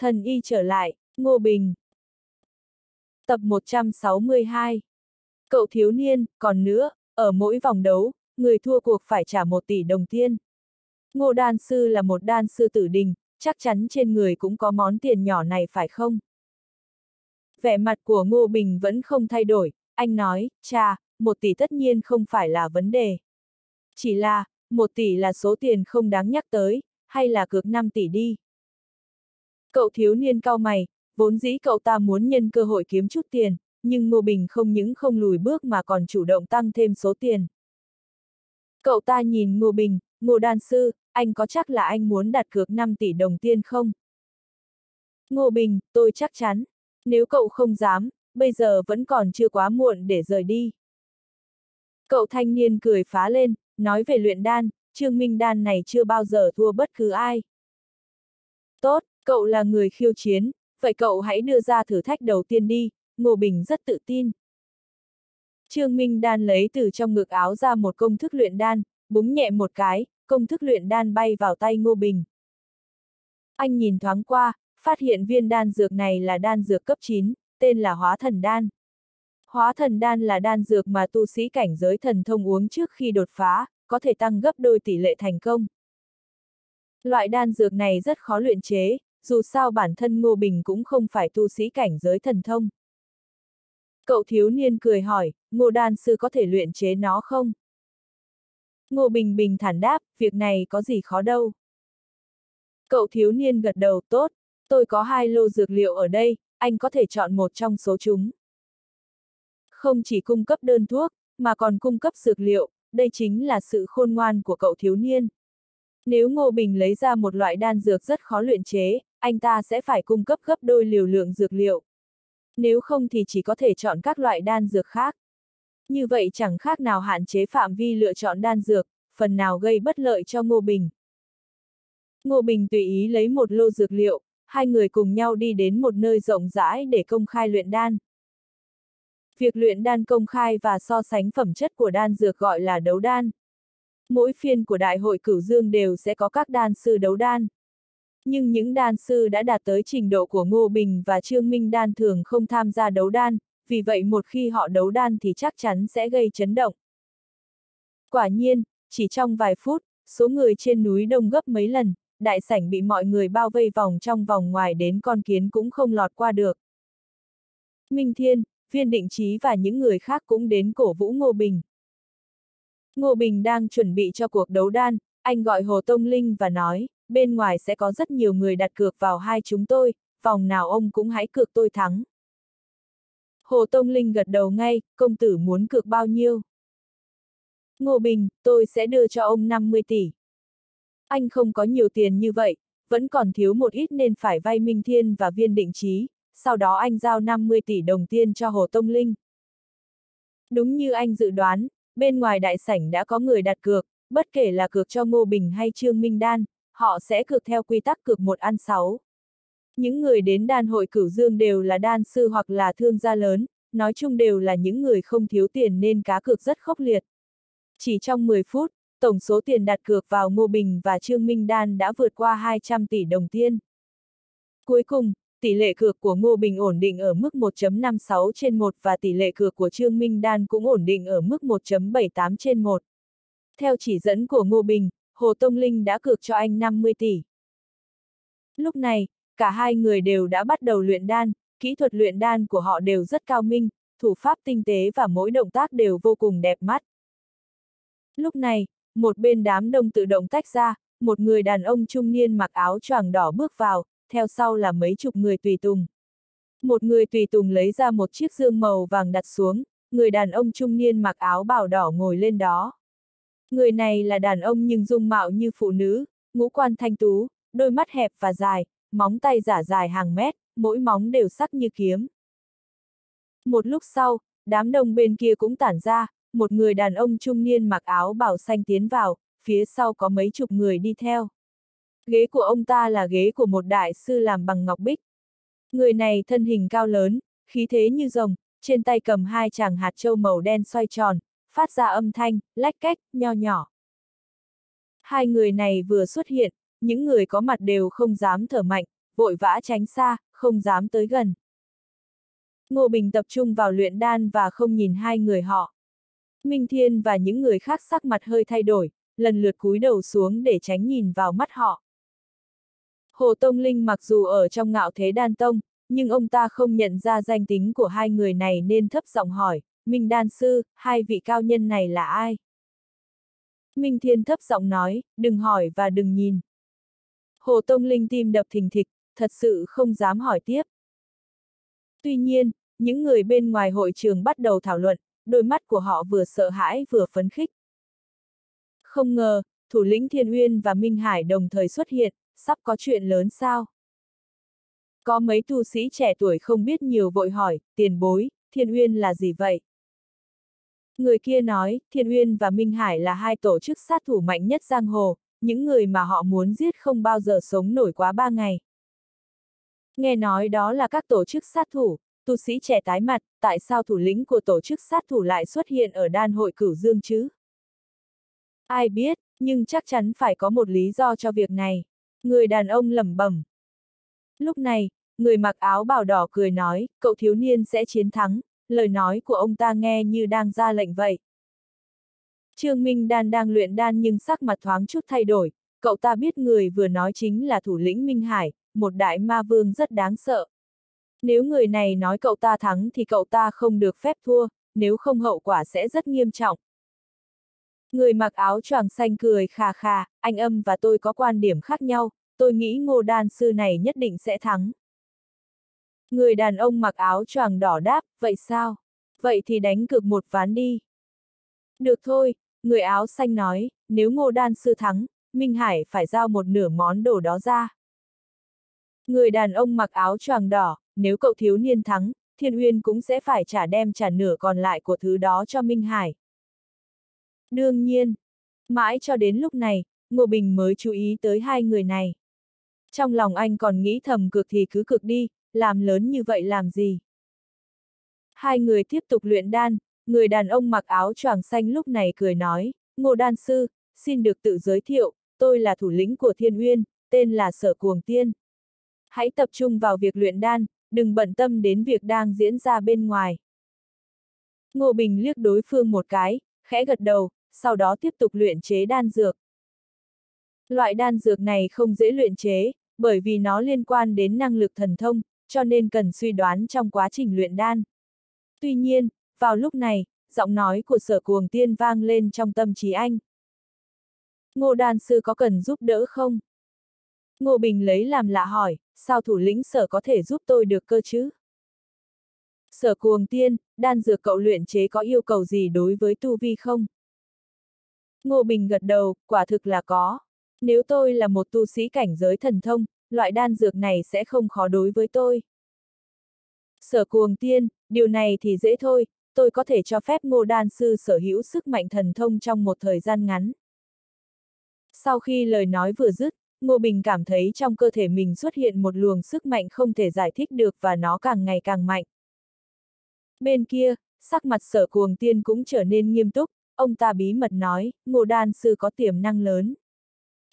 Thần y trở lại, Ngô Bình. Tập 162 Cậu thiếu niên, còn nữa, ở mỗi vòng đấu, người thua cuộc phải trả một tỷ đồng tiên Ngô đan sư là một đan sư tử đình, chắc chắn trên người cũng có món tiền nhỏ này phải không? Vẻ mặt của Ngô Bình vẫn không thay đổi, anh nói, cha, một tỷ tất nhiên không phải là vấn đề. Chỉ là, một tỷ là số tiền không đáng nhắc tới, hay là cược 5 tỷ đi. Cậu thiếu niên cao mày, vốn dĩ cậu ta muốn nhân cơ hội kiếm chút tiền, nhưng Ngô Bình không những không lùi bước mà còn chủ động tăng thêm số tiền. Cậu ta nhìn Ngô Bình, Ngô Đan Sư, anh có chắc là anh muốn đặt cược 5 tỷ đồng tiền không? Ngô Bình, tôi chắc chắn. Nếu cậu không dám, bây giờ vẫn còn chưa quá muộn để rời đi. Cậu thanh niên cười phá lên, nói về luyện đan, Trương Minh Đan này chưa bao giờ thua bất cứ ai. Tốt, cậu là người khiêu chiến, vậy cậu hãy đưa ra thử thách đầu tiên đi, Ngô Bình rất tự tin. Trương Minh Đan lấy từ trong ngực áo ra một công thức luyện đan, búng nhẹ một cái, công thức luyện đan bay vào tay Ngô Bình. Anh nhìn thoáng qua, phát hiện viên đan dược này là đan dược cấp 9, tên là hóa thần đan. Hóa thần đan là đan dược mà tu sĩ cảnh giới thần thông uống trước khi đột phá, có thể tăng gấp đôi tỷ lệ thành công. Loại đan dược này rất khó luyện chế, dù sao bản thân Ngô Bình cũng không phải tu sĩ cảnh giới thần thông. Cậu thiếu niên cười hỏi, Ngô đan sư có thể luyện chế nó không? Ngô Bình bình thản đáp, việc này có gì khó đâu. Cậu thiếu niên gật đầu, tốt, tôi có hai lô dược liệu ở đây, anh có thể chọn một trong số chúng. Không chỉ cung cấp đơn thuốc, mà còn cung cấp dược liệu, đây chính là sự khôn ngoan của cậu thiếu niên. Nếu Ngô Bình lấy ra một loại đan dược rất khó luyện chế, anh ta sẽ phải cung cấp gấp đôi liều lượng dược liệu. Nếu không thì chỉ có thể chọn các loại đan dược khác. Như vậy chẳng khác nào hạn chế phạm vi lựa chọn đan dược, phần nào gây bất lợi cho Ngô Bình. Ngô Bình tùy ý lấy một lô dược liệu, hai người cùng nhau đi đến một nơi rộng rãi để công khai luyện đan. Việc luyện đan công khai và so sánh phẩm chất của đan dược gọi là đấu đan. Mỗi phiên của Đại hội Cửu Dương đều sẽ có các đan sư đấu đan. Nhưng những đan sư đã đạt tới trình độ của Ngô Bình và Trương Minh Đan thường không tham gia đấu đan, vì vậy một khi họ đấu đan thì chắc chắn sẽ gây chấn động. Quả nhiên, chỉ trong vài phút, số người trên núi đông gấp mấy lần, đại sảnh bị mọi người bao vây vòng trong vòng ngoài đến con kiến cũng không lọt qua được. Minh Thiên, Viên Định Trí và những người khác cũng đến cổ vũ Ngô Bình. Ngô Bình đang chuẩn bị cho cuộc đấu đan, anh gọi Hồ Tông Linh và nói, bên ngoài sẽ có rất nhiều người đặt cược vào hai chúng tôi, vòng nào ông cũng hãy cược tôi thắng. Hồ Tông Linh gật đầu ngay, công tử muốn cược bao nhiêu? Ngô Bình, tôi sẽ đưa cho ông 50 tỷ. Anh không có nhiều tiền như vậy, vẫn còn thiếu một ít nên phải vay Minh Thiên và viên định trí, sau đó anh giao 50 tỷ đồng tiền cho Hồ Tông Linh. Đúng như anh dự đoán, bên ngoài đại sảnh đã có người đặt cược, bất kể là cược cho Ngô Bình hay Trương Minh Đan, họ sẽ cược theo quy tắc cược một ăn sáu. Những người đến đan hội cửu dương đều là đan sư hoặc là thương gia lớn, nói chung đều là những người không thiếu tiền nên cá cược rất khốc liệt. Chỉ trong 10 phút, tổng số tiền đặt cược vào Ngô Bình và Trương Minh Đan đã vượt qua 200 tỷ đồng tiền. Cuối cùng, tỷ lệ cược của Ngô Bình ổn định ở mức 1.56 trên 1 và tỷ lệ cược của Trương Minh Đan cũng ổn định ở mức 1.78 trên 1. Theo chỉ dẫn của Ngô Bình, Hồ Tông Linh đã cược cho anh 50 tỷ. Lúc này, cả hai người đều đã bắt đầu luyện đan, kỹ thuật luyện đan của họ đều rất cao minh, thủ pháp tinh tế và mỗi động tác đều vô cùng đẹp mắt. Lúc này, một bên đám đông tự động tách ra, một người đàn ông trung niên mặc áo choàng đỏ bước vào, theo sau là mấy chục người tùy tùng. Một người tùy tùng lấy ra một chiếc dương màu vàng đặt xuống, người đàn ông trung niên mặc áo bào đỏ ngồi lên đó. Người này là đàn ông nhưng dung mạo như phụ nữ, ngũ quan thanh tú, đôi mắt hẹp và dài, móng tay giả dài hàng mét, mỗi móng đều sắc như kiếm. Một lúc sau, đám đông bên kia cũng tản ra, một người đàn ông trung niên mặc áo bảo xanh tiến vào, phía sau có mấy chục người đi theo. Ghế của ông ta là ghế của một đại sư làm bằng ngọc bích. Người này thân hình cao lớn, khí thế như rồng, trên tay cầm hai chàng hạt châu màu đen xoay tròn, phát ra âm thanh, lách cách, nho nhỏ. Hai người này vừa xuất hiện, những người có mặt đều không dám thở mạnh, vội vã tránh xa, không dám tới gần. Ngô Bình tập trung vào luyện đan và không nhìn hai người họ. Minh Thiên và những người khác sắc mặt hơi thay đổi, lần lượt cúi đầu xuống để tránh nhìn vào mắt họ. Hồ Tông Linh mặc dù ở trong ngạo thế đan tông, nhưng ông ta không nhận ra danh tính của hai người này nên thấp giọng hỏi, Minh Đan Sư, hai vị cao nhân này là ai? Minh Thiên thấp giọng nói, đừng hỏi và đừng nhìn. Hồ Tông Linh tim đập thình thịch, thật sự không dám hỏi tiếp. Tuy nhiên, những người bên ngoài hội trường bắt đầu thảo luận, đôi mắt của họ vừa sợ hãi vừa phấn khích. Không ngờ, thủ lĩnh Thiên Uyên và Minh Hải đồng thời xuất hiện, sắp có chuyện lớn sao? Có mấy tu sĩ trẻ tuổi không biết nhiều vội hỏi, tiền bối, Thiên Uyên là gì vậy? Người kia nói, Thiên Uyên và Minh Hải là hai tổ chức sát thủ mạnh nhất giang hồ, những người mà họ muốn giết không bao giờ sống nổi quá ba ngày. Nghe nói đó là các tổ chức sát thủ, tu sĩ trẻ tái mặt, tại sao thủ lĩnh của tổ chức sát thủ lại xuất hiện ở đan hội cửu dương chứ? Ai biết, nhưng chắc chắn phải có một lý do cho việc này. Người đàn ông lẩm bẩm. Lúc này, người mặc áo bào đỏ cười nói, cậu thiếu niên sẽ chiến thắng, lời nói của ông ta nghe như đang ra lệnh vậy. Trương Minh Đan đang luyện đan nhưng sắc mặt thoáng chút thay đổi, cậu ta biết người vừa nói chính là thủ lĩnh Minh Hải, một đại ma vương rất đáng sợ. Nếu người này nói cậu ta thắng thì cậu ta không được phép thua, nếu không hậu quả sẽ rất nghiêm trọng. Người mặc áo choàng xanh cười khà khà, anh âm và tôi có quan điểm khác nhau, tôi nghĩ ngô đan sư này nhất định sẽ thắng. Người đàn ông mặc áo choàng đỏ đáp, vậy sao? Vậy thì đánh cược một ván đi. Được thôi, người áo xanh nói, nếu ngô đan sư thắng, Minh Hải phải giao một nửa món đồ đó ra. Người đàn ông mặc áo choàng đỏ, nếu cậu thiếu niên thắng, Thiên Uyên cũng sẽ phải trả đem trả nửa còn lại của thứ đó cho Minh Hải. Đương nhiên, mãi cho đến lúc này, Ngô Bình mới chú ý tới hai người này. Trong lòng anh còn nghĩ thầm cực thì cứ cực đi, làm lớn như vậy làm gì? Hai người tiếp tục luyện đan, người đàn ông mặc áo choàng xanh lúc này cười nói, Ngô Đan Sư, xin được tự giới thiệu, tôi là thủ lĩnh của Thiên Uyên, tên là Sở Cuồng Tiên. Hãy tập trung vào việc luyện đan, đừng bận tâm đến việc đang diễn ra bên ngoài. Ngô Bình liếc đối phương một cái, khẽ gật đầu, sau đó tiếp tục luyện chế đan dược. Loại đan dược này không dễ luyện chế, bởi vì nó liên quan đến năng lực thần thông, cho nên cần suy đoán trong quá trình luyện đan. Tuy nhiên, vào lúc này, giọng nói của sở cuồng tiên vang lên trong tâm trí anh. Ngô đan sư có cần giúp đỡ không? Ngô Bình lấy làm lạ hỏi, sao thủ lĩnh sở có thể giúp tôi được cơ chứ? Sở cuồng tiên, đan dược cậu luyện chế có yêu cầu gì đối với tu vi không? Ngô Bình gật đầu, quả thực là có. Nếu tôi là một tu sĩ cảnh giới thần thông, loại đan dược này sẽ không khó đối với tôi. Sở cuồng tiên, điều này thì dễ thôi, tôi có thể cho phép ngô đan sư sở hữu sức mạnh thần thông trong một thời gian ngắn. Sau khi lời nói vừa dứt, Ngô Bình cảm thấy trong cơ thể mình xuất hiện một luồng sức mạnh không thể giải thích được và nó càng ngày càng mạnh. Bên kia, sắc mặt sở cuồng tiên cũng trở nên nghiêm túc, ông ta bí mật nói, ngô đan sư có tiềm năng lớn.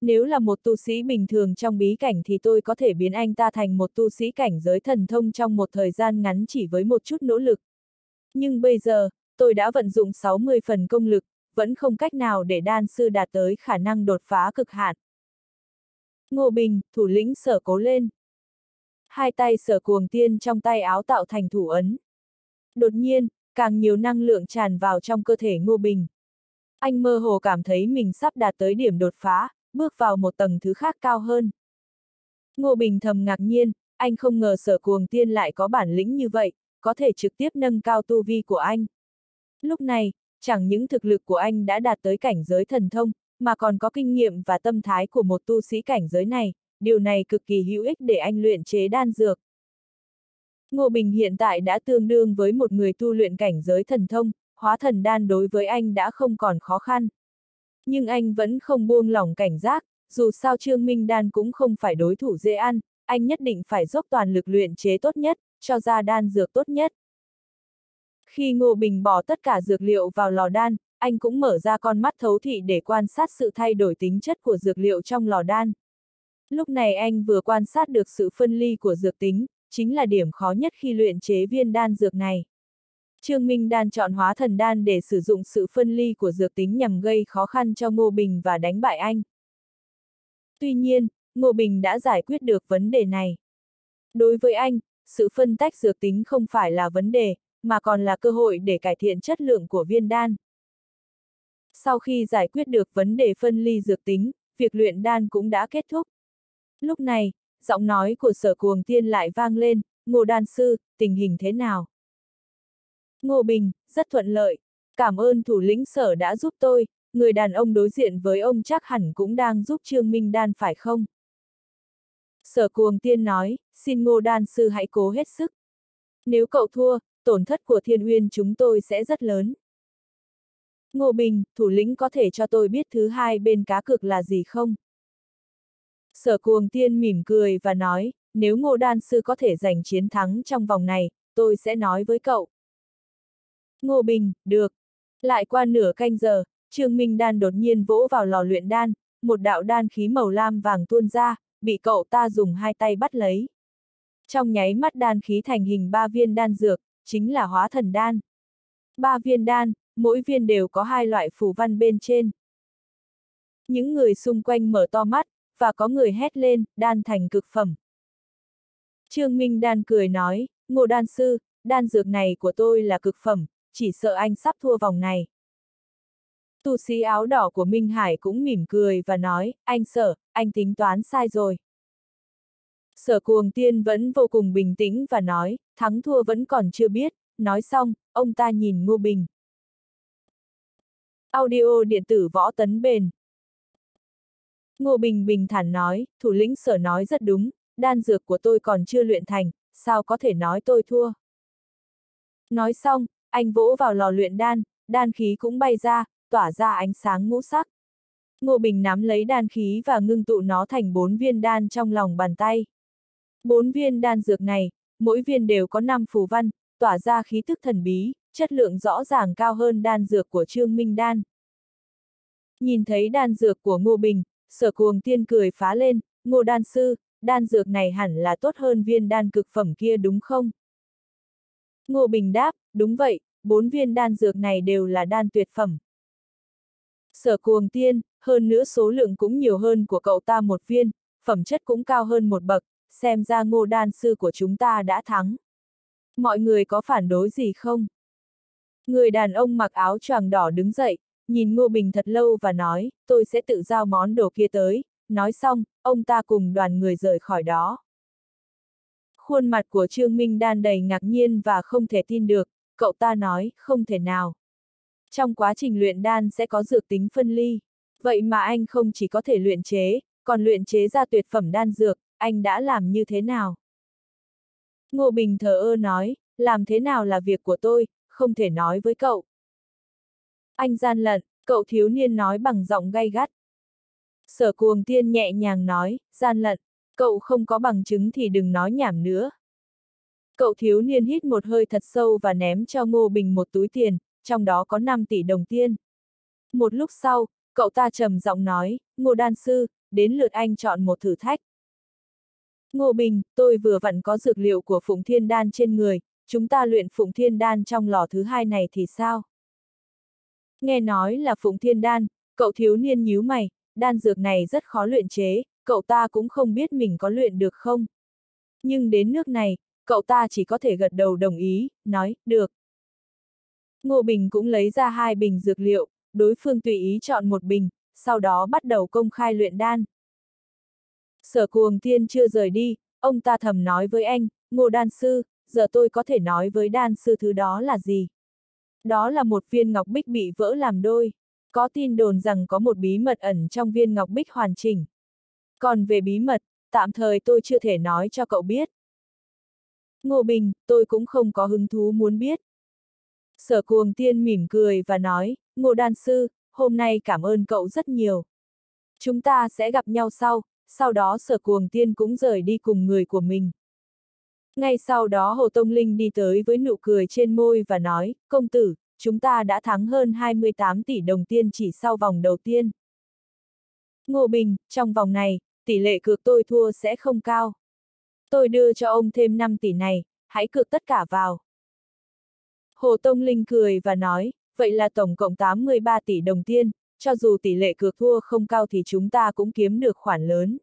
Nếu là một tu sĩ bình thường trong bí cảnh thì tôi có thể biến anh ta thành một tu sĩ cảnh giới thần thông trong một thời gian ngắn chỉ với một chút nỗ lực. Nhưng bây giờ, tôi đã vận dụng 60 phần công lực, vẫn không cách nào để đan sư đạt tới khả năng đột phá cực hạn. Ngô Bình, thủ lĩnh sở cố lên. Hai tay sở cuồng tiên trong tay áo tạo thành thủ ấn. Đột nhiên, càng nhiều năng lượng tràn vào trong cơ thể Ngô Bình. Anh mơ hồ cảm thấy mình sắp đạt tới điểm đột phá, bước vào một tầng thứ khác cao hơn. Ngô Bình thầm ngạc nhiên, anh không ngờ sở cuồng tiên lại có bản lĩnh như vậy, có thể trực tiếp nâng cao tu vi của anh. Lúc này, chẳng những thực lực của anh đã đạt tới cảnh giới thần thông, mà còn có kinh nghiệm và tâm thái của một tu sĩ cảnh giới này, điều này cực kỳ hữu ích để anh luyện chế đan dược. Ngô Bình hiện tại đã tương đương với một người tu luyện cảnh giới thần thông, hóa thần đan đối với anh đã không còn khó khăn. Nhưng anh vẫn không buông lỏng cảnh giác, dù sao Trương Minh Đan cũng không phải đối thủ dễ ăn, anh nhất định phải dốc toàn lực luyện chế tốt nhất, cho ra đan dược tốt nhất. Khi Ngô Bình bỏ tất cả dược liệu vào lò đan, anh cũng mở ra con mắt thấu thị để quan sát sự thay đổi tính chất của dược liệu trong lò đan. Lúc này anh vừa quan sát được sự phân ly của dược tính, chính là điểm khó nhất khi luyện chế viên đan dược này. Trương Minh Đan chọn hóa thần đan để sử dụng sự phân ly của dược tính nhằm gây khó khăn cho Ngô Bình và đánh bại anh. Tuy nhiên, Ngô Bình đã giải quyết được vấn đề này. Đối với anh, sự phân tách dược tính không phải là vấn đề, mà còn là cơ hội để cải thiện chất lượng của viên đan. Sau khi giải quyết được vấn đề phân ly dược tính, việc luyện đan cũng đã kết thúc. Lúc này, giọng nói của sở cuồng tiên lại vang lên, ngô đan sư, tình hình thế nào? Ngô Bình, rất thuận lợi. Cảm ơn thủ lĩnh sở đã giúp tôi, người đàn ông đối diện với ông chắc hẳn cũng đang giúp Trương Minh Đan phải không? Sở cuồng tiên nói, xin ngô đan sư hãy cố hết sức. Nếu cậu thua, tổn thất của thiên uyên chúng tôi sẽ rất lớn. Ngô Bình, thủ lĩnh có thể cho tôi biết thứ hai bên cá cược là gì không? Sở cuồng tiên mỉm cười và nói, nếu ngô đan sư có thể giành chiến thắng trong vòng này, tôi sẽ nói với cậu. Ngô Bình, được. Lại qua nửa canh giờ, Trương Minh Đan đột nhiên vỗ vào lò luyện đan, một đạo đan khí màu lam vàng tuôn ra, bị cậu ta dùng hai tay bắt lấy. Trong nháy mắt đan khí thành hình ba viên đan dược, chính là hóa thần đan. Ba viên đan, mỗi viên đều có hai loại phù văn bên trên. Những người xung quanh mở to mắt, và có người hét lên, đan thành cực phẩm. Trương Minh Đan cười nói, ngô đan sư, đan dược này của tôi là cực phẩm, chỉ sợ anh sắp thua vòng này. Tu sĩ áo đỏ của Minh Hải cũng mỉm cười và nói, anh sợ, anh tính toán sai rồi. Sở cuồng tiên vẫn vô cùng bình tĩnh và nói, thắng thua vẫn còn chưa biết, nói xong, ông ta nhìn Ngô Bình. Audio điện tử võ tấn bền. Ngô Bình bình thản nói, thủ lĩnh sở nói rất đúng, đan dược của tôi còn chưa luyện thành, sao có thể nói tôi thua. Nói xong, anh vỗ vào lò luyện đan, đan khí cũng bay ra, tỏa ra ánh sáng ngũ sắc. Ngô Bình nắm lấy đan khí và ngưng tụ nó thành bốn viên đan trong lòng bàn tay. Bốn viên đan dược này, mỗi viên đều có năm phù văn, tỏa ra khí thức thần bí, chất lượng rõ ràng cao hơn đan dược của Trương Minh Đan. Nhìn thấy đan dược của Ngô Bình, sở cuồng tiên cười phá lên, Ngô Đan Sư, đan dược này hẳn là tốt hơn viên đan cực phẩm kia đúng không? Ngô Bình đáp, đúng vậy, bốn viên đan dược này đều là đan tuyệt phẩm. Sở cuồng tiên, hơn nữa số lượng cũng nhiều hơn của cậu ta một viên, phẩm chất cũng cao hơn một bậc, xem ra ngô đan sư của chúng ta đã thắng. Mọi người có phản đối gì không? Người đàn ông mặc áo choàng đỏ đứng dậy, nhìn Ngô Bình thật lâu và nói, tôi sẽ tự giao món đồ kia tới. Nói xong, ông ta cùng đoàn người rời khỏi đó. Khuôn mặt của Trương Minh Đan đầy ngạc nhiên và không thể tin được, cậu ta nói, không thể nào. Trong quá trình luyện đan sẽ có dược tính phân ly. Vậy mà anh không chỉ có thể luyện chế, còn luyện chế ra tuyệt phẩm đan dược, anh đã làm như thế nào? Ngô Bình thờ ơ nói, làm thế nào là việc của tôi, không thể nói với cậu. Anh gian lận, cậu thiếu niên nói bằng giọng gay gắt. Sở cuồng tiên nhẹ nhàng nói, gian lận, cậu không có bằng chứng thì đừng nói nhảm nữa. Cậu thiếu niên hít một hơi thật sâu và ném cho Ngô Bình một túi tiền, trong đó có 5 tỷ đồng tiền. Một lúc sau, cậu ta trầm giọng nói, Ngô Đan Sư, đến lượt anh chọn một thử thách. Ngô Bình, tôi vừa vặn có dược liệu của Phụng Thiên Đan trên người, chúng ta luyện Phụng Thiên Đan trong lò thứ hai này thì sao? Nghe nói là Phụng Thiên Đan, cậu thiếu niên nhíu mày, đan dược này rất khó luyện chế, cậu ta cũng không biết mình có luyện được không. Nhưng đến nước này, cậu ta chỉ có thể gật đầu đồng ý, nói, được. Ngô Bình cũng lấy ra hai bình dược liệu, đối phương tùy ý chọn một bình, sau đó bắt đầu công khai luyện đan. Sở cuồng tiên chưa rời đi, ông ta thầm nói với anh, ngô đan sư, giờ tôi có thể nói với đan sư thứ đó là gì? Đó là một viên ngọc bích bị vỡ làm đôi. Có tin đồn rằng có một bí mật ẩn trong viên ngọc bích hoàn chỉnh. Còn về bí mật, tạm thời tôi chưa thể nói cho cậu biết. Ngô Bình, tôi cũng không có hứng thú muốn biết. Sở cuồng tiên mỉm cười và nói, Ngô Đan Sư, hôm nay cảm ơn cậu rất nhiều. Chúng ta sẽ gặp nhau sau, sau đó sở cuồng tiên cũng rời đi cùng người của mình. Ngay sau đó Hồ Tông Linh đi tới với nụ cười trên môi và nói, công tử, chúng ta đã thắng hơn 28 tỷ đồng tiên chỉ sau vòng đầu tiên. Ngô Bình, trong vòng này, tỷ lệ cược tôi thua sẽ không cao. Tôi đưa cho ông thêm 5 tỷ này, hãy cược tất cả vào. Hồ Tông Linh cười và nói, vậy là tổng cộng 83 tỷ đồng tiền, cho dù tỷ lệ cược thua không cao thì chúng ta cũng kiếm được khoản lớn.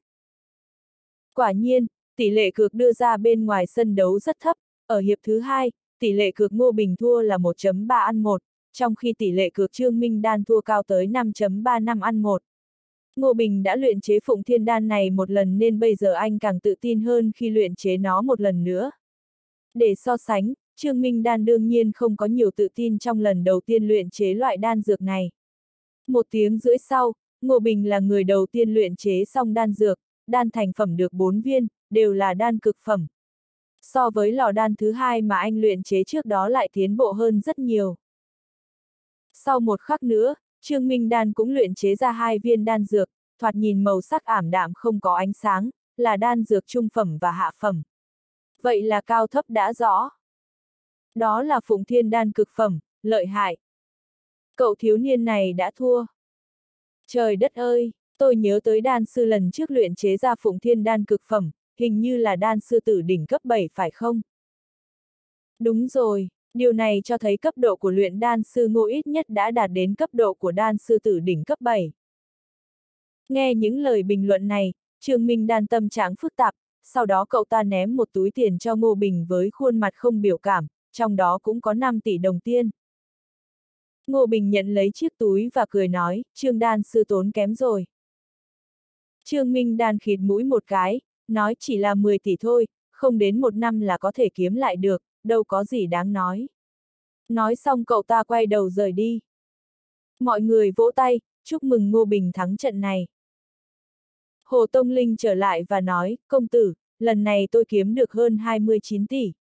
Quả nhiên, tỷ lệ cược đưa ra bên ngoài sân đấu rất thấp, ở hiệp thứ hai, tỷ lệ cược Ngô Bình thua là 1.3 ăn 1, trong khi tỷ lệ cược Trương Minh Đan thua cao tới 5.35 ăn 1. Ngô Bình đã luyện chế Phụng Thiên Đan này một lần nên bây giờ anh càng tự tin hơn khi luyện chế nó một lần nữa. Để so sánh, Trương Minh Đan đương nhiên không có nhiều tự tin trong lần đầu tiên luyện chế loại đan dược này. Một tiếng rưỡi sau, Ngô Bình là người đầu tiên luyện chế xong đan dược, đan thành phẩm được 4 viên, đều là đan cực phẩm. So với lò đan thứ hai mà anh luyện chế trước đó lại tiến bộ hơn rất nhiều. Sau một khắc nữa, Trương Minh Đan cũng luyện chế ra hai viên đan dược, thoạt nhìn màu sắc ảm đạm không có ánh sáng, là đan dược trung phẩm và hạ phẩm. Vậy là cao thấp đã rõ. Đó là Phụng Thiên Đan cực phẩm, lợi hại. Cậu thiếu niên này đã thua. Trời đất ơi, tôi nhớ tới đan sư lần trước luyện chế ra Phụng Thiên Đan cực phẩm, hình như là đan sư tử đỉnh cấp 7 phải không? Đúng rồi, điều này cho thấy cấp độ của luyện đan sư ngô ít nhất đã đạt đến cấp độ của đan sư tử đỉnh cấp 7. Nghe những lời bình luận này, Trương Minh đan tâm trạng phức tạp, sau đó cậu ta ném một túi tiền cho Ngô Bình với khuôn mặt không biểu cảm, trong đó cũng có 5 tỷ đồng tiền. Ngô Bình nhận lấy chiếc túi và cười nói, Trương Đan sư tốn kém rồi. Trương Minh Đan khịt mũi một cái, nói chỉ là 10 tỷ thôi, không đến một năm là có thể kiếm lại được, đâu có gì đáng nói. Nói xong cậu ta quay đầu rời đi. Mọi người vỗ tay, chúc mừng Ngô Bình thắng trận này. Hồ Tông Linh trở lại và nói, công tử, lần này tôi kiếm được hơn 29 tỷ.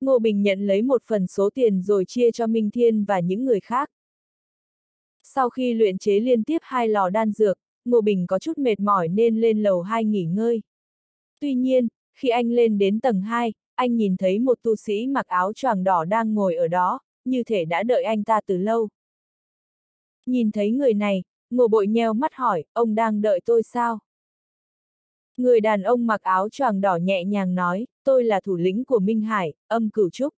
Ngô Bình nhận lấy một phần số tiền rồi chia cho Minh Thiên và những người khác. Sau khi luyện chế liên tiếp hai lò đan dược, Ngô Bình có chút mệt mỏi nên lên lầu 2 nghỉ ngơi. Tuy nhiên, khi anh lên đến tầng 2, anh nhìn thấy một tu sĩ mặc áo choàng đỏ đang ngồi ở đó, như thể đã đợi anh ta từ lâu. Nhìn thấy người này, Ngô Bội nheo mắt hỏi, ông đang đợi tôi sao? Người đàn ông mặc áo choàng đỏ nhẹ nhàng nói, tôi là thủ lĩnh của Minh Hải, âm cửu trúc.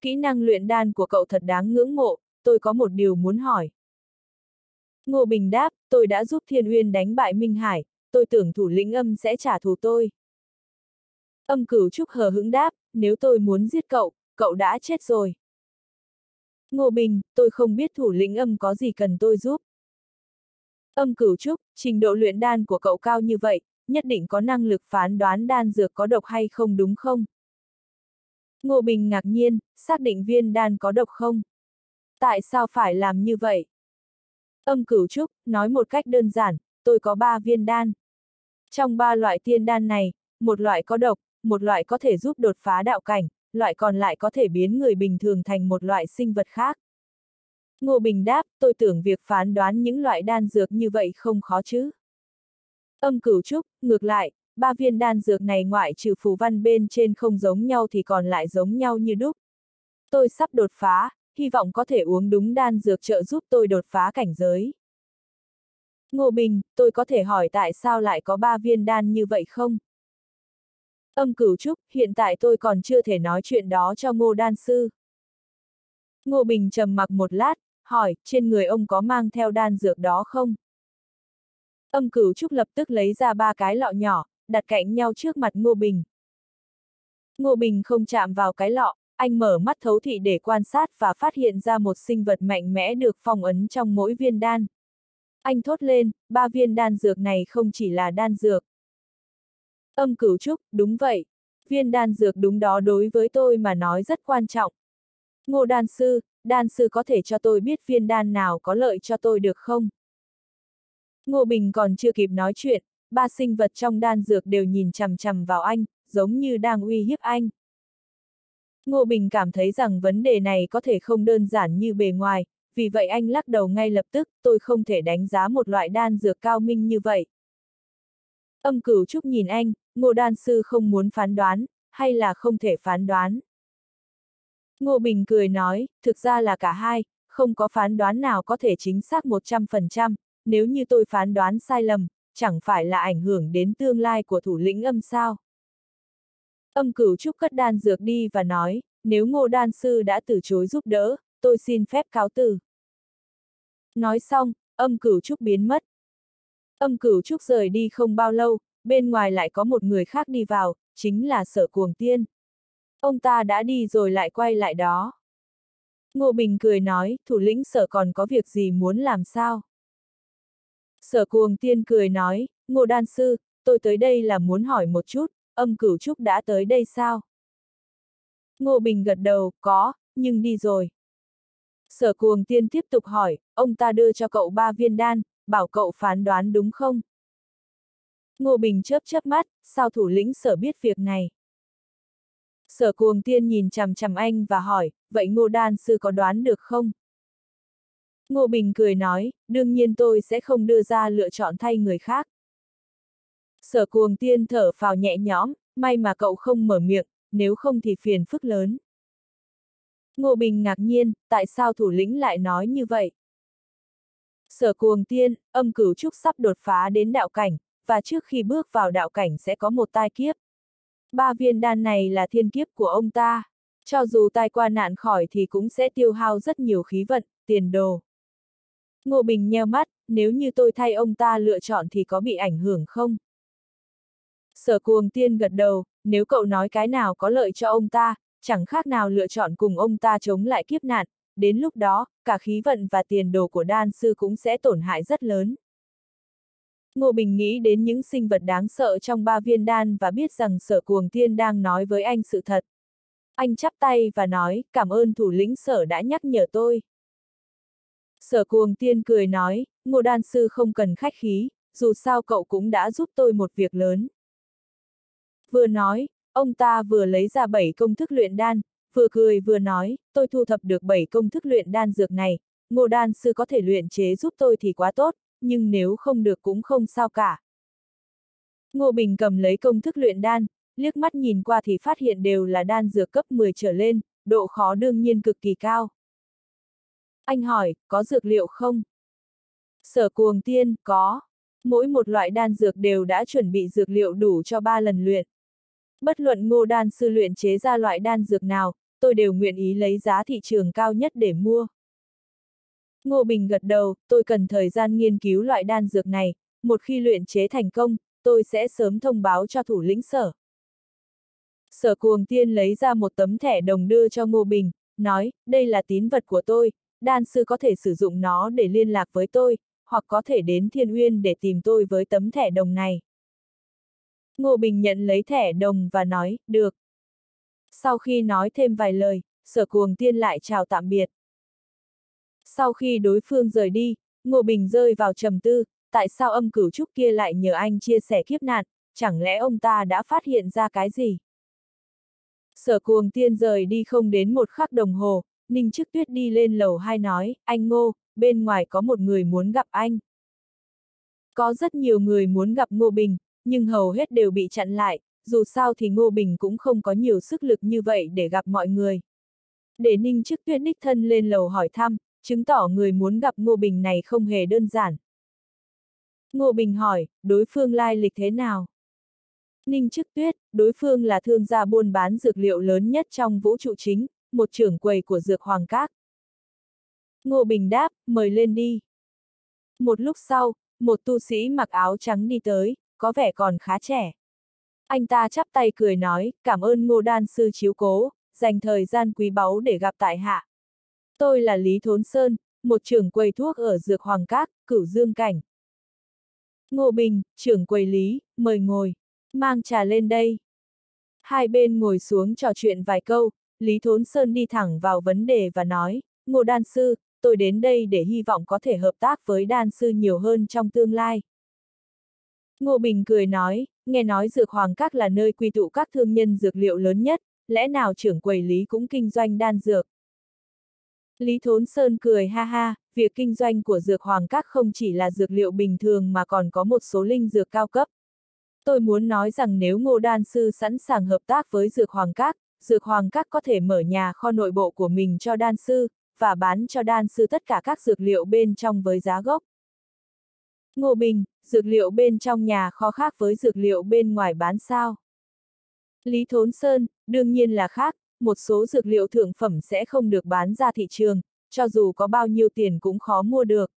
Kỹ năng luyện đan của cậu thật đáng ngưỡng mộ, tôi có một điều muốn hỏi. Ngô Bình đáp, tôi đã giúp Thiên Uyên đánh bại Minh Hải, tôi tưởng thủ lĩnh âm sẽ trả thù tôi. Âm cửu trúc hờ hững đáp, nếu tôi muốn giết cậu, cậu đã chết rồi. Ngô Bình, tôi không biết thủ lĩnh âm có gì cần tôi giúp. Âm cửu trúc, trình độ luyện đan của cậu cao như vậy, nhất định có năng lực phán đoán đan dược có độc hay không đúng không? Ngô Bình ngạc nhiên, xác định viên đan có độc không? Tại sao phải làm như vậy? Âm cửu trúc, nói một cách đơn giản, tôi có ba viên đan. Trong ba loại tiên đan này, một loại có độc, một loại có thể giúp đột phá đạo cảnh, loại còn lại có thể biến người bình thường thành một loại sinh vật khác. Ngô Bình đáp, tôi tưởng việc phán đoán những loại đan dược như vậy không khó chứ. Âm cửu trúc, ngược lại, ba viên đan dược này ngoại trừ phù văn bên trên không giống nhau thì còn lại giống nhau như đúc. Tôi sắp đột phá, hy vọng có thể uống đúng đan dược trợ giúp tôi đột phá cảnh giới. Ngô Bình, tôi có thể hỏi tại sao lại có ba viên đan như vậy không? Âm cửu trúc, hiện tại tôi còn chưa thể nói chuyện đó cho ngô đan sư. Ngô Bình trầm mặc một lát, hỏi, trên người ông có mang theo đan dược đó không? Âm cửu trúc lập tức lấy ra ba cái lọ nhỏ, đặt cạnh nhau trước mặt Ngô Bình. Ngô Bình không chạm vào cái lọ, anh mở mắt thấu thị để quan sát và phát hiện ra một sinh vật mạnh mẽ được phong ấn trong mỗi viên đan. Anh thốt lên, ba viên đan dược này không chỉ là đan dược. Âm cửu trúc, đúng vậy. Viên đan dược đúng đó đối với tôi mà nói rất quan trọng. Ngô đan sư, đan sư có thể cho tôi biết viên đan nào có lợi cho tôi được không? Ngô Bình còn chưa kịp nói chuyện, ba sinh vật trong đan dược đều nhìn chằm chằm vào anh, giống như đang uy hiếp anh. Ngô Bình cảm thấy rằng vấn đề này có thể không đơn giản như bề ngoài, vì vậy anh lắc đầu ngay lập tức, tôi không thể đánh giá một loại đan dược cao minh như vậy. Âm cửu trúc nhìn anh, ngô đan sư không muốn phán đoán, hay là không thể phán đoán. Ngô Bình cười nói, thực ra là cả hai, không có phán đoán nào có thể chính xác 100%, nếu như tôi phán đoán sai lầm, chẳng phải là ảnh hưởng đến tương lai của thủ lĩnh âm sao. Âm cửu trúc cất đan dược đi và nói, nếu ngô đan sư đã từ chối giúp đỡ, tôi xin phép cáo từ. Nói xong, âm cửu trúc biến mất. Âm cửu trúc rời đi không bao lâu, bên ngoài lại có một người khác đi vào, chính là sở cuồng tiên. Ông ta đã đi rồi lại quay lại đó. Ngô Bình cười nói, thủ lĩnh sở còn có việc gì muốn làm sao? Sở cuồng tiên cười nói, ngô đan sư, tôi tới đây là muốn hỏi một chút, âm cửu trúc đã tới đây sao? Ngô Bình gật đầu, có, nhưng đi rồi. Sở cuồng tiên tiếp tục hỏi, ông ta đưa cho cậu ba viên đan, bảo cậu phán đoán đúng không? Ngô Bình chớp chớp mắt, sao thủ lĩnh sở biết việc này? Sở cuồng tiên nhìn chằm chằm anh và hỏi, vậy ngô đan sư có đoán được không? Ngô Bình cười nói, đương nhiên tôi sẽ không đưa ra lựa chọn thay người khác. Sở cuồng tiên thở phào nhẹ nhõm, may mà cậu không mở miệng, nếu không thì phiền phức lớn. Ngô Bình ngạc nhiên, tại sao thủ lĩnh lại nói như vậy? Sở cuồng tiên, âm cửu trúc sắp đột phá đến đạo cảnh, và trước khi bước vào đạo cảnh sẽ có một tai kiếp. Ba viên đan này là thiên kiếp của ông ta. Cho dù tai qua nạn khỏi thì cũng sẽ tiêu hao rất nhiều khí vận, tiền đồ. Ngô Bình nheo mắt, nếu như tôi thay ông ta lựa chọn thì có bị ảnh hưởng không? Sở cuồng tiên gật đầu, nếu cậu nói cái nào có lợi cho ông ta, chẳng khác nào lựa chọn cùng ông ta chống lại kiếp nạn, đến lúc đó, cả khí vận và tiền đồ của đan sư cũng sẽ tổn hại rất lớn. Ngô Bình nghĩ đến những sinh vật đáng sợ trong ba viên đan và biết rằng sở cuồng tiên đang nói với anh sự thật. Anh chắp tay và nói, cảm ơn thủ lĩnh sở đã nhắc nhở tôi. Sở cuồng tiên cười nói, ngô đan sư không cần khách khí, dù sao cậu cũng đã giúp tôi một việc lớn. Vừa nói, ông ta vừa lấy ra bảy công thức luyện đan, vừa cười vừa nói, tôi thu thập được bảy công thức luyện đan dược này, ngô đan sư có thể luyện chế giúp tôi thì quá tốt, nhưng nếu không được cũng không sao cả. Ngô Bình cầm lấy công thức luyện đan, liếc mắt nhìn qua thì phát hiện đều là đan dược cấp 10 trở lên, độ khó đương nhiên cực kỳ cao. Anh hỏi, có dược liệu không? Sở cuồng tiên, có. Mỗi một loại đan dược đều đã chuẩn bị dược liệu đủ cho ba lần luyện. Bất luận ngô đan sư luyện chế ra loại đan dược nào, tôi đều nguyện ý lấy giá thị trường cao nhất để mua. Ngô Bình gật đầu, tôi cần thời gian nghiên cứu loại đan dược này, một khi luyện chế thành công, tôi sẽ sớm thông báo cho thủ lĩnh sở. Sở cuồng tiên lấy ra một tấm thẻ đồng đưa cho Ngô Bình, nói, đây là tín vật của tôi, đan sư có thể sử dụng nó để liên lạc với tôi, hoặc có thể đến Thiên Uyên để tìm tôi với tấm thẻ đồng này. Ngô Bình nhận lấy thẻ đồng và nói, được. Sau khi nói thêm vài lời, sở cuồng tiên lại chào tạm biệt. Sau khi đối phương rời đi, Ngô Bình rơi vào trầm tư, tại sao âm cửu trúc kia lại nhờ anh chia sẻ kiếp nạn, chẳng lẽ ông ta đã phát hiện ra cái gì? Sở cuồng tiên rời đi không đến một khắc đồng hồ, Ninh Chức Tuyết đi lên lầu hai nói, anh Ngô, bên ngoài có một người muốn gặp anh. Có rất nhiều người muốn gặp Ngô Bình, nhưng hầu hết đều bị chặn lại, dù sao thì Ngô Bình cũng không có nhiều sức lực như vậy để gặp mọi người. Để Ninh Chức Tuyết đích thân lên lầu hỏi thăm, chứng tỏ người muốn gặp Ngô Bình này không hề đơn giản. Ngô Bình hỏi, đối phương lai lịch thế nào? Ninh Chức Tuyết, đối phương là thương gia buôn bán dược liệu lớn nhất trong vũ trụ chính, một trưởng quầy của dược hoàng các. Ngô Bình đáp, mời lên đi. Một lúc sau, một tu sĩ mặc áo trắng đi tới, có vẻ còn khá trẻ. Anh ta chắp tay cười nói, cảm ơn ngô đan sư chiếu cố, dành thời gian quý báu để gặp tại hạ. Tôi là Lý Thốn Sơn, một trưởng quầy thuốc ở Dược Hoàng Các, Cửu Dương Cảnh. Ngô Bình, trưởng quầy Lý, mời ngồi, mang trà lên đây. Hai bên ngồi xuống trò chuyện vài câu, Lý Thốn Sơn đi thẳng vào vấn đề và nói, Ngô Đan Sư, tôi đến đây để hy vọng có thể hợp tác với Đan Sư nhiều hơn trong tương lai. Ngô Bình cười nói, nghe nói Dược Hoàng Các là nơi quy tụ các thương nhân dược liệu lớn nhất, lẽ nào trưởng quầy Lý cũng kinh doanh đan dược. Lý Thốn Sơn cười ha ha, việc kinh doanh của Dược Hoàng Các không chỉ là dược liệu bình thường mà còn có một số linh dược cao cấp. Tôi muốn nói rằng nếu Ngô Đan Sư sẵn sàng hợp tác với Dược Hoàng Các, Dược Hoàng Các có thể mở nhà kho nội bộ của mình cho đan sư, và bán cho đan sư tất cả các dược liệu bên trong với giá gốc. Ngô Bình, dược liệu bên trong nhà kho khác với dược liệu bên ngoài bán sao? Lý Thốn Sơn, đương nhiên là khác, một số dược liệu thượng phẩm sẽ không được bán ra thị trường, cho dù có bao nhiêu tiền cũng khó mua được.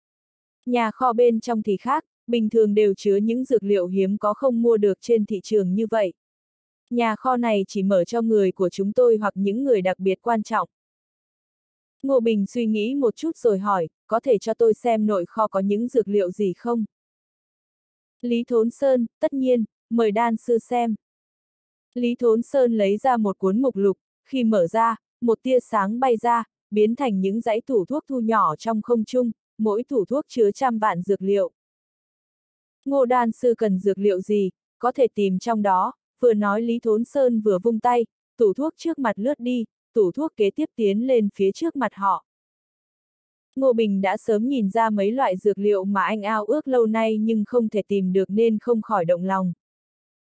Nhà kho bên trong thì khác, bình thường đều chứa những dược liệu hiếm có không mua được trên thị trường như vậy. Nhà kho này chỉ mở cho người của chúng tôi hoặc những người đặc biệt quan trọng. Ngô Bình suy nghĩ một chút rồi hỏi, có thể cho tôi xem nội kho có những dược liệu gì không? Lý Thốn Sơn, tất nhiên, mời đan sư xem. Lý Thốn Sơn lấy ra một cuốn mục lục, khi mở ra, một tia sáng bay ra, biến thành những dãy tủ thuốc thu nhỏ trong không trung, mỗi tủ thuốc chứa trăm vạn dược liệu. Ngô đan sư cần dược liệu gì, có thể tìm trong đó, vừa nói Lý Thốn Sơn vừa vung tay, tủ thuốc trước mặt lướt đi, tủ thuốc kế tiếp tiến lên phía trước mặt họ. Ngô Bình đã sớm nhìn ra mấy loại dược liệu mà anh ao ước lâu nay nhưng không thể tìm được nên không khỏi động lòng.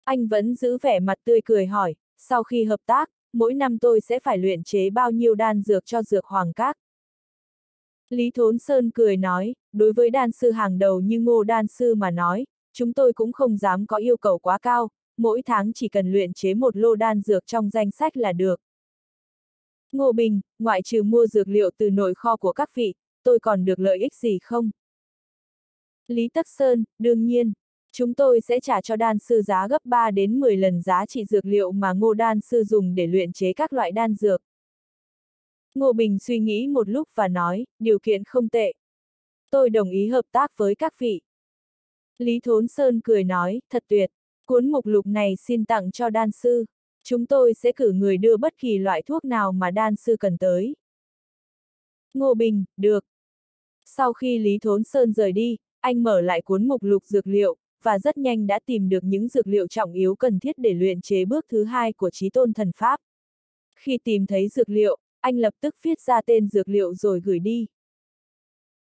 Anh vẫn giữ vẻ mặt tươi cười hỏi, sau khi hợp tác, mỗi năm tôi sẽ phải luyện chế bao nhiêu đan dược cho dược hoàng các. Lý Thốn Sơn cười nói, đối với đan sư hàng đầu như ngô đan sư mà nói, chúng tôi cũng không dám có yêu cầu quá cao, mỗi tháng chỉ cần luyện chế một lô đan dược trong danh sách là được. Ngô Bình, ngoại trừ mua dược liệu từ nội kho của các vị, tôi còn được lợi ích gì không? Lý Tắc Sơn, đương nhiên, chúng tôi sẽ trả cho đan sư giá gấp 3 đến 10 lần giá trị dược liệu mà ngô đan sư dùng để luyện chế các loại đan dược. Ngô Bình suy nghĩ một lúc và nói, điều kiện không tệ. Tôi đồng ý hợp tác với các vị. Lý Thốn Sơn cười nói, thật tuyệt, cuốn mục lục này xin tặng cho đan sư. Chúng tôi sẽ cử người đưa bất kỳ loại thuốc nào mà đan sư cần tới. Ngô Bình, được. Sau khi Lý Thốn Sơn rời đi, anh mở lại cuốn mục lục dược liệu, và rất nhanh đã tìm được những dược liệu trọng yếu cần thiết để luyện chế bước thứ hai của trí tôn thần Pháp. Khi tìm thấy dược liệu, anh lập tức viết ra tên dược liệu rồi gửi đi.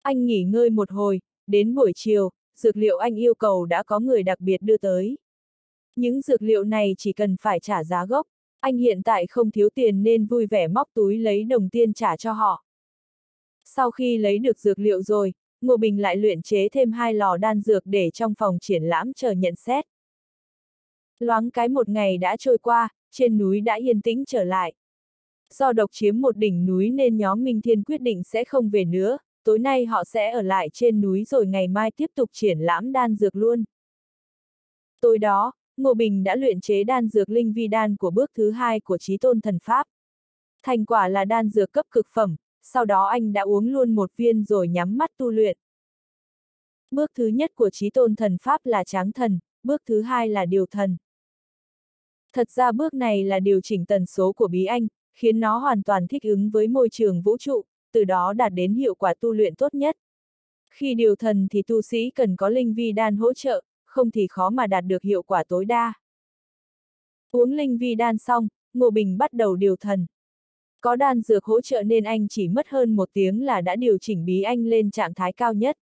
Anh nghỉ ngơi một hồi, đến buổi chiều, dược liệu anh yêu cầu đã có người đặc biệt đưa tới. Những dược liệu này chỉ cần phải trả giá gốc, anh hiện tại không thiếu tiền nên vui vẻ móc túi lấy đồng tiền trả cho họ. Sau khi lấy được dược liệu rồi, Ngô Bình lại luyện chế thêm hai lò đan dược để trong phòng triển lãm chờ nhận xét. Loáng cái một ngày đã trôi qua, trên núi đã yên tĩnh trở lại. Do độc chiếm một đỉnh núi nên nhóm Minh Thiên quyết định sẽ không về nữa, tối nay họ sẽ ở lại trên núi rồi ngày mai tiếp tục triển lãm đan dược luôn. Tối đó, Ngô Bình đã luyện chế đan dược linh vi đan của bước thứ hai của trí tôn thần Pháp. Thành quả là đan dược cấp cực phẩm, sau đó anh đã uống luôn một viên rồi nhắm mắt tu luyện. Bước thứ nhất của trí tôn thần Pháp là tráng thần, bước thứ hai là điều thần. Thật ra bước này là điều chỉnh tần số của bí anh, khiến nó hoàn toàn thích ứng với môi trường vũ trụ, từ đó đạt đến hiệu quả tu luyện tốt nhất. Khi điều thần thì tu sĩ cần có linh vi đan hỗ trợ, không thì khó mà đạt được hiệu quả tối đa. Uống linh vi đan xong, Ngô Bình bắt đầu điều thần. Có đan dược hỗ trợ nên anh chỉ mất hơn một tiếng là đã điều chỉnh bí anh lên trạng thái cao nhất.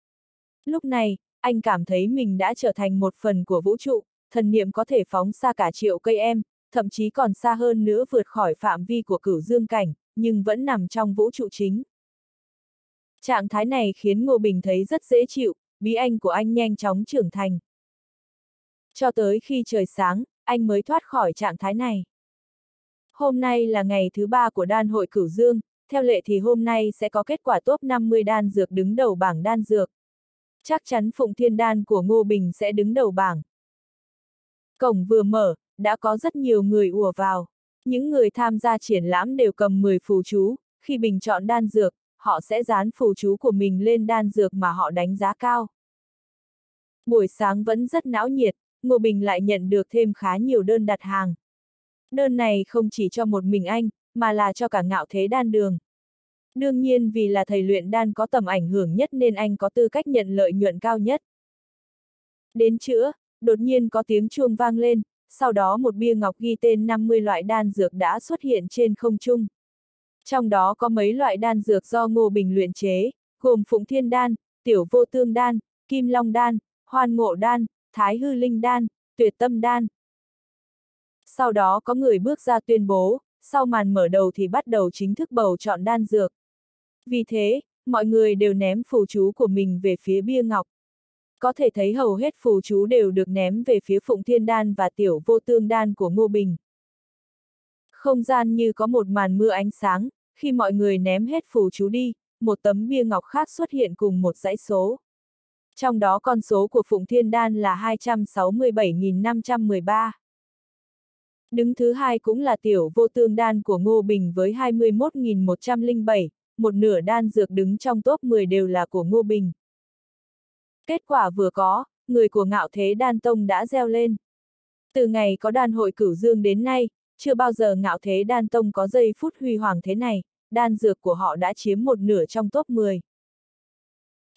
Lúc này, anh cảm thấy mình đã trở thành một phần của vũ trụ, thần niệm có thể phóng xa cả triệu cây em, thậm chí còn xa hơn nữa vượt khỏi phạm vi của cửu dương cảnh, nhưng vẫn nằm trong vũ trụ chính. Trạng thái này khiến Ngô Bình thấy rất dễ chịu, bí anh của anh nhanh chóng trưởng thành. Cho tới khi trời sáng, anh mới thoát khỏi trạng thái này. Hôm nay là ngày thứ ba của đan hội cửu dương, theo lệ thì hôm nay sẽ có kết quả top 50 đan dược đứng đầu bảng đan dược. Chắc chắn Phụng Thiên Đan của Ngô Bình sẽ đứng đầu bảng. Cổng vừa mở, đã có rất nhiều người ùa vào. Những người tham gia triển lãm đều cầm 10 phù chú, khi bình chọn đan dược, họ sẽ dán phù chú của mình lên đan dược mà họ đánh giá cao. Buổi sáng vẫn rất náo nhiệt, Ngô Bình lại nhận được thêm khá nhiều đơn đặt hàng. Đơn này không chỉ cho một mình anh, mà là cho cả ngạo thế đan đường. Đương nhiên vì là thầy luyện đan có tầm ảnh hưởng nhất nên anh có tư cách nhận lợi nhuận cao nhất. Đến chữa, đột nhiên có tiếng chuông vang lên, sau đó một bia ngọc ghi tên 50 loại đan dược đã xuất hiện trên không trung. Trong đó có mấy loại đan dược do Ngô Bình luyện chế, gồm Phụng Thiên Đan, Tiểu Vô Tương Đan, Kim Long Đan, Hoan Ngộ Đan, Thái Hư Linh Đan, Tuyệt Tâm Đan. Sau đó có người bước ra tuyên bố, sau màn mở đầu thì bắt đầu chính thức bầu chọn đan dược. Vì thế, mọi người đều ném phù chú của mình về phía bia ngọc. Có thể thấy hầu hết phù chú đều được ném về phía Phụng Thiên Đan và Tiểu Vô Tương Đan của Ngô Bình. Không gian như có một màn mưa ánh sáng, khi mọi người ném hết phù chú đi, một tấm bia ngọc khác xuất hiện cùng một dãy số. Trong đó con số của Phụng Thiên Đan là 267.513. Đứng thứ hai cũng là tiểu vô tương đan của Ngô Bình với 21.107, một nửa đan dược đứng trong top 10 đều là của Ngô Bình. Kết quả vừa có, người của ngạo thế đan tông đã gieo lên. Từ ngày có đan hội cửu dương đến nay, chưa bao giờ ngạo thế đan tông có giây phút huy hoàng thế này, đan dược của họ đã chiếm một nửa trong top 10.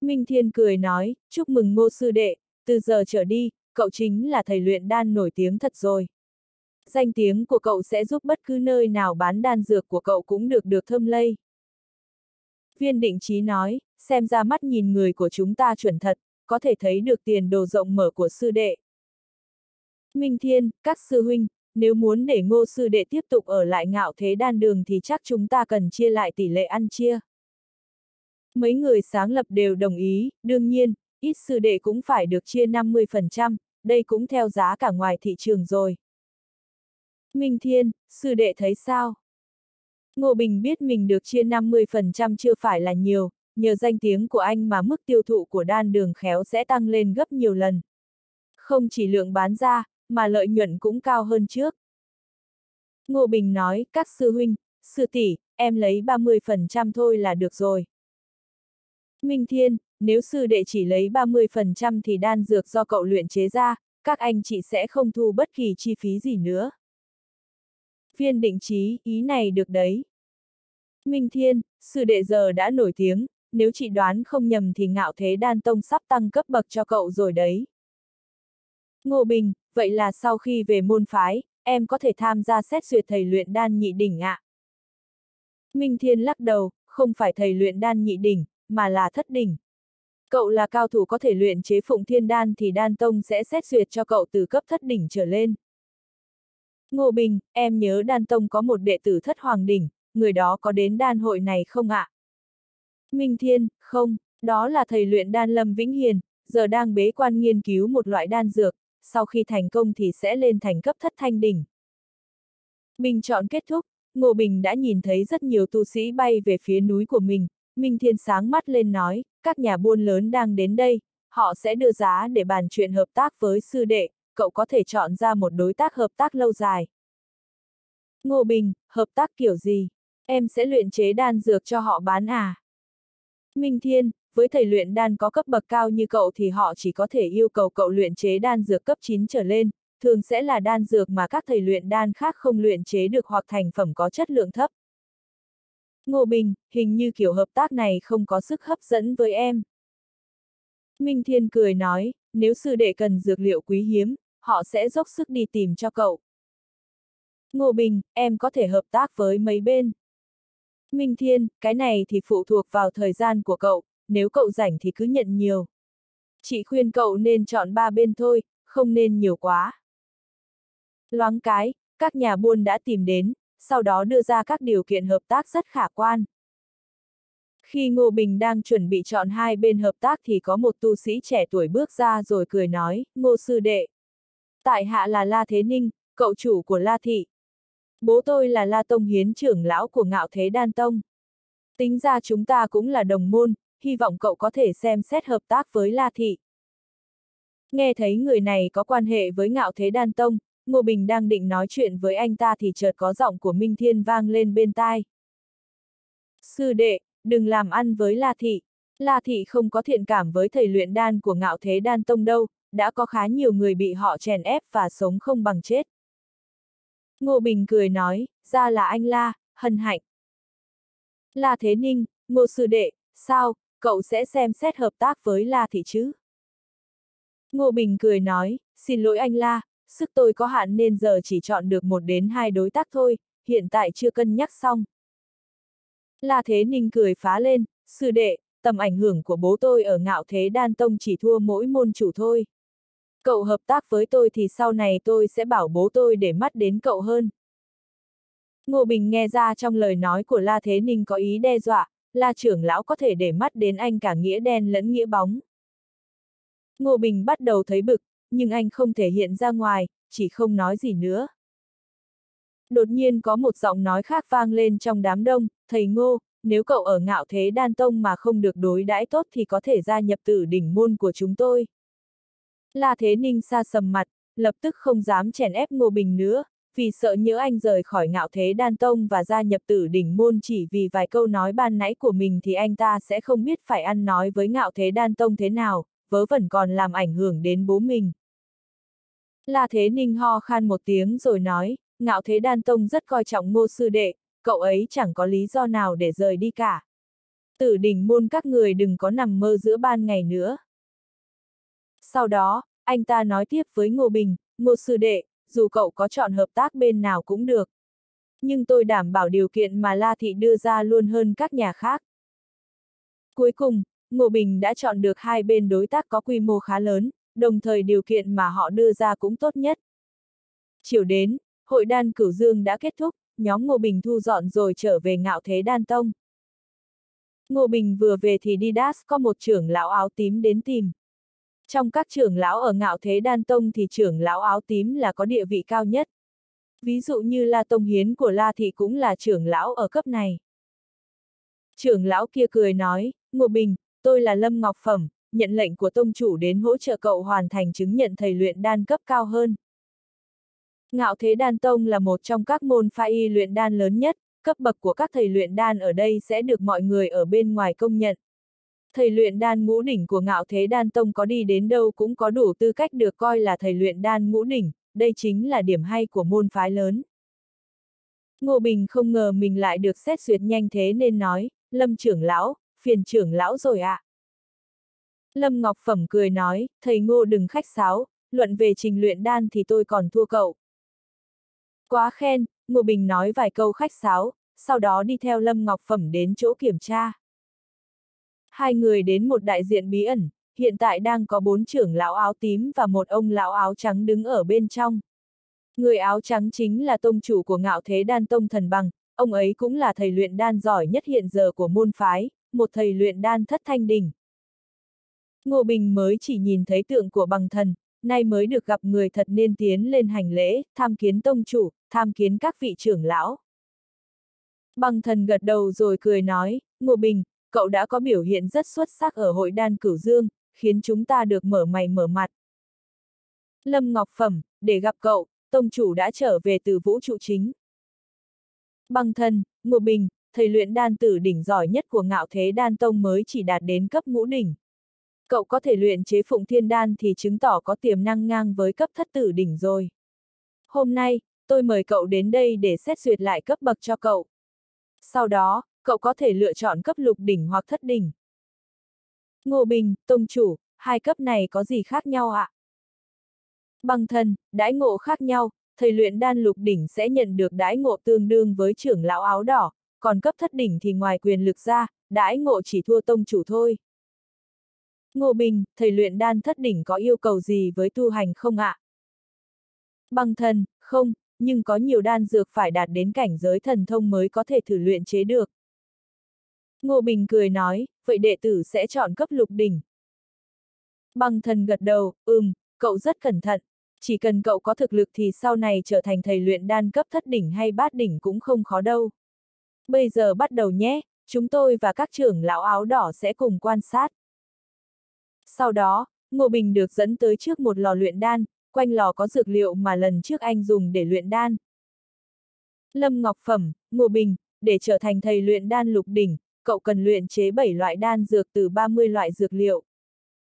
Minh Thiên cười nói, chúc mừng ngô sư đệ, từ giờ trở đi, cậu chính là thầy luyện đan nổi tiếng thật rồi. Danh tiếng của cậu sẽ giúp bất cứ nơi nào bán đan dược của cậu cũng được được thơm lây. Viên định trí nói, xem ra mắt nhìn người của chúng ta chuẩn thật, có thể thấy được tiền đồ rộng mở của sư đệ. Minh Thiên, các sư huynh, nếu muốn để ngô sư đệ tiếp tục ở lại ngạo thế đan đường thì chắc chúng ta cần chia lại tỷ lệ ăn chia. Mấy người sáng lập đều đồng ý, đương nhiên, ít sư đệ cũng phải được chia 50%, đây cũng theo giá cả ngoài thị trường rồi. Minh Thiên, sư đệ thấy sao? Ngô Bình biết mình được chia 50% chưa phải là nhiều, nhờ danh tiếng của anh mà mức tiêu thụ của đan đường khéo sẽ tăng lên gấp nhiều lần. Không chỉ lượng bán ra, mà lợi nhuận cũng cao hơn trước. Ngô Bình nói, các sư huynh, sư tỷ, em lấy 30% thôi là được rồi. Minh Thiên, nếu sư đệ chỉ lấy 30% thì đan dược do cậu luyện chế ra, các anh chị sẽ không thu bất kỳ chi phí gì nữa. Viên định trí, ý này được đấy. Minh Thiên, sư đệ giờ đã nổi tiếng, nếu chị đoán không nhầm thì ngạo thế đan tông sắp tăng cấp bậc cho cậu rồi đấy. Ngô Bình, vậy là sau khi về môn phái, em có thể tham gia xét duyệt thầy luyện đan nhị đỉnh ạ. À? Minh Thiên lắc đầu, không phải thầy luyện đan nhị đỉnh, mà là thất đỉnh. Cậu là cao thủ có thể luyện chế phụng thiên đan thì đan tông sẽ xét duyệt cho cậu từ cấp thất đỉnh trở lên. Ngô Bình, em nhớ đan tông có một đệ tử thất hoàng đỉnh, người đó có đến đan hội này không ạ? À? Minh Thiên, không, đó là thầy luyện đan Lâm Vĩnh Hiền, giờ đang bế quan nghiên cứu một loại đan dược, sau khi thành công thì sẽ lên thành cấp thất thanh đỉnh. Bình chọn kết thúc, Ngô Bình đã nhìn thấy rất nhiều tu sĩ bay về phía núi của mình, Minh Thiên sáng mắt lên nói, các nhà buôn lớn đang đến đây, họ sẽ đưa giá để bàn chuyện hợp tác với sư đệ, cậu có thể chọn ra một đối tác hợp tác lâu dài. Ngô Bình, hợp tác kiểu gì? Em sẽ luyện chế đan dược cho họ bán à? Minh Thiên, với thầy luyện đan có cấp bậc cao như cậu thì họ chỉ có thể yêu cầu cậu luyện chế đan dược cấp 9 trở lên, thường sẽ là đan dược mà các thầy luyện đan khác không luyện chế được hoặc thành phẩm có chất lượng thấp. Ngô Bình, hình như kiểu hợp tác này không có sức hấp dẫn với em. Minh Thiên cười nói, nếu sư đệ cần dược liệu quý hiếm, họ sẽ dốc sức đi tìm cho cậu. Ngô Bình, em có thể hợp tác với mấy bên. Minh Thiên, cái này thì phụ thuộc vào thời gian của cậu, nếu cậu rảnh thì cứ nhận nhiều. Chị khuyên cậu nên chọn ba bên thôi, không nên nhiều quá. Loáng cái, các nhà buôn đã tìm đến, sau đó đưa ra các điều kiện hợp tác rất khả quan. Khi Ngô Bình đang chuẩn bị chọn hai bên hợp tác thì có một tu sĩ trẻ tuổi bước ra rồi cười nói, Ngô Sư Đệ. Tại hạ là La Thế Ninh, cậu chủ của La Thị. Bố tôi là La Tông Hiến trưởng lão của ngạo thế đan tông. Tính ra chúng ta cũng là đồng môn, hy vọng cậu có thể xem xét hợp tác với La Thị. Nghe thấy người này có quan hệ với ngạo thế đan tông, Ngô Bình đang định nói chuyện với anh ta thì chợt có giọng của Minh Thiên vang lên bên tai. Sư đệ, đừng làm ăn với La Thị. La Thị không có thiện cảm với thầy luyện đan của ngạo thế đan tông đâu, đã có khá nhiều người bị họ chèn ép và sống không bằng chết. Ngô Bình cười nói, ra là anh La, hân hạnh. La Thế Ninh, Ngô Sư Đệ, sao, cậu sẽ xem xét hợp tác với La Thị chứ? Ngô Bình cười nói, xin lỗi anh La, sức tôi có hạn nên giờ chỉ chọn được một đến hai đối tác thôi, hiện tại chưa cân nhắc xong. La Thế Ninh cười phá lên, sư đệ, tầm ảnh hưởng của bố tôi ở ngạo thế đan tông chỉ thua mỗi môn chủ thôi. Cậu hợp tác với tôi thì sau này tôi sẽ bảo bố tôi để mắt đến cậu hơn. Ngô Bình nghe ra trong lời nói của La Thế Ninh có ý đe dọa, La trưởng lão có thể để mắt đến anh cả nghĩa đen lẫn nghĩa bóng. Ngô Bình bắt đầu thấy bực, nhưng anh không thể hiện ra ngoài, chỉ không nói gì nữa. Đột nhiên có một giọng nói khác vang lên trong đám đông, thầy Ngô, nếu cậu ở ngạo thế đan tông mà không được đối đãi tốt thì có thể gia nhập tử đỉnh môn của chúng tôi. La Thế Ninh xa sầm mặt, lập tức không dám chèn ép Ngô Bình nữa, vì sợ nhớ anh rời khỏi ngạo thế đan tông và gia nhập tử đỉnh môn chỉ vì vài câu nói ban nãy của mình thì anh ta sẽ không biết phải ăn nói với ngạo thế đan tông thế nào, vớ vẩn còn làm ảnh hưởng đến bố mình. La Thế Ninh ho khan một tiếng rồi nói, ngạo thế đan tông rất coi trọng ngô sư đệ, cậu ấy chẳng có lý do nào để rời đi cả. Tử đỉnh môn các người đừng có nằm mơ giữa ban ngày nữa. Sau đó, anh ta nói tiếp với Ngô Bình, Ngô sư đệ, dù cậu có chọn hợp tác bên nào cũng được. Nhưng tôi đảm bảo điều kiện mà La Thị đưa ra luôn hơn các nhà khác. Cuối cùng, Ngô Bình đã chọn được hai bên đối tác có quy mô khá lớn, đồng thời điều kiện mà họ đưa ra cũng tốt nhất. Chiều đến, hội đan cửu dương đã kết thúc, nhóm Ngô Bình thu dọn rồi trở về ngạo thế đan tông. Ngô Bình vừa về thì đi có một trưởng lão áo tím đến tìm. Trong các trưởng lão ở ngạo thế đan tông thì trưởng lão áo tím là có địa vị cao nhất. Ví dụ như La Tông Hiến của La Thị cũng là trưởng lão ở cấp này. Trưởng lão kia cười nói, Ngô Bình, tôi là Lâm Ngọc Phẩm, nhận lệnh của tông chủ đến hỗ trợ cậu hoàn thành chứng nhận thầy luyện đan cấp cao hơn. Ngạo Thế Đan Tông là một trong các môn pha y luyện đan lớn nhất, cấp bậc của các thầy luyện đan ở đây sẽ được mọi người ở bên ngoài công nhận. Thầy luyện đan ngũ đỉnh của Ngạo Thế Đan Tông có đi đến đâu cũng có đủ tư cách được coi là thầy luyện đan ngũ đỉnh, đây chính là điểm hay của môn phái lớn. Ngô Bình không ngờ mình lại được xét duyệt nhanh thế nên nói, Lâm trưởng lão, phiền trưởng lão rồi ạ. À. Lâm Ngọc Phẩm cười nói, thầy Ngô đừng khách sáo, luận về trình luyện đan thì tôi còn thua cậu. Quá khen, Ngô Bình nói vài câu khách sáo, sau đó đi theo Lâm Ngọc Phẩm đến chỗ kiểm tra. Hai người đến một đại diện bí ẩn, hiện tại đang có bốn trưởng lão áo tím và một ông lão áo trắng đứng ở bên trong. Người áo trắng chính là tông chủ của ngạo thế đan tông thần bằng, ông ấy cũng là thầy luyện đan giỏi nhất hiện giờ của môn phái, một thầy luyện đan thất thanh đỉnh. Ngô Bình mới chỉ nhìn thấy tượng của bằng thần, nay mới được gặp người thật nên tiến lên hành lễ, tham kiến tông chủ, tham kiến các vị trưởng lão. Bằng thần gật đầu rồi cười nói, Ngô Bình, cậu đã có biểu hiện rất xuất sắc ở hội đan cửu dương, khiến chúng ta được mở mày mở mặt. Lâm Ngọc Phẩm, để gặp cậu, tông chủ đã trở về từ vũ trụ chính. Bằng thân, Ngô Bình, thầy luyện đan tử đỉnh giỏi nhất của ngạo thế đan tông mới chỉ đạt đến cấp ngũ đỉnh. Cậu có thể luyện chế phụng thiên đan thì chứng tỏ có tiềm năng ngang với cấp thất tử đỉnh rồi. Hôm nay, tôi mời cậu đến đây để xét duyệt lại cấp bậc cho cậu. Sau đó, cậu có thể lựa chọn cấp lục đỉnh hoặc thất đỉnh. Ngô Bình, Tông Chủ, hai cấp này có gì khác nhau ạ? À? Bằng thân, đãi ngộ khác nhau, thầy luyện đan lục đỉnh sẽ nhận được đãi ngộ tương đương với trưởng lão áo đỏ, còn cấp thất đỉnh thì ngoài quyền lực ra, đãi ngộ chỉ thua tông chủ thôi. Ngô Bình, thầy luyện đan thất đỉnh có yêu cầu gì với tu hành không ạ? À? Bằng thần, không, nhưng có nhiều đan dược phải đạt đến cảnh giới thần thông mới có thể thử luyện chế được. Ngô Bình cười nói, vậy đệ tử sẽ chọn cấp lục đỉnh. Bằng thần gật đầu, ừm, cậu rất cẩn thận, chỉ cần cậu có thực lực thì sau này trở thành thầy luyện đan cấp thất đỉnh hay bát đỉnh cũng không khó đâu. Bây giờ bắt đầu nhé, chúng tôi và các trưởng lão áo đỏ sẽ cùng quan sát. Sau đó, Ngô Bình được dẫn tới trước một lò luyện đan, quanh lò có dược liệu mà lần trước anh dùng để luyện đan. Lâm Ngọc Phẩm, Ngô Bình, để trở thành thầy luyện đan lục đỉnh, cậu cần luyện chế 7 loại đan dược từ 30 loại dược liệu.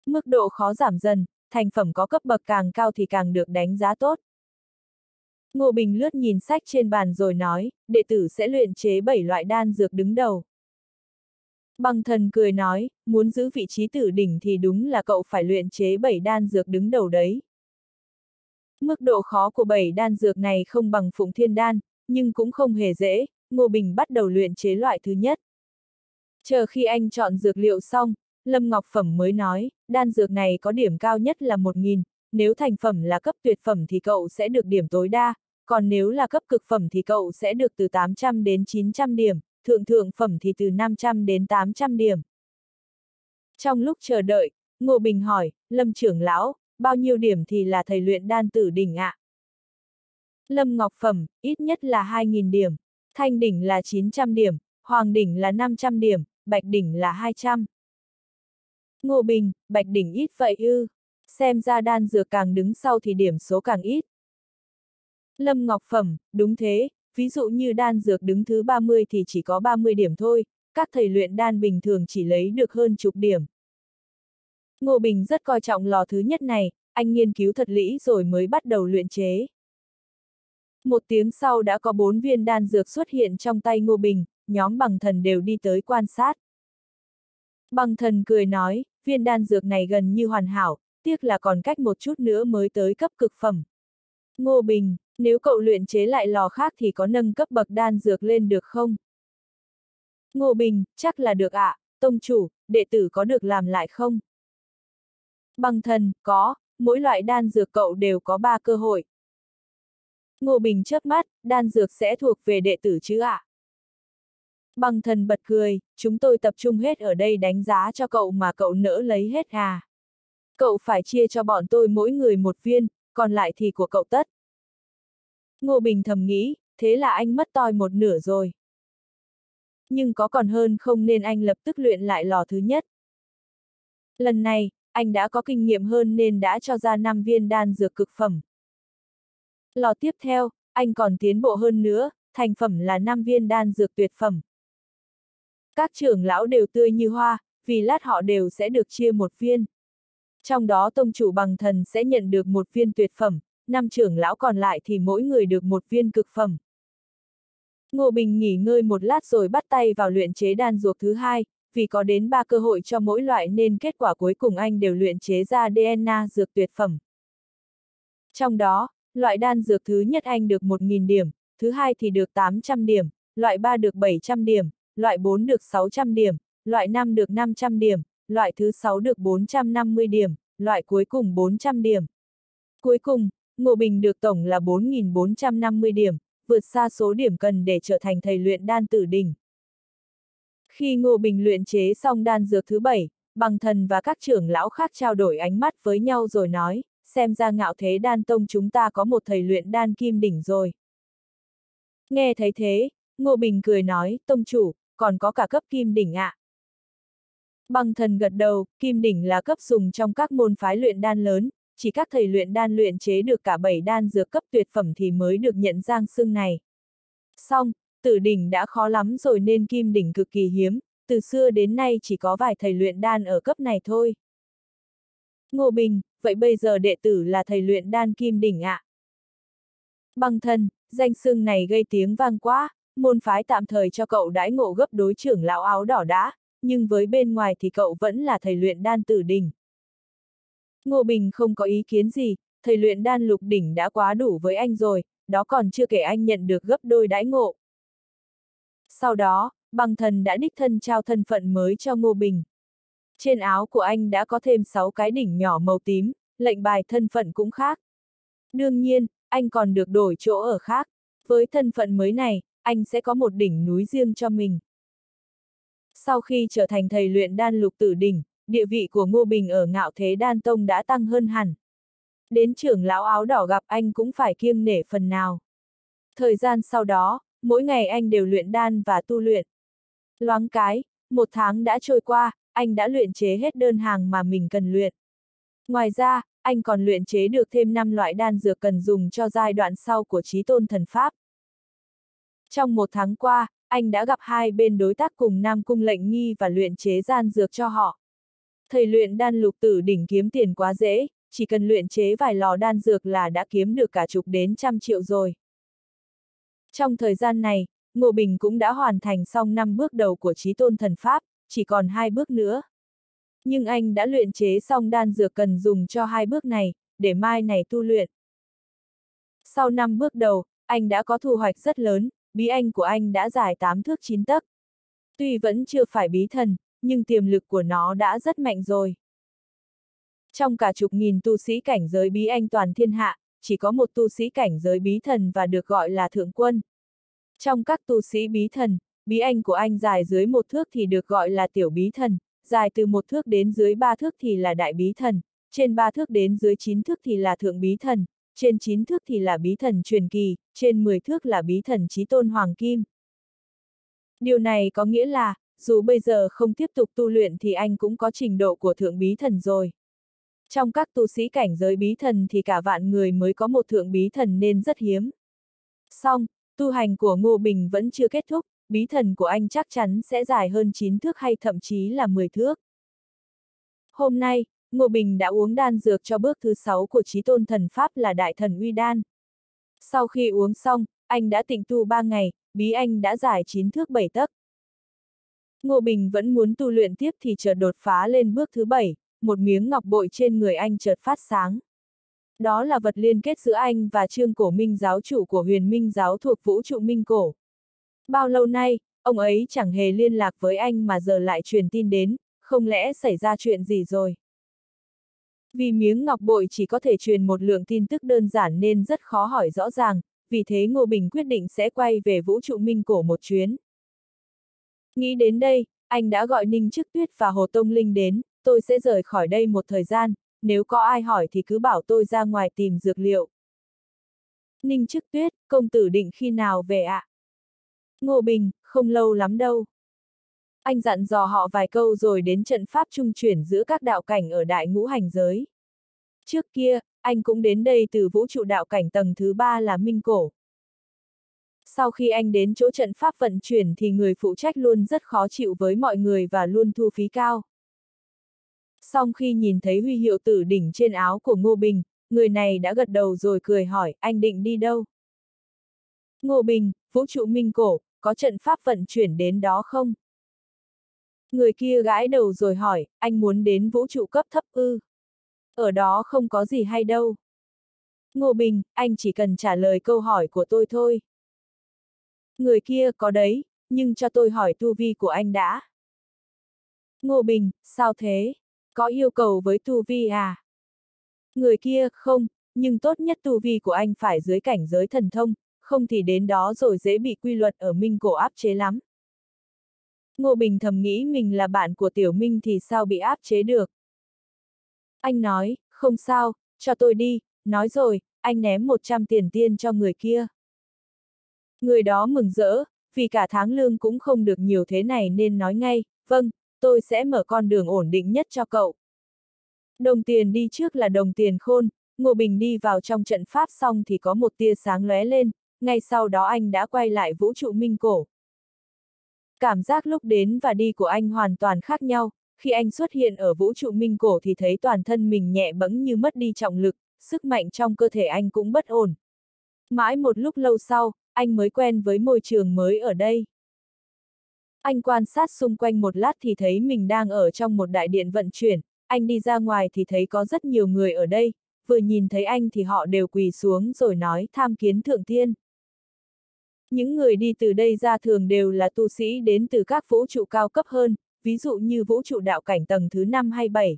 Mức độ khó giảm dần, thành phẩm có cấp bậc càng cao thì càng được đánh giá tốt. Ngô Bình lướt nhìn sách trên bàn rồi nói, đệ tử sẽ luyện chế 7 loại đan dược đứng đầu. Bằng thần cười nói, muốn giữ vị trí tử đỉnh thì đúng là cậu phải luyện chế 7 đan dược đứng đầu đấy. Mức độ khó của 7 đan dược này không bằng phụng thiên đan, nhưng cũng không hề dễ, Ngô Bình bắt đầu luyện chế loại thứ nhất. Chờ khi anh chọn dược liệu xong, Lâm Ngọc Phẩm mới nói, đan dược này có điểm cao nhất là 1.000, nếu thành phẩm là cấp tuyệt phẩm thì cậu sẽ được điểm tối đa, còn nếu là cấp cực phẩm thì cậu sẽ được từ 800 đến 900 điểm, thượng thượng phẩm thì từ 500 đến 800 điểm. Trong lúc chờ đợi, Ngô Bình hỏi, Lâm trưởng lão, bao nhiêu điểm thì là thầy luyện đan tử đỉnh ạ? À? Lâm Ngọc Phẩm, ít nhất là 2.000 điểm, Thanh đỉnh là 900 điểm, Hoàng đỉnh là 500 điểm, Bạch đỉnh là 200. Ngô Bình, Bạch đỉnh ít vậy ư, xem ra đan dược càng đứng sau thì điểm số càng ít. Lâm Ngọc Phẩm, đúng thế, ví dụ như đan dược đứng thứ 30 thì chỉ có 30 điểm thôi, các thầy luyện đan bình thường chỉ lấy được hơn chục điểm. Ngô Bình rất coi trọng lò thứ nhất này, anh nghiên cứu thật lỹ rồi mới bắt đầu luyện chế. Một tiếng sau đã có bốn viên đan dược xuất hiện trong tay Ngô Bình, nhóm bằng thần đều đi tới quan sát. Bằng thần cười nói, viên đan dược này gần như hoàn hảo, tiếc là còn cách một chút nữa mới tới cấp cực phẩm. Ngô Bình, nếu cậu luyện chế lại lò khác thì có nâng cấp bậc đan dược lên được không? Ngô Bình, chắc là được ạ, à, tông chủ, đệ tử có được làm lại không? Bằng thần, có, mỗi loại đan dược cậu đều có ba cơ hội. Ngô Bình chớp mắt, đan dược sẽ thuộc về đệ tử chứ ạ? À? Bằng thần bật cười, chúng tôi tập trung hết ở đây đánh giá cho cậu mà cậu nỡ lấy hết à. Cậu phải chia cho bọn tôi mỗi người một viên, còn lại thì của cậu tất. Ngô Bình thầm nghĩ, thế là anh mất toi một nửa rồi. Nhưng có còn hơn không nên anh lập tức luyện lại lò thứ nhất. Lần này, anh đã có kinh nghiệm hơn nên đã cho ra 5 viên đan dược cực phẩm. Lò tiếp theo, anh còn tiến bộ hơn nữa, thành phẩm là 5 viên đan dược tuyệt phẩm. Các trưởng lão đều tươi như hoa, vì lát họ đều sẽ được chia một viên. Trong đó tông chủ bằng thần sẽ nhận được một viên tuyệt phẩm, năm trưởng lão còn lại thì mỗi người được một viên cực phẩm. Ngô Bình nghỉ ngơi một lát rồi bắt tay vào luyện chế đan dược thứ hai, vì có đến ba cơ hội cho mỗi loại nên kết quả cuối cùng anh đều luyện chế ra DNA dược tuyệt phẩm. Trong đó, loại đan dược thứ nhất anh được 1.000 điểm, thứ hai thì được 800 điểm, loại 3 được 700 điểm, loại 4 được 600 điểm, loại 5 được 500 điểm, loại thứ 6 được 450 điểm, loại cuối cùng 400 điểm. Cuối cùng, Ngô Bình được tổng là 4.450 điểm, vượt xa số điểm cần để trở thành thầy luyện đan tử đỉnh. Khi Ngô Bình luyện chế xong đan dược thứ bảy, bằng thần và các trưởng lão khác trao đổi ánh mắt với nhau rồi nói, xem ra ngạo thế đan tông chúng ta có một thầy luyện đan kim đỉnh rồi. Nghe thấy thế, Ngô Bình cười nói, tông chủ, còn có cả cấp kim đỉnh ạ. À. Bằng thần gật đầu, kim đỉnh là cấp dùng trong các môn phái luyện đan lớn, chỉ các thầy luyện đan luyện chế được cả bảy đan dược cấp tuyệt phẩm thì mới được nhận giang xương này. Xong, tử đỉnh đã khó lắm rồi nên kim đỉnh cực kỳ hiếm, từ xưa đến nay chỉ có vài thầy luyện đan ở cấp này thôi. Ngô Bình, vậy bây giờ đệ tử là thầy luyện đan kim đỉnh ạ. À? Bằng thân, danh xương này gây tiếng vang quá, môn phái tạm thời cho cậu đãi ngộ gấp đối trưởng lão áo đỏ đã, nhưng với bên ngoài thì cậu vẫn là thầy luyện đan tử đỉnh. Ngô Bình không có ý kiến gì, thầy luyện đan lục đỉnh đã quá đủ với anh rồi, đó còn chưa kể anh nhận được gấp đôi đãi ngộ. Sau đó, bằng thần đã đích thân trao thân phận mới cho Ngô Bình. Trên áo của anh đã có thêm 6 cái đỉnh nhỏ màu tím, lệnh bài thân phận cũng khác. Đương nhiên, anh còn được đổi chỗ ở khác. Với thân phận mới này, anh sẽ có một đỉnh núi riêng cho mình. Sau khi trở thành thầy luyện đan lục tử đỉnh, địa vị của Ngô Bình ở ngạo thế đan tông đã tăng hơn hẳn. Đến trưởng lão áo đỏ gặp anh cũng phải kiêng nể phần nào. Thời gian sau đó, mỗi ngày anh đều luyện đan và tu luyện. Loáng cái, một tháng đã trôi qua, anh đã luyện chế hết đơn hàng mà mình cần luyện. Ngoài ra, anh còn luyện chế được thêm 5 loại đan dược cần dùng cho giai đoạn sau của trí tôn thần Pháp. Trong một tháng qua, anh đã gặp hai bên đối tác cùng Nam Cung lệnh nghi và luyện chế gian dược cho họ. Thầy luyện đan lục tử đỉnh kiếm tiền quá dễ, chỉ cần luyện chế vài lò đan dược là đã kiếm được cả chục đến trăm triệu rồi. Trong thời gian này, Ngô Bình cũng đã hoàn thành xong năm bước đầu của trí tôn thần Pháp, chỉ còn hai bước nữa. Nhưng anh đã luyện chế xong đan dược cần dùng cho hai bước này, để mai này tu luyện. Sau năm bước đầu, anh đã có thu hoạch rất lớn, bí anh của anh đã dài 8 thước 9 tấc. Tuy vẫn chưa phải bí thần, nhưng tiềm lực của nó đã rất mạnh rồi. Trong cả chục nghìn tu sĩ cảnh giới bí anh toàn thiên hạ, chỉ có một tu sĩ cảnh giới bí thần và được gọi là thượng quân. Trong các tu sĩ bí thần, bí anh của anh dài dưới một thước thì được gọi là tiểu bí thần, dài từ một thước đến dưới ba thước thì là đại bí thần, trên ba thước đến dưới chín thước thì là thượng bí thần, trên chín thước thì là bí thần truyền kỳ, trên 10 thước là bí thần trí tôn hoàng kim. Điều này có nghĩa là, dù bây giờ không tiếp tục tu luyện thì anh cũng có trình độ của thượng bí thần rồi. Trong các tu sĩ cảnh giới bí thần thì cả vạn người mới có một thượng bí thần nên rất hiếm. Xong, tu hành của Ngô Bình vẫn chưa kết thúc, bí thần của anh chắc chắn sẽ dài hơn 9 thước hay thậm chí là 10 thước. Hôm nay, Ngô Bình đã uống đan dược cho bước thứ 6 của trí tôn thần Pháp là Đại Thần Uy Đan. Sau khi uống xong, anh đã tịnh tu 3 ngày, bí anh đã giải chín thước 7 tấc. Ngô Bình vẫn muốn tu luyện tiếp thì chợt đột phá lên bước thứ 7, một miếng ngọc bội trên người anh chợt phát sáng. Đó là vật liên kết giữa anh và Trương Cổ Minh giáo chủ của huyền minh giáo thuộc vũ trụ Minh Cổ. Bao lâu nay, ông ấy chẳng hề liên lạc với anh mà giờ lại truyền tin đến, không lẽ xảy ra chuyện gì rồi? Vì miếng ngọc bội chỉ có thể truyền một lượng tin tức đơn giản nên rất khó hỏi rõ ràng, vì thế Ngô Bình quyết định sẽ quay về vũ trụ Minh Cổ một chuyến. Nghĩ đến đây, anh đã gọi Ninh Chức Tuyết và Hồ Tông Linh đến, tôi sẽ rời khỏi đây một thời gian, nếu có ai hỏi thì cứ bảo tôi ra ngoài tìm dược liệu. Ninh Chức Tuyết, công tử định khi nào về ạ? À? Ngô Bình, không lâu lắm đâu. Anh dặn dò họ vài câu rồi đến trận pháp trung chuyển giữa các đạo cảnh ở đại ngũ hành giới. Trước kia, anh cũng đến đây từ vũ trụ đạo cảnh tầng thứ ba là Minh Cổ. Sau khi anh đến chỗ trận pháp vận chuyển thì người phụ trách luôn rất khó chịu với mọi người và luôn thu phí cao. Song khi nhìn thấy huy hiệu tử đỉnh trên áo của Ngô Bình, người này đã gật đầu rồi cười hỏi, anh định đi đâu? Ngô Bình, vũ trụ minh cổ, có trận pháp vận chuyển đến đó không? Người kia gãi đầu rồi hỏi, anh muốn đến vũ trụ cấp thấp ư? Ở đó không có gì hay đâu. Ngô Bình, anh chỉ cần trả lời câu hỏi của tôi thôi. Người kia có đấy, nhưng cho tôi hỏi tu vi của anh đã. Ngô Bình, sao thế? Có yêu cầu với tu vi à? Người kia, không, nhưng tốt nhất tu vi của anh phải dưới cảnh giới thần thông, không thì đến đó rồi dễ bị quy luật ở Minh Cổ áp chế lắm. Ngô Bình thầm nghĩ mình là bạn của Tiểu Minh thì sao bị áp chế được. Anh nói, không sao, cho tôi đi, nói rồi, anh ném 100 tiền tiên cho người kia. Người đó mừng rỡ, vì cả tháng lương cũng không được nhiều thế này nên nói ngay, vâng, tôi sẽ mở con đường ổn định nhất cho cậu. Đồng tiền đi trước là đồng tiền khôn, Ngô Bình đi vào trong trận pháp xong thì có một tia sáng lóe lên, ngay sau đó anh đã quay lại vũ trụ minh cổ. Cảm giác lúc đến và đi của anh hoàn toàn khác nhau, khi anh xuất hiện ở vũ trụ minh cổ thì thấy toàn thân mình nhẹ bẫng như mất đi trọng lực, sức mạnh trong cơ thể anh cũng bất ổn. Mãi một lúc lâu sau, anh mới quen với môi trường mới ở đây. Anh quan sát xung quanh một lát thì thấy mình đang ở trong một đại điện vận chuyển, anh đi ra ngoài thì thấy có rất nhiều người ở đây, vừa nhìn thấy anh thì họ đều quỳ xuống rồi nói tham kiến thượng thiên. Những người đi từ đây ra thường đều là tu sĩ đến từ các vũ trụ cao cấp hơn, ví dụ như vũ trụ đạo cảnh tầng thứ 5 hay 7.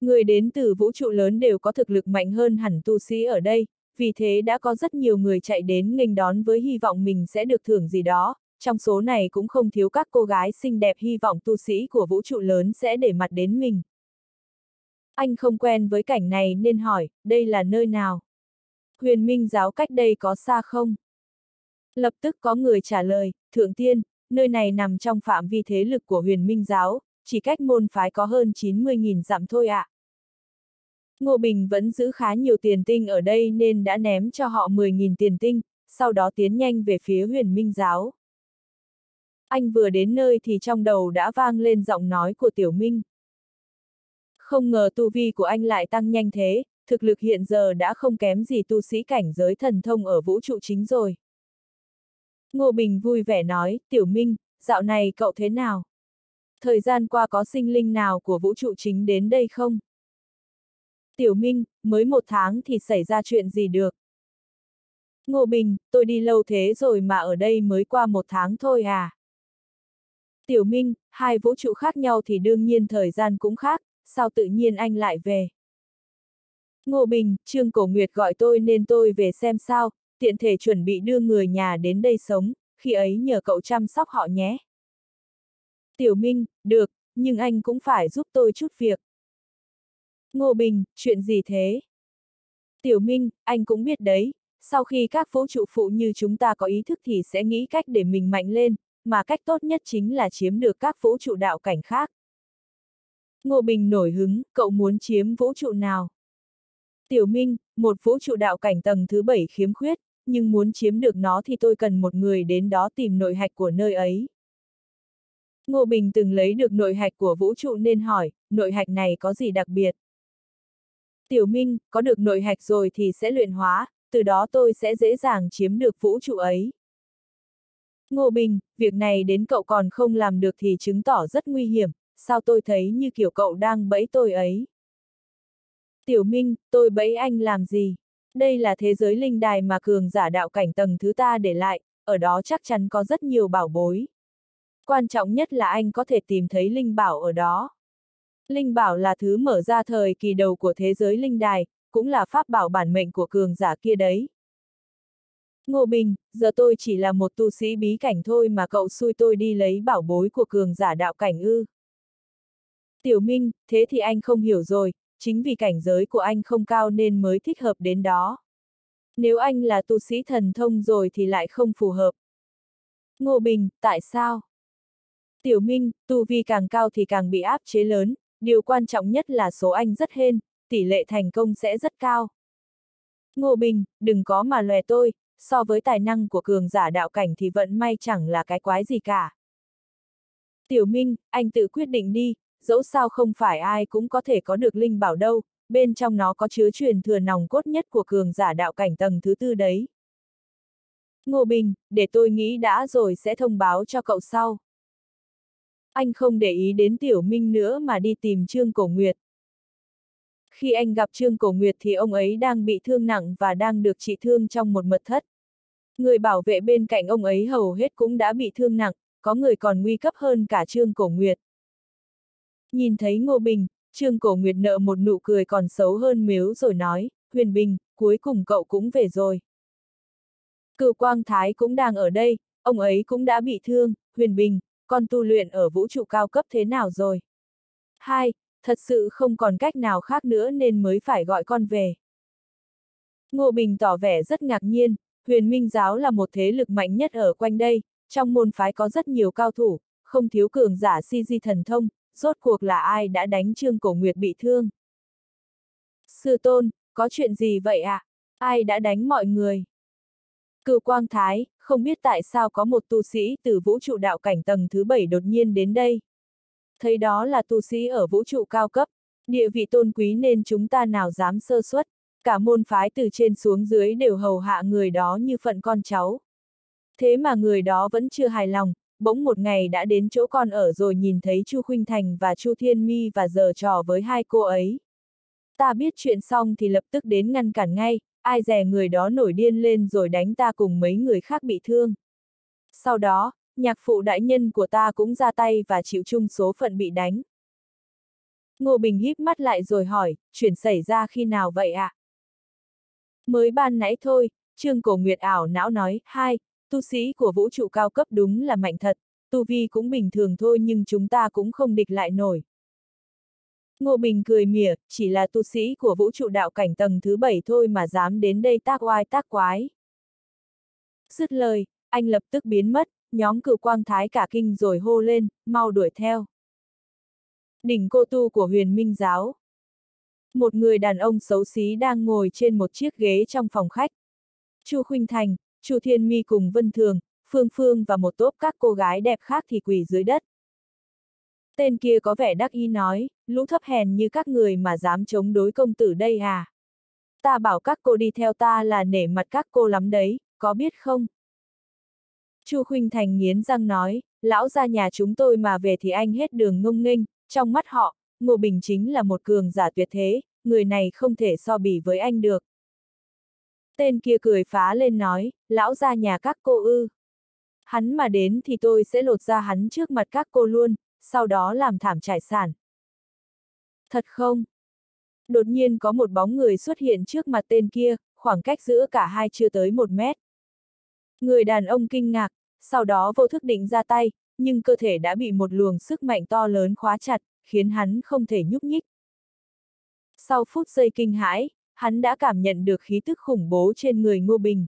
Người đến từ vũ trụ lớn đều có thực lực mạnh hơn hẳn tu sĩ ở đây, vì thế đã có rất nhiều người chạy đến nghênh đón với hy vọng mình sẽ được thưởng gì đó, trong số này cũng không thiếu các cô gái xinh đẹp hy vọng tu sĩ của vũ trụ lớn sẽ để mặt đến mình. Anh không quen với cảnh này nên hỏi, đây là nơi nào? Huyền Minh giáo cách đây có xa không? Lập tức có người trả lời, Thượng Tiên, nơi này nằm trong phạm vi thế lực của huyền Minh giáo, chỉ cách môn phái có hơn 90.000 dặm thôi ạ. À. Ngô Bình vẫn giữ khá nhiều tiền tinh ở đây nên đã ném cho họ 10.000 tiền tinh, sau đó tiến nhanh về phía huyền minh giáo. Anh vừa đến nơi thì trong đầu đã vang lên giọng nói của Tiểu Minh. Không ngờ tu vi của anh lại tăng nhanh thế, thực lực hiện giờ đã không kém gì tu sĩ cảnh giới thần thông ở vũ trụ chính rồi. Ngô Bình vui vẻ nói, Tiểu Minh, dạo này cậu thế nào? Thời gian qua có sinh linh nào của vũ trụ chính đến đây không? Tiểu Minh, mới một tháng thì xảy ra chuyện gì được? Ngô Bình, tôi đi lâu thế rồi mà ở đây mới qua một tháng thôi à? Tiểu Minh, hai vũ trụ khác nhau thì đương nhiên thời gian cũng khác, sao tự nhiên anh lại về? Ngô Bình, Trương Cổ Nguyệt gọi tôi nên tôi về xem sao, tiện thể chuẩn bị đưa người nhà đến đây sống, khi ấy nhờ cậu chăm sóc họ nhé. Tiểu Minh, được, nhưng anh cũng phải giúp tôi chút việc. Ngô Bình, chuyện gì thế? Tiểu Minh, anh cũng biết đấy, sau khi các vũ trụ phụ như chúng ta có ý thức thì sẽ nghĩ cách để mình mạnh lên, mà cách tốt nhất chính là chiếm được các vũ trụ đạo cảnh khác. Ngô Bình nổi hứng, cậu muốn chiếm vũ trụ nào? Tiểu Minh, một vũ trụ đạo cảnh tầng thứ bảy khiếm khuyết, nhưng muốn chiếm được nó thì tôi cần một người đến đó tìm nội hạch của nơi ấy. Ngô Bình từng lấy được nội hạch của vũ trụ nên hỏi, nội hạch này có gì đặc biệt? Tiểu Minh, có được nội hạch rồi thì sẽ luyện hóa, từ đó tôi sẽ dễ dàng chiếm được vũ trụ ấy. Ngô Bình, việc này đến cậu còn không làm được thì chứng tỏ rất nguy hiểm, sao tôi thấy như kiểu cậu đang bẫy tôi ấy. Tiểu Minh, tôi bẫy anh làm gì? Đây là thế giới linh đài mà cường giả đạo cảnh tầng thứ ta để lại, ở đó chắc chắn có rất nhiều bảo bối. Quan trọng nhất là anh có thể tìm thấy linh bảo ở đó. Linh bảo là thứ mở ra thời kỳ đầu của thế giới linh đài, cũng là pháp bảo bản mệnh của cường giả kia đấy. Ngô Bình, giờ tôi chỉ là một tu sĩ bí cảnh thôi mà cậu xui tôi đi lấy bảo bối của cường giả đạo cảnh ư. Tiểu Minh, thế thì anh không hiểu rồi, chính vì cảnh giới của anh không cao nên mới thích hợp đến đó. Nếu anh là tu sĩ thần thông rồi thì lại không phù hợp. Ngô Bình, tại sao? Tiểu Minh, tu vi càng cao thì càng bị áp chế lớn, điều quan trọng nhất là số anh rất hên, tỷ lệ thành công sẽ rất cao. Ngô Bình, đừng có mà lòe tôi, so với tài năng của cường giả đạo cảnh thì vận may chẳng là cái quái gì cả. Tiểu Minh, anh tự quyết định đi, dẫu sao không phải ai cũng có thể có được linh bảo đâu, bên trong nó có chứa truyền thừa nòng cốt nhất của cường giả đạo cảnh tầng thứ tư đấy. Ngô Bình, để tôi nghĩ đã rồi sẽ thông báo cho cậu sau. Anh không để ý đến Tiểu Minh nữa mà đi tìm Trương Cổ Nguyệt. Khi anh gặp Trương Cổ Nguyệt thì ông ấy đang bị thương nặng và đang được trị thương trong một mật thất. Người bảo vệ bên cạnh ông ấy hầu hết cũng đã bị thương nặng, có người còn nguy cấp hơn cả Trương Cổ Nguyệt. Nhìn thấy Ngô Bình, Trương Cổ Nguyệt nợ một nụ cười còn xấu hơn miếu rồi nói, Huyền Bình, cuối cùng cậu cũng về rồi. Cựu Quang Thái cũng đang ở đây, ông ấy cũng đã bị thương, Huyền Bình, con tu luyện ở vũ trụ cao cấp thế nào rồi? Hai, thật sự không còn cách nào khác nữa nên mới phải gọi con về. Ngô Bình tỏ vẻ rất ngạc nhiên, huyền minh giáo là một thế lực mạnh nhất ở quanh đây, trong môn phái có rất nhiều cao thủ, không thiếu cường giả si di thần thông, rốt cuộc là ai đã đánh Trương Cổ Nguyệt bị thương. Sư tôn, có chuyện gì vậy ạ? À? Ai đã đánh mọi người? Cựu Quang Thái, không biết tại sao có một tu sĩ từ vũ trụ đạo cảnh tầng thứ bảy đột nhiên đến đây. Thấy đó là tu sĩ ở vũ trụ cao cấp, địa vị tôn quý nên chúng ta nào dám sơ suất, cả môn phái từ trên xuống dưới đều hầu hạ người đó như phận con cháu. Thế mà người đó vẫn chưa hài lòng, bỗng một ngày đã đến chỗ con ở rồi nhìn thấy Chu Khuynh Thành và Chu Thiên Mi và giờ trò với hai cô ấy. Ta biết chuyện xong thì lập tức đến ngăn cản ngay, ai dè người đó nổi điên lên rồi đánh ta cùng mấy người khác bị thương. Sau đó, nhạc phụ đại nhân của ta cũng ra tay và chịu chung số phận bị đánh. Ngô Bình híp mắt lại rồi hỏi, chuyện xảy ra khi nào vậy ạ? À? Mới ban nãy thôi, Trương Cổ Nguyệt ảo não nói, hai, tu sĩ của vũ trụ cao cấp đúng là mạnh thật, tu vi cũng bình thường thôi nhưng chúng ta cũng không địch lại nổi. Ngô Bình cười mỉa, chỉ là tu sĩ của vũ trụ đạo cảnh tầng thứ bảy thôi mà dám đến đây tác oai tác quái. Dứt lời, anh lập tức biến mất, nhóm cử quang thái cả kinh rồi hô lên, mau đuổi theo. Đỉnh cô tu của huyền minh giáo. Một người đàn ông xấu xí đang ngồi trên một chiếc ghế trong phòng khách. Chu Khuynh Thành, Chu Thiên Mi cùng Vân Thường, Phương Phương và một tốp các cô gái đẹp khác thì quỳ dưới đất. Tên kia có vẻ đắc ý nói, lũ thấp hèn như các người mà dám chống đối công tử đây à? Ta bảo các cô đi theo ta là nể mặt các cô lắm đấy, có biết không? Chu Khuynh Thành nghiến răng nói, lão ra nhà chúng tôi mà về thì anh hết đường ngông nghênh, trong mắt họ, Ngô Bình chính là một cường giả tuyệt thế, người này không thể so bì với anh được. Tên kia cười phá lên nói, lão ra nhà các cô ư. Hắn mà đến thì tôi sẽ lột ra hắn trước mặt các cô luôn, sau đó làm thảm trải sản. Thật không? Đột nhiên có một bóng người xuất hiện trước mặt tên kia, khoảng cách giữa cả hai chưa tới một mét. Người đàn ông kinh ngạc, sau đó vô thức định ra tay, nhưng cơ thể đã bị một luồng sức mạnh to lớn khóa chặt, khiến hắn không thể nhúc nhích. Sau phút giây kinh hãi, hắn đã cảm nhận được khí tức khủng bố trên người Ngô Bình.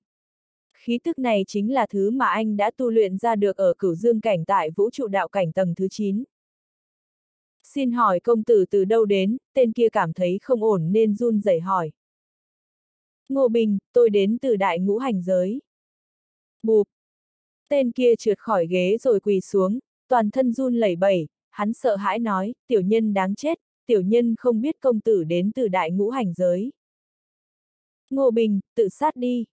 Khí tức này chính là thứ mà anh đã tu luyện ra được ở cửu dương cảnh tại vũ trụ đạo cảnh tầng thứ 9. Xin hỏi công tử từ đâu đến, tên kia cảm thấy không ổn nên run rẩy hỏi. Ngô Bình, tôi đến từ đại ngũ hành giới. Bụp. Tên kia trượt khỏi ghế rồi quỳ xuống, toàn thân run lẩy bẩy, hắn sợ hãi nói, tiểu nhân đáng chết, tiểu nhân không biết công tử đến từ đại ngũ hành giới. Ngô Bình, tự sát đi.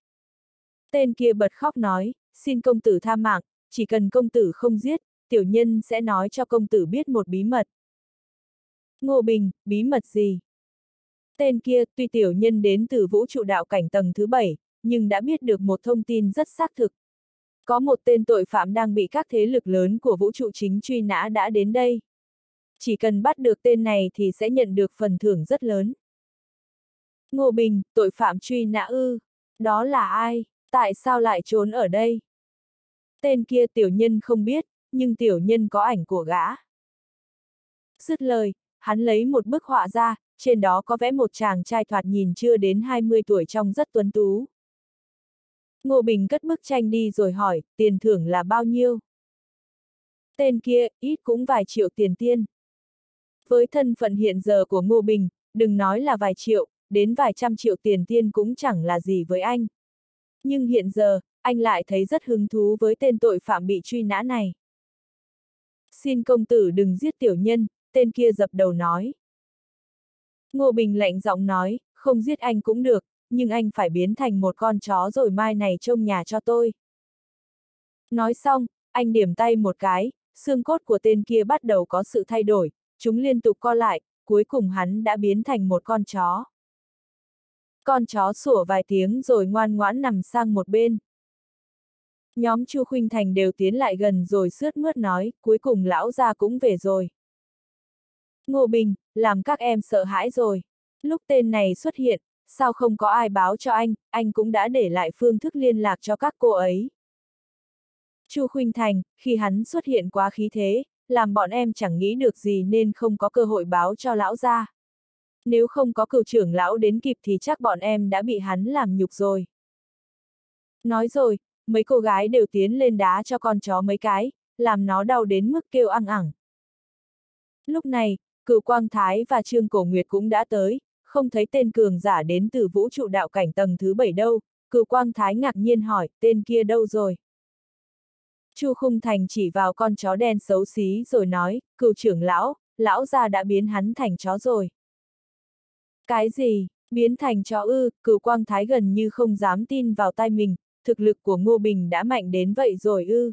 Tên kia bật khóc nói, xin công tử tha mạng, chỉ cần công tử không giết, tiểu nhân sẽ nói cho công tử biết một bí mật. Ngô Bình, bí mật gì? Tên kia, tuy tiểu nhân đến từ vũ trụ đạo cảnh tầng thứ bảy, nhưng đã biết được một thông tin rất xác thực. Có một tên tội phạm đang bị các thế lực lớn của vũ trụ chính truy nã đã đến đây. Chỉ cần bắt được tên này thì sẽ nhận được phần thưởng rất lớn. Ngô Bình, tội phạm truy nã ư. Đó là ai? Tại sao lại trốn ở đây? Tên kia tiểu nhân không biết, nhưng tiểu nhân có ảnh của gã. Dứt lời, hắn lấy một bức họa ra, trên đó có vẽ một chàng trai thoạt nhìn chưa đến 20 tuổi trông rất tuấn tú. Ngô Bình cất bức tranh đi rồi hỏi, tiền thưởng là bao nhiêu? Tên kia, ít cũng vài triệu tiền tiên. Với thân phận hiện giờ của Ngô Bình, đừng nói là vài triệu, đến vài trăm triệu tiền tiên cũng chẳng là gì với anh. Nhưng hiện giờ, anh lại thấy rất hứng thú với tên tội phạm bị truy nã này. Xin công tử đừng giết tiểu nhân, tên kia dập đầu nói. Ngô Bình lạnh giọng nói, không giết anh cũng được, nhưng anh phải biến thành một con chó rồi mai này trông nhà cho tôi. Nói xong, anh điểm tay một cái, xương cốt của tên kia bắt đầu có sự thay đổi, chúng liên tục co lại, cuối cùng hắn đã biến thành một con chó. Con chó sủa vài tiếng rồi ngoan ngoãn nằm sang một bên. Nhóm Chu Khuynh Thành đều tiến lại gần rồi sướt mướt nói, cuối cùng lão gia cũng về rồi. Ngô Bình, làm các em sợ hãi rồi. Lúc tên này xuất hiện, sao không có ai báo cho anh, anh cũng đã để lại phương thức liên lạc cho các cô ấy. Chu Khuynh Thành, khi hắn xuất hiện quá khí thế, làm bọn em chẳng nghĩ được gì nên không có cơ hội báo cho lão ra. Nếu không có cựu trưởng lão đến kịp thì chắc bọn em đã bị hắn làm nhục rồi. Nói rồi, mấy cô gái đều tiến lên đá cho con chó mấy cái, làm nó đau đến mức kêu ăn ẳng. Lúc này, cựu Quang Thái và Trương Cổ Nguyệt cũng đã tới, không thấy tên cường giả đến từ vũ trụ đạo cảnh tầng thứ bảy đâu, cựu Quang Thái ngạc nhiên hỏi, tên kia đâu rồi? Chu Khung Thành chỉ vào con chó đen xấu xí rồi nói, cựu trưởng lão, lão gia đã biến hắn thành chó rồi. Cái gì, biến thành chó ư, cửu Quang Thái gần như không dám tin vào tay mình, thực lực của Ngô Bình đã mạnh đến vậy rồi ư.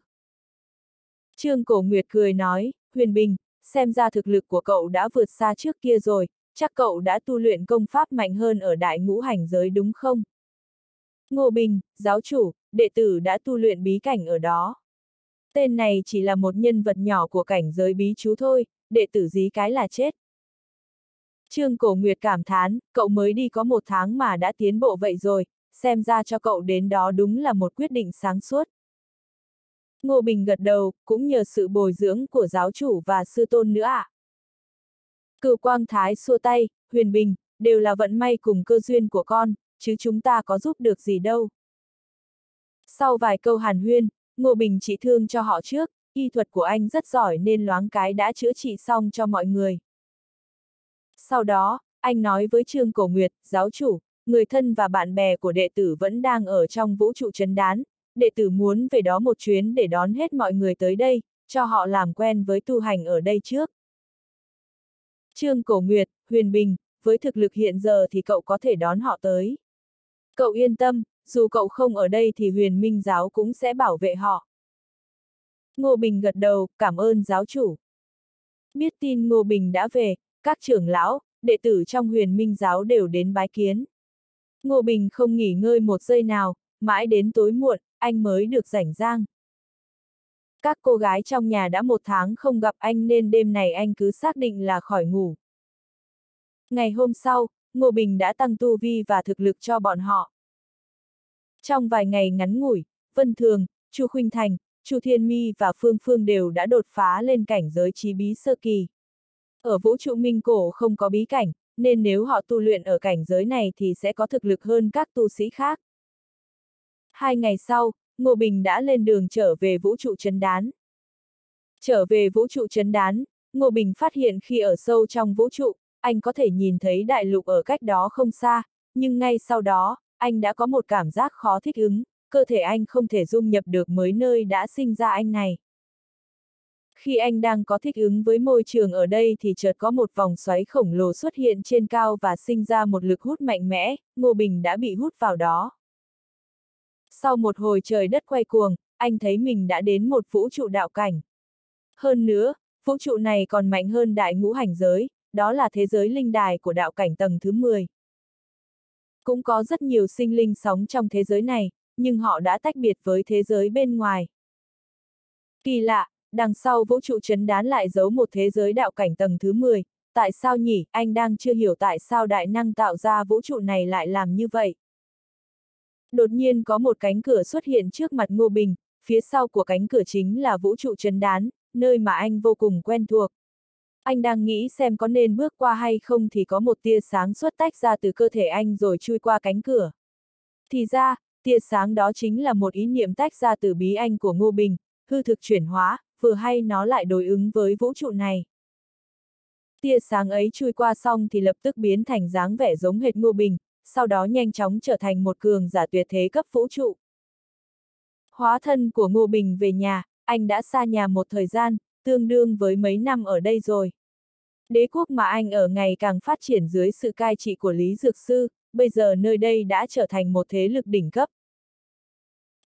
Trương Cổ Nguyệt cười nói, Huyền Bình, xem ra thực lực của cậu đã vượt xa trước kia rồi, chắc cậu đã tu luyện công pháp mạnh hơn ở đại ngũ hành giới đúng không? Ngô Bình, giáo chủ, đệ tử đã tu luyện bí cảnh ở đó. Tên này chỉ là một nhân vật nhỏ của cảnh giới bí chú thôi, đệ tử dí cái là chết. Trương Cổ Nguyệt cảm thán, cậu mới đi có một tháng mà đã tiến bộ vậy rồi, xem ra cho cậu đến đó đúng là một quyết định sáng suốt. Ngô Bình gật đầu, cũng nhờ sự bồi dưỡng của giáo chủ và sư tôn nữa ạ. À. Cựu Quang Thái xua tay, Huyền Bình, đều là vận may cùng cơ duyên của con, chứ chúng ta có giúp được gì đâu. Sau vài câu hàn huyên, Ngô Bình chỉ thương cho họ trước, y thuật của anh rất giỏi nên loáng cái đã chữa trị xong cho mọi người. Sau đó, anh nói với Trương Cổ Nguyệt, giáo chủ, người thân và bạn bè của đệ tử vẫn đang ở trong vũ trụ chấn đán, đệ tử muốn về đó một chuyến để đón hết mọi người tới đây, cho họ làm quen với tu hành ở đây trước. Trương Cổ Nguyệt, Huyền Bình, với thực lực hiện giờ thì cậu có thể đón họ tới. Cậu yên tâm, dù cậu không ở đây thì huyền minh giáo cũng sẽ bảo vệ họ. Ngô Bình gật đầu, cảm ơn giáo chủ. Biết tin Ngô Bình đã về, các trưởng lão, đệ tử trong huyền minh giáo đều đến bái kiến. Ngô Bình không nghỉ ngơi một giây nào, mãi đến tối muộn, anh mới được rảnh rang. Các cô gái trong nhà đã một tháng không gặp anh nên đêm này anh cứ xác định là khỏi ngủ. Ngày hôm sau, Ngô Bình đã tăng tu vi và thực lực cho bọn họ. Trong vài ngày ngắn ngủi, Vân Thường, Chu Khuynh Thành, Chu Thiên Mi và Phương Phương đều đã đột phá lên cảnh giới trí bí sơ kỳ. Ở vũ trụ minh cổ không có bí cảnh, nên nếu họ tu luyện ở cảnh giới này thì sẽ có thực lực hơn các tu sĩ khác. Hai ngày sau, Ngô Bình đã lên đường trở về vũ trụ chấn đán. Trở về vũ trụ chấn đán, Ngô Bình phát hiện khi ở sâu trong vũ trụ, anh có thể nhìn thấy đại lục ở cách đó không xa, nhưng ngay sau đó, anh đã có một cảm giác khó thích ứng, cơ thể anh không thể dung nhập được mới nơi đã sinh ra anh này. Khi anh đang có thích ứng với môi trường ở đây thì chợt có một vòng xoáy khổng lồ xuất hiện trên cao và sinh ra một lực hút mạnh mẽ, Ngô Bình đã bị hút vào đó. Sau một hồi trời đất quay cuồng, anh thấy mình đã đến một vũ trụ đạo cảnh. Hơn nữa, vũ trụ này còn mạnh hơn đại ngũ hành giới, đó là thế giới linh đài của đạo cảnh tầng thứ 10. Cũng có rất nhiều sinh linh sống trong thế giới này, nhưng họ đã tách biệt với thế giới bên ngoài. Kỳ lạ, đằng sau vũ trụ chấn đán lại giấu một thế giới đạo cảnh tầng thứ 10, tại sao nhỉ, anh đang chưa hiểu tại sao đại năng tạo ra vũ trụ này lại làm như vậy. Đột nhiên có một cánh cửa xuất hiện trước mặt Ngô Bình, phía sau của cánh cửa chính là vũ trụ chấn đán, nơi mà anh vô cùng quen thuộc. Anh đang nghĩ xem có nên bước qua hay không thì có một tia sáng xuất tách ra từ cơ thể anh rồi chui qua cánh cửa. Thì ra, tia sáng đó chính là một ý niệm tách ra từ bí anh của Ngô Bình, hư thực chuyển hóa, vừa hay nó lại đối ứng với vũ trụ này. Tia sáng ấy chui qua xong thì lập tức biến thành dáng vẻ giống hệt Ngô Bình, sau đó nhanh chóng trở thành một cường giả tuyệt thế cấp vũ trụ. Hóa thân của Ngô Bình về nhà, anh đã xa nhà một thời gian, tương đương với mấy năm ở đây rồi. Đế quốc mà anh ở ngày càng phát triển dưới sự cai trị của Lý Dược Sư, bây giờ nơi đây đã trở thành một thế lực đỉnh cấp.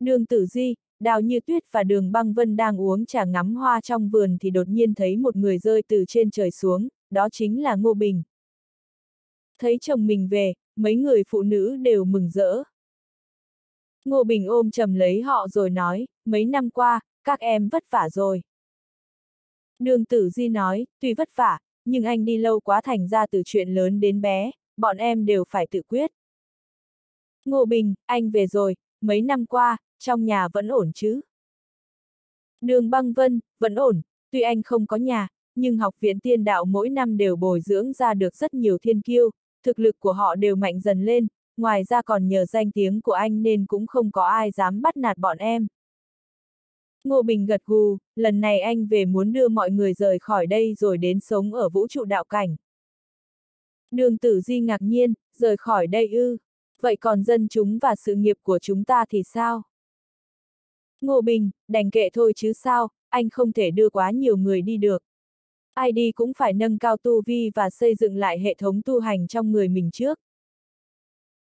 Đường Tử Di, Đào Như Tuyết và Đường Băng Vân đang uống trà ngắm hoa trong vườn thì đột nhiên thấy một người rơi từ trên trời xuống, đó chính là Ngô Bình. Thấy chồng mình về, mấy người phụ nữ đều mừng rỡ. Ngô Bình ôm chầm lấy họ rồi nói, mấy năm qua, các em vất vả rồi. Đường tử di nói, tuy vất vả, nhưng anh đi lâu quá thành ra từ chuyện lớn đến bé, bọn em đều phải tự quyết. Ngô Bình, anh về rồi, mấy năm qua, trong nhà vẫn ổn chứ? Đường băng vân, vẫn ổn, tuy anh không có nhà, nhưng học viện tiên đạo mỗi năm đều bồi dưỡng ra được rất nhiều thiên kiêu, thực lực của họ đều mạnh dần lên, ngoài ra còn nhờ danh tiếng của anh nên cũng không có ai dám bắt nạt bọn em. Ngô Bình gật gù, lần này anh về muốn đưa mọi người rời khỏi đây rồi đến sống ở vũ trụ đạo cảnh. Đường tử di ngạc nhiên, rời khỏi đây ư, vậy còn dân chúng và sự nghiệp của chúng ta thì sao? Ngô Bình, đành kệ thôi chứ sao, anh không thể đưa quá nhiều người đi được. Ai đi cũng phải nâng cao tu vi và xây dựng lại hệ thống tu hành trong người mình trước.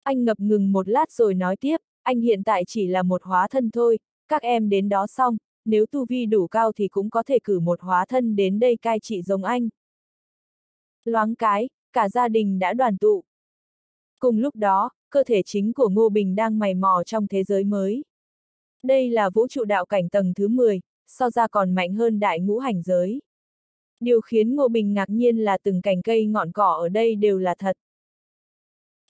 Anh ngập ngừng một lát rồi nói tiếp, anh hiện tại chỉ là một hóa thân thôi, các em đến đó xong, nếu tu vi đủ cao thì cũng có thể cử một hóa thân đến đây cai trị giống anh. Loáng cái, cả gia đình đã đoàn tụ. Cùng lúc đó, cơ thể chính của Ngô Bình đang mày mò trong thế giới mới. Đây là vũ trụ đạo cảnh tầng thứ 10, so ra còn mạnh hơn đại ngũ hành giới. Điều khiến Ngô Bình ngạc nhiên là từng cành cây ngọn cỏ ở đây đều là thật.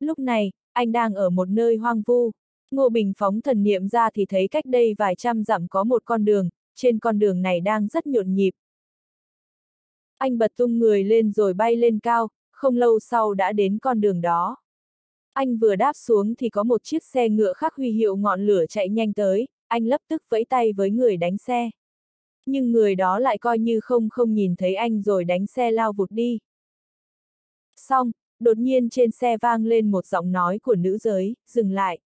Lúc này, anh đang ở một nơi hoang vu. Ngô Bình phóng thần niệm ra thì thấy cách đây vài trăm dặm có một con đường, trên con đường này đang rất nhộn nhịp. Anh bật tung người lên rồi bay lên cao, không lâu sau đã đến con đường đó. Anh vừa đáp xuống thì có một chiếc xe ngựa khắc huy hiệu ngọn lửa chạy nhanh tới, anh lập tức vẫy tay với người đánh xe. Nhưng người đó lại coi như không không nhìn thấy anh rồi đánh xe lao vụt đi. Xong, đột nhiên trên xe vang lên một giọng nói của nữ giới, dừng lại.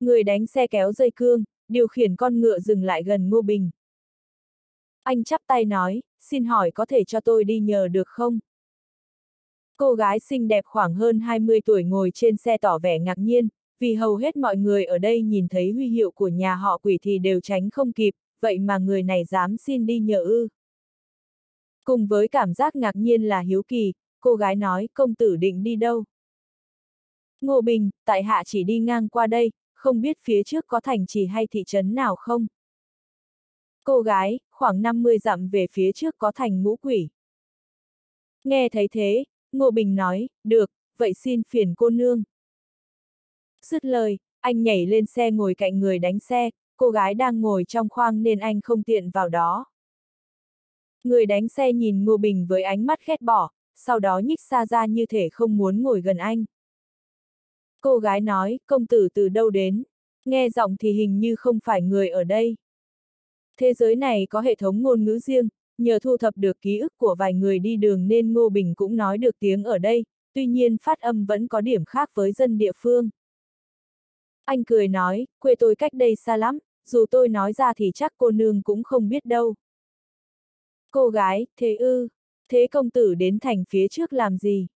Người đánh xe kéo dây cương, điều khiển con ngựa dừng lại gần Ngô Bình. Anh chắp tay nói, xin hỏi có thể cho tôi đi nhờ được không? Cô gái xinh đẹp khoảng hơn 20 tuổi ngồi trên xe tỏ vẻ ngạc nhiên, vì hầu hết mọi người ở đây nhìn thấy huy hiệu của nhà họ quỷ thì đều tránh không kịp, vậy mà người này dám xin đi nhờ ư. Cùng với cảm giác ngạc nhiên là hiếu kỳ, cô gái nói công tử định đi đâu. Ngô Bình, tại hạ chỉ đi ngang qua đây, không biết phía trước có thành trì hay thị trấn nào không? Cô gái, khoảng 50 dặm về phía trước có thành ngũ quỷ. Nghe thấy thế, Ngô Bình nói, được, vậy xin phiền cô nương. Dứt lời, anh nhảy lên xe ngồi cạnh người đánh xe, cô gái đang ngồi trong khoang nên anh không tiện vào đó. Người đánh xe nhìn Ngô Bình với ánh mắt khét bỏ, sau đó nhích xa ra như thể không muốn ngồi gần anh. Cô gái nói, công tử từ đâu đến? Nghe giọng thì hình như không phải người ở đây. Thế giới này có hệ thống ngôn ngữ riêng, nhờ thu thập được ký ức của vài người đi đường nên Ngô Bình cũng nói được tiếng ở đây, tuy nhiên phát âm vẫn có điểm khác với dân địa phương. Anh cười nói, quê tôi cách đây xa lắm, dù tôi nói ra thì chắc cô nương cũng không biết đâu. Cô gái, thế ư, thế công tử đến thành phía trước làm gì?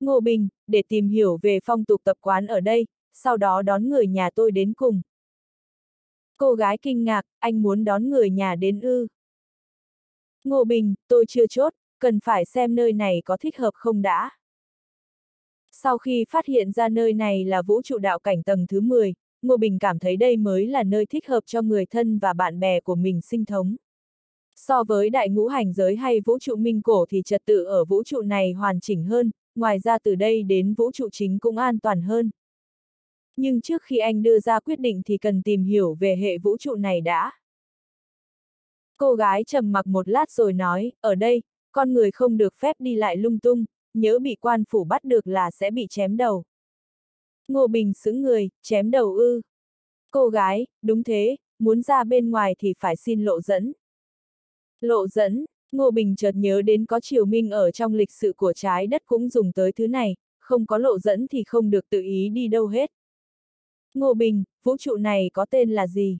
Ngô Bình, để tìm hiểu về phong tục tập quán ở đây, sau đó đón người nhà tôi đến cùng. Cô gái kinh ngạc, anh muốn đón người nhà đến ư. Ngô Bình, tôi chưa chốt, cần phải xem nơi này có thích hợp không đã. Sau khi phát hiện ra nơi này là vũ trụ đạo cảnh tầng thứ 10, Ngô Bình cảm thấy đây mới là nơi thích hợp cho người thân và bạn bè của mình sinh thống. So với đại ngũ hành giới hay vũ trụ minh cổ thì trật tự ở vũ trụ này hoàn chỉnh hơn, ngoài ra từ đây đến vũ trụ chính cũng an toàn hơn. Nhưng trước khi anh đưa ra quyết định thì cần tìm hiểu về hệ vũ trụ này đã. Cô gái trầm mặc một lát rồi nói, ở đây, con người không được phép đi lại lung tung, nhớ bị quan phủ bắt được là sẽ bị chém đầu. Ngô Bình sững người, chém đầu ư. Cô gái, đúng thế, muốn ra bên ngoài thì phải xin lộ dẫn. Lộ dẫn, Ngô Bình chợt nhớ đến có triều minh ở trong lịch sử của trái đất cũng dùng tới thứ này, không có lộ dẫn thì không được tự ý đi đâu hết. Ngô Bình, vũ trụ này có tên là gì?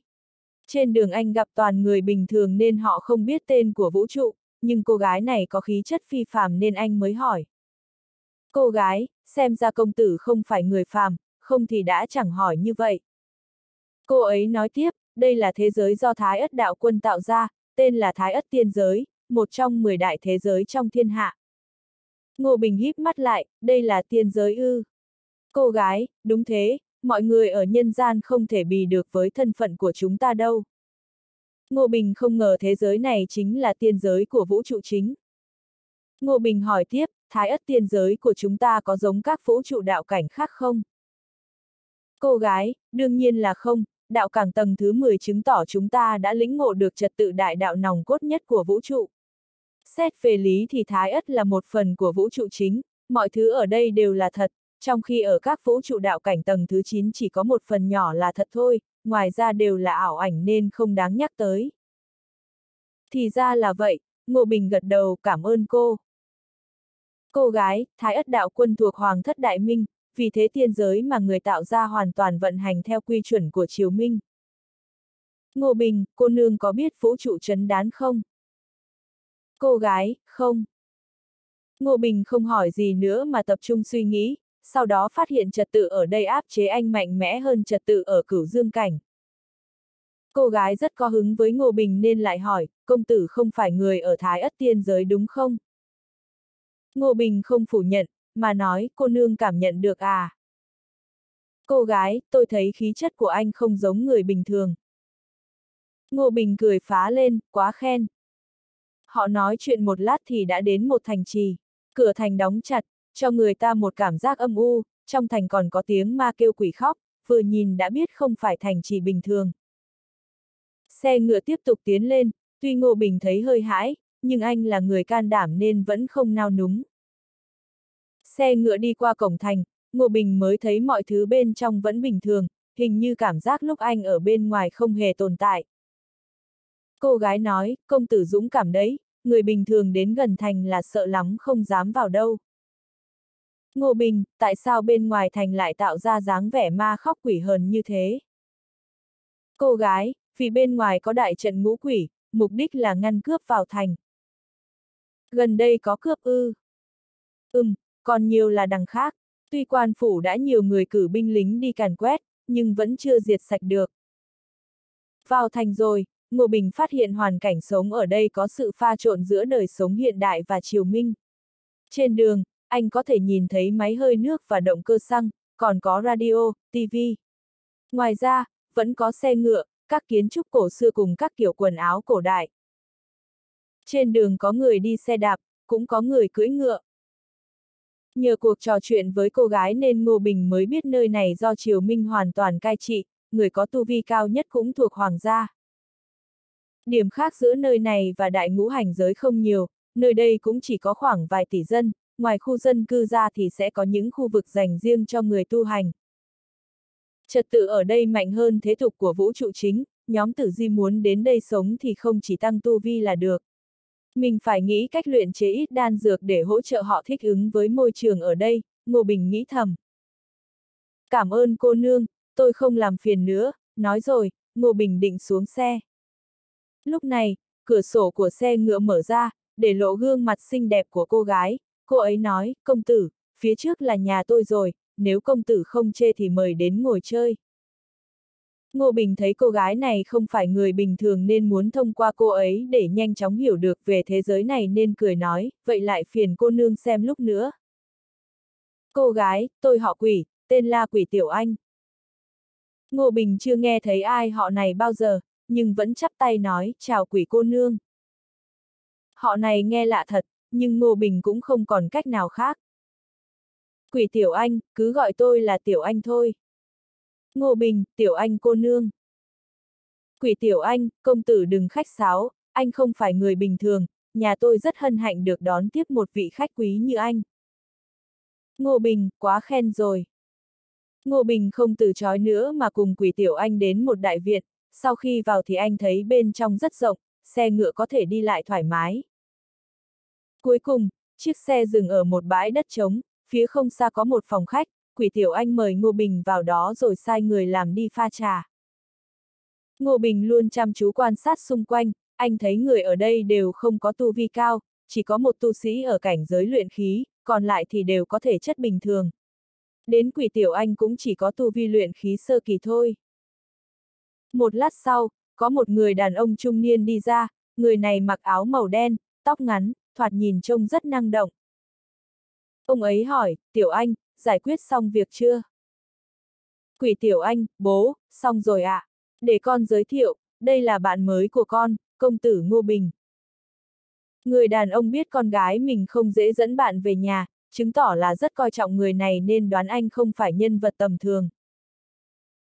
Trên đường anh gặp toàn người bình thường nên họ không biết tên của vũ trụ, nhưng cô gái này có khí chất phi phàm nên anh mới hỏi. Cô gái, xem ra công tử không phải người phàm, không thì đã chẳng hỏi như vậy. Cô ấy nói tiếp, đây là thế giới do Thái ất đạo quân tạo ra, tên là Thái ất tiên giới, một trong 10 đại thế giới trong thiên hạ. Ngô Bình híp mắt lại, đây là tiên giới ư. Cô gái, đúng thế, mọi người ở nhân gian không thể bì được với thân phận của chúng ta đâu. Ngô Bình không ngờ thế giới này chính là tiên giới của vũ trụ chính. Ngô Bình hỏi tiếp, thái ất tiên giới của chúng ta có giống các vũ trụ đạo cảnh khác không? Cô gái, đương nhiên là không, đạo cảng tầng thứ 10 chứng tỏ chúng ta đã lĩnh ngộ được trật tự đại đạo nòng cốt nhất của vũ trụ. Xét về lý thì thái ất là một phần của vũ trụ chính, mọi thứ ở đây đều là thật, trong khi ở các vũ trụ đạo cảnh tầng thứ 9 chỉ có một phần nhỏ là thật thôi, ngoài ra đều là ảo ảnh nên không đáng nhắc tới. Thì ra là vậy, Ngô Bình gật đầu cảm ơn cô. Cô gái, Thái ất đạo quân thuộc Hoàng thất Đại Minh, vì thế tiên giới mà người tạo ra hoàn toàn vận hành theo quy chuẩn của Triều Minh. Ngô Bình, cô nương có biết vũ trụ chấn đán không? Cô gái, không. Ngô Bình không hỏi gì nữa mà tập trung suy nghĩ, sau đó phát hiện trật tự ở đây áp chế anh mạnh mẽ hơn trật tự ở cửu dương cảnh. Cô gái rất có hứng với Ngô Bình nên lại hỏi, công tử không phải người ở Thái ất tiên giới đúng không? Ngô Bình không phủ nhận, mà nói, cô nương cảm nhận được à? Cô gái, tôi thấy khí chất của anh không giống người bình thường. Ngô Bình cười phá lên, quá khen. Họ nói chuyện một lát thì đã đến một thành trì. Cửa thành đóng chặt, cho người ta một cảm giác âm u, trong thành còn có tiếng ma kêu quỷ khóc, vừa nhìn đã biết không phải thành trì bình thường. Xe ngựa tiếp tục tiến lên, tuy Ngô Bình thấy hơi hãi, nhưng anh là người can đảm nên vẫn không nao núng. Xe ngựa đi qua cổng thành, Ngô Bình mới thấy mọi thứ bên trong vẫn bình thường, hình như cảm giác lúc anh ở bên ngoài không hề tồn tại. Cô gái nói, công tử dũng cảm đấy, người bình thường đến gần thành là sợ lắm không dám vào đâu. Ngô Bình, tại sao bên ngoài thành lại tạo ra dáng vẻ ma khóc quỷ hờn như thế? Cô gái, vì bên ngoài có đại trận ngũ quỷ, mục đích là ngăn cướp vào thành. Gần đây có cướp ư. Ừm, còn nhiều là đằng khác. Tuy quan phủ đã nhiều người cử binh lính đi càn quét, nhưng vẫn chưa diệt sạch được. Vào thành rồi, Ngô Bình phát hiện hoàn cảnh sống ở đây có sự pha trộn giữa đời sống hiện đại và triều minh. Trên đường, anh có thể nhìn thấy máy hơi nước và động cơ xăng, còn có radio, TV. Ngoài ra, vẫn có xe ngựa, các kiến trúc cổ xưa cùng các kiểu quần áo cổ đại. Trên đường có người đi xe đạp, cũng có người cưỡi ngựa. Nhờ cuộc trò chuyện với cô gái nên Ngô Bình mới biết nơi này do Triều Minh hoàn toàn cai trị, người có tu vi cao nhất cũng thuộc hoàng gia. Điểm khác giữa nơi này và đại ngũ hành giới không nhiều, nơi đây cũng chỉ có khoảng vài tỷ dân, ngoài khu dân cư ra thì sẽ có những khu vực dành riêng cho người tu hành. Trật tự ở đây mạnh hơn thế tục của vũ trụ chính, nhóm tử di muốn đến đây sống thì không chỉ tăng tu vi là được. Mình phải nghĩ cách luyện chế ít đan dược để hỗ trợ họ thích ứng với môi trường ở đây, Ngô Bình nghĩ thầm. Cảm ơn cô nương, tôi không làm phiền nữa, nói rồi, Ngô Bình định xuống xe. Lúc này, cửa sổ của xe ngựa mở ra, để lộ gương mặt xinh đẹp của cô gái, cô ấy nói, công tử, phía trước là nhà tôi rồi, nếu công tử không chê thì mời đến ngồi chơi. Ngô Bình thấy cô gái này không phải người bình thường nên muốn thông qua cô ấy để nhanh chóng hiểu được về thế giới này nên cười nói, vậy lại phiền cô nương xem lúc nữa. Cô gái, tôi họ quỷ, tên là quỷ tiểu anh. Ngô Bình chưa nghe thấy ai họ này bao giờ, nhưng vẫn chắp tay nói, chào quỷ cô nương. Họ này nghe lạ thật, nhưng Ngô Bình cũng không còn cách nào khác. Quỷ Tiểu Anh, cứ gọi tôi là Tiểu Anh thôi. Ngô Bình, Tiểu Anh cô nương. Quỷ Tiểu Anh, công tử đừng khách sáo, anh không phải người bình thường, nhà tôi rất hân hạnh được đón tiếp một vị khách quý như anh. Ngô Bình, quá khen rồi. Ngô Bình không từ chối nữa mà cùng quỷ Tiểu Anh đến một đại viện, sau khi vào thì anh thấy bên trong rất rộng, xe ngựa có thể đi lại thoải mái. Cuối cùng, chiếc xe dừng ở một bãi đất trống, phía không xa có một phòng khách, quỷ tiểu anh mời Ngô Bình vào đó rồi sai người làm đi pha trà. Ngô Bình luôn chăm chú quan sát xung quanh, anh thấy người ở đây đều không có tu vi cao, chỉ có một tu sĩ ở cảnh giới luyện khí, còn lại thì đều có thể chất bình thường. Đến quỷ tiểu anh cũng chỉ có tu vi luyện khí sơ kỳ thôi. Một lát sau, có một người đàn ông trung niên đi ra, người này mặc áo màu đen, tóc ngắn, thoạt nhìn trông rất năng động. Ông ấy hỏi, Tiểu Anh, giải quyết xong việc chưa? Quỷ Tiểu Anh, bố, xong rồi ạ. À. Để con giới thiệu, đây là bạn mới của con, công tử Ngô Bình. Người đàn ông biết con gái mình không dễ dẫn bạn về nhà, chứng tỏ là rất coi trọng người này nên đoán anh không phải nhân vật tầm thường.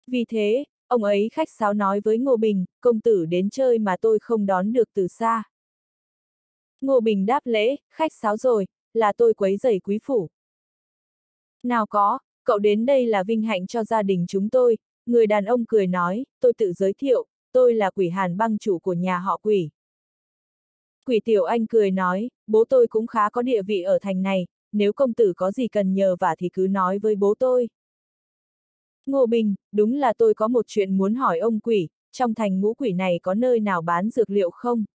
Vì thế, ông ấy khách sáo nói với Ngô Bình, công tử đến chơi mà tôi không đón được từ xa. Ngô Bình đáp lễ, khách sáo rồi, là tôi quấy rầy quý phủ. Nào có, cậu đến đây là vinh hạnh cho gia đình chúng tôi, người đàn ông cười nói, tôi tự giới thiệu, tôi là quỷ hàn băng chủ của nhà họ quỷ. Quỷ tiểu anh cười nói, bố tôi cũng khá có địa vị ở thành này, nếu công tử có gì cần nhờ vả thì cứ nói với bố tôi. Ngô Bình, đúng là tôi có một chuyện muốn hỏi ông quỷ, trong thành ngũ quỷ này có nơi nào bán dược liệu không?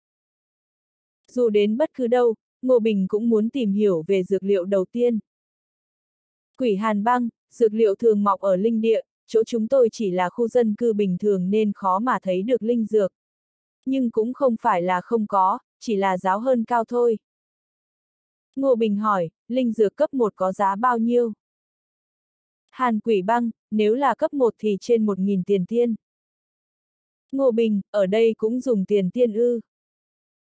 Dù đến bất cứ đâu, Ngô Bình cũng muốn tìm hiểu về dược liệu đầu tiên. Quỷ hàn băng, dược liệu thường mọc ở linh địa, chỗ chúng tôi chỉ là khu dân cư bình thường nên khó mà thấy được linh dược. Nhưng cũng không phải là không có, chỉ là giáo hơn cao thôi. Ngô Bình hỏi, linh dược cấp 1 có giá bao nhiêu? Hàn quỷ băng, nếu là cấp 1 thì trên 1.000 tiền tiên. Ngô Bình, ở đây cũng dùng tiền tiên ư.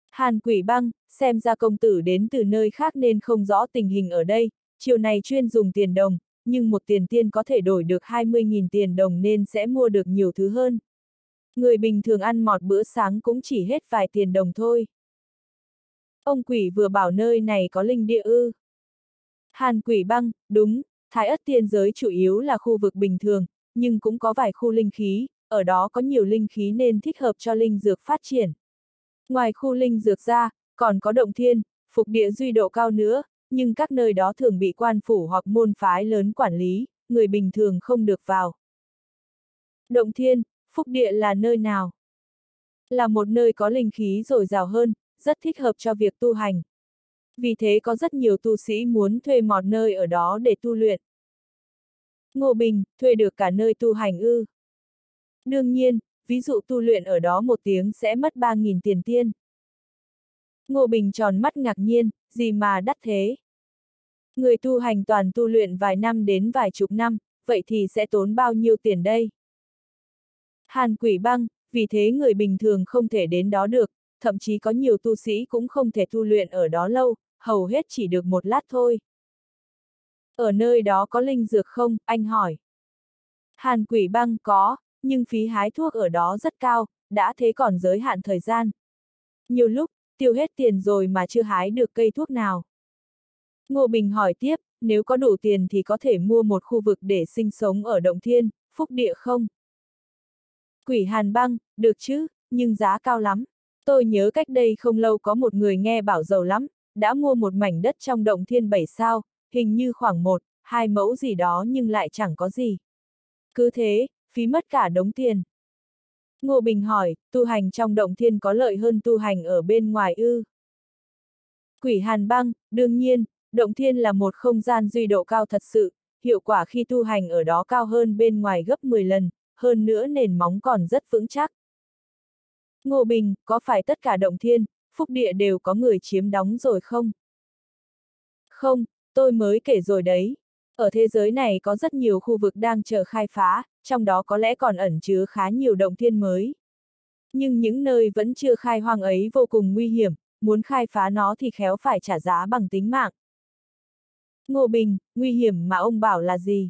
Hàn quỷ băng, xem ra công tử đến từ nơi khác nên không rõ tình hình ở đây, chiều này chuyên dùng tiền đồng, nhưng một tiền tiên có thể đổi được 20.000 tiền đồng nên sẽ mua được nhiều thứ hơn. Người bình thường ăn mọt bữa sáng cũng chỉ hết vài tiền đồng thôi. Ông quỷ vừa bảo nơi này có linh địa ư. Hàn quỷ băng, đúng, thái ất tiên giới chủ yếu là khu vực bình thường, nhưng cũng có vài khu linh khí, ở đó có nhiều linh khí nên thích hợp cho linh dược phát triển. Ngoài khu linh dược ra, còn có động thiên, phục địa duy độ cao nữa, nhưng các nơi đó thường bị quan phủ hoặc môn phái lớn quản lý, người bình thường không được vào. Động thiên, phúc địa là nơi nào? Là một nơi có linh khí dồi dào hơn, rất thích hợp cho việc tu hành. Vì thế có rất nhiều tu sĩ muốn thuê một nơi ở đó để tu luyện. Ngô Bình, thuê được cả nơi tu hành ư. Đương nhiên, ví dụ tu luyện ở đó một tiếng sẽ mất 3.000 tiền tiên. Ngô Bình tròn mắt ngạc nhiên, gì mà đắt thế? Người tu hành toàn tu luyện vài năm đến vài chục năm, vậy thì sẽ tốn bao nhiêu tiền đây? Hàn quỷ băng, vì thế người bình thường không thể đến đó được, thậm chí có nhiều tu sĩ cũng không thể tu luyện ở đó lâu, hầu hết chỉ được một lát thôi. Ở nơi đó có linh dược không, anh hỏi. Hàn quỷ băng có, nhưng phí hái thuốc ở đó rất cao, đã thế còn giới hạn thời gian. Nhiều lúc, tiêu hết tiền rồi mà chưa hái được cây thuốc nào. Ngô Bình hỏi tiếp, nếu có đủ tiền thì có thể mua một khu vực để sinh sống ở Động Thiên, Phúc Địa không? Quỷ Hàn Băng, được chứ, nhưng giá cao lắm. Tôi nhớ cách đây không lâu có một người nghe bảo giàu lắm, đã mua một mảnh đất trong Động Thiên 7 sao, hình như khoảng một, hai mẫu gì đó nhưng lại chẳng có gì. Cứ thế, phí mất cả đống tiền. Ngô Bình hỏi, tu hành trong động thiên có lợi hơn tu hành ở bên ngoài ư? Quỷ Hàn Băng, đương nhiên, động thiên là một không gian duy độ cao thật sự, hiệu quả khi tu hành ở đó cao hơn bên ngoài gấp 10 lần, hơn nữa nền móng còn rất vững chắc. Ngô Bình, có phải tất cả động thiên, phúc địa đều có người chiếm đóng rồi không? Không, tôi mới kể rồi đấy. Ở thế giới này có rất nhiều khu vực đang chờ khai phá, trong đó có lẽ còn ẩn chứa khá nhiều động thiên mới. Nhưng những nơi vẫn chưa khai hoang ấy vô cùng nguy hiểm, muốn khai phá nó thì khéo phải trả giá bằng tính mạng. Ngô Bình, nguy hiểm mà ông bảo là gì?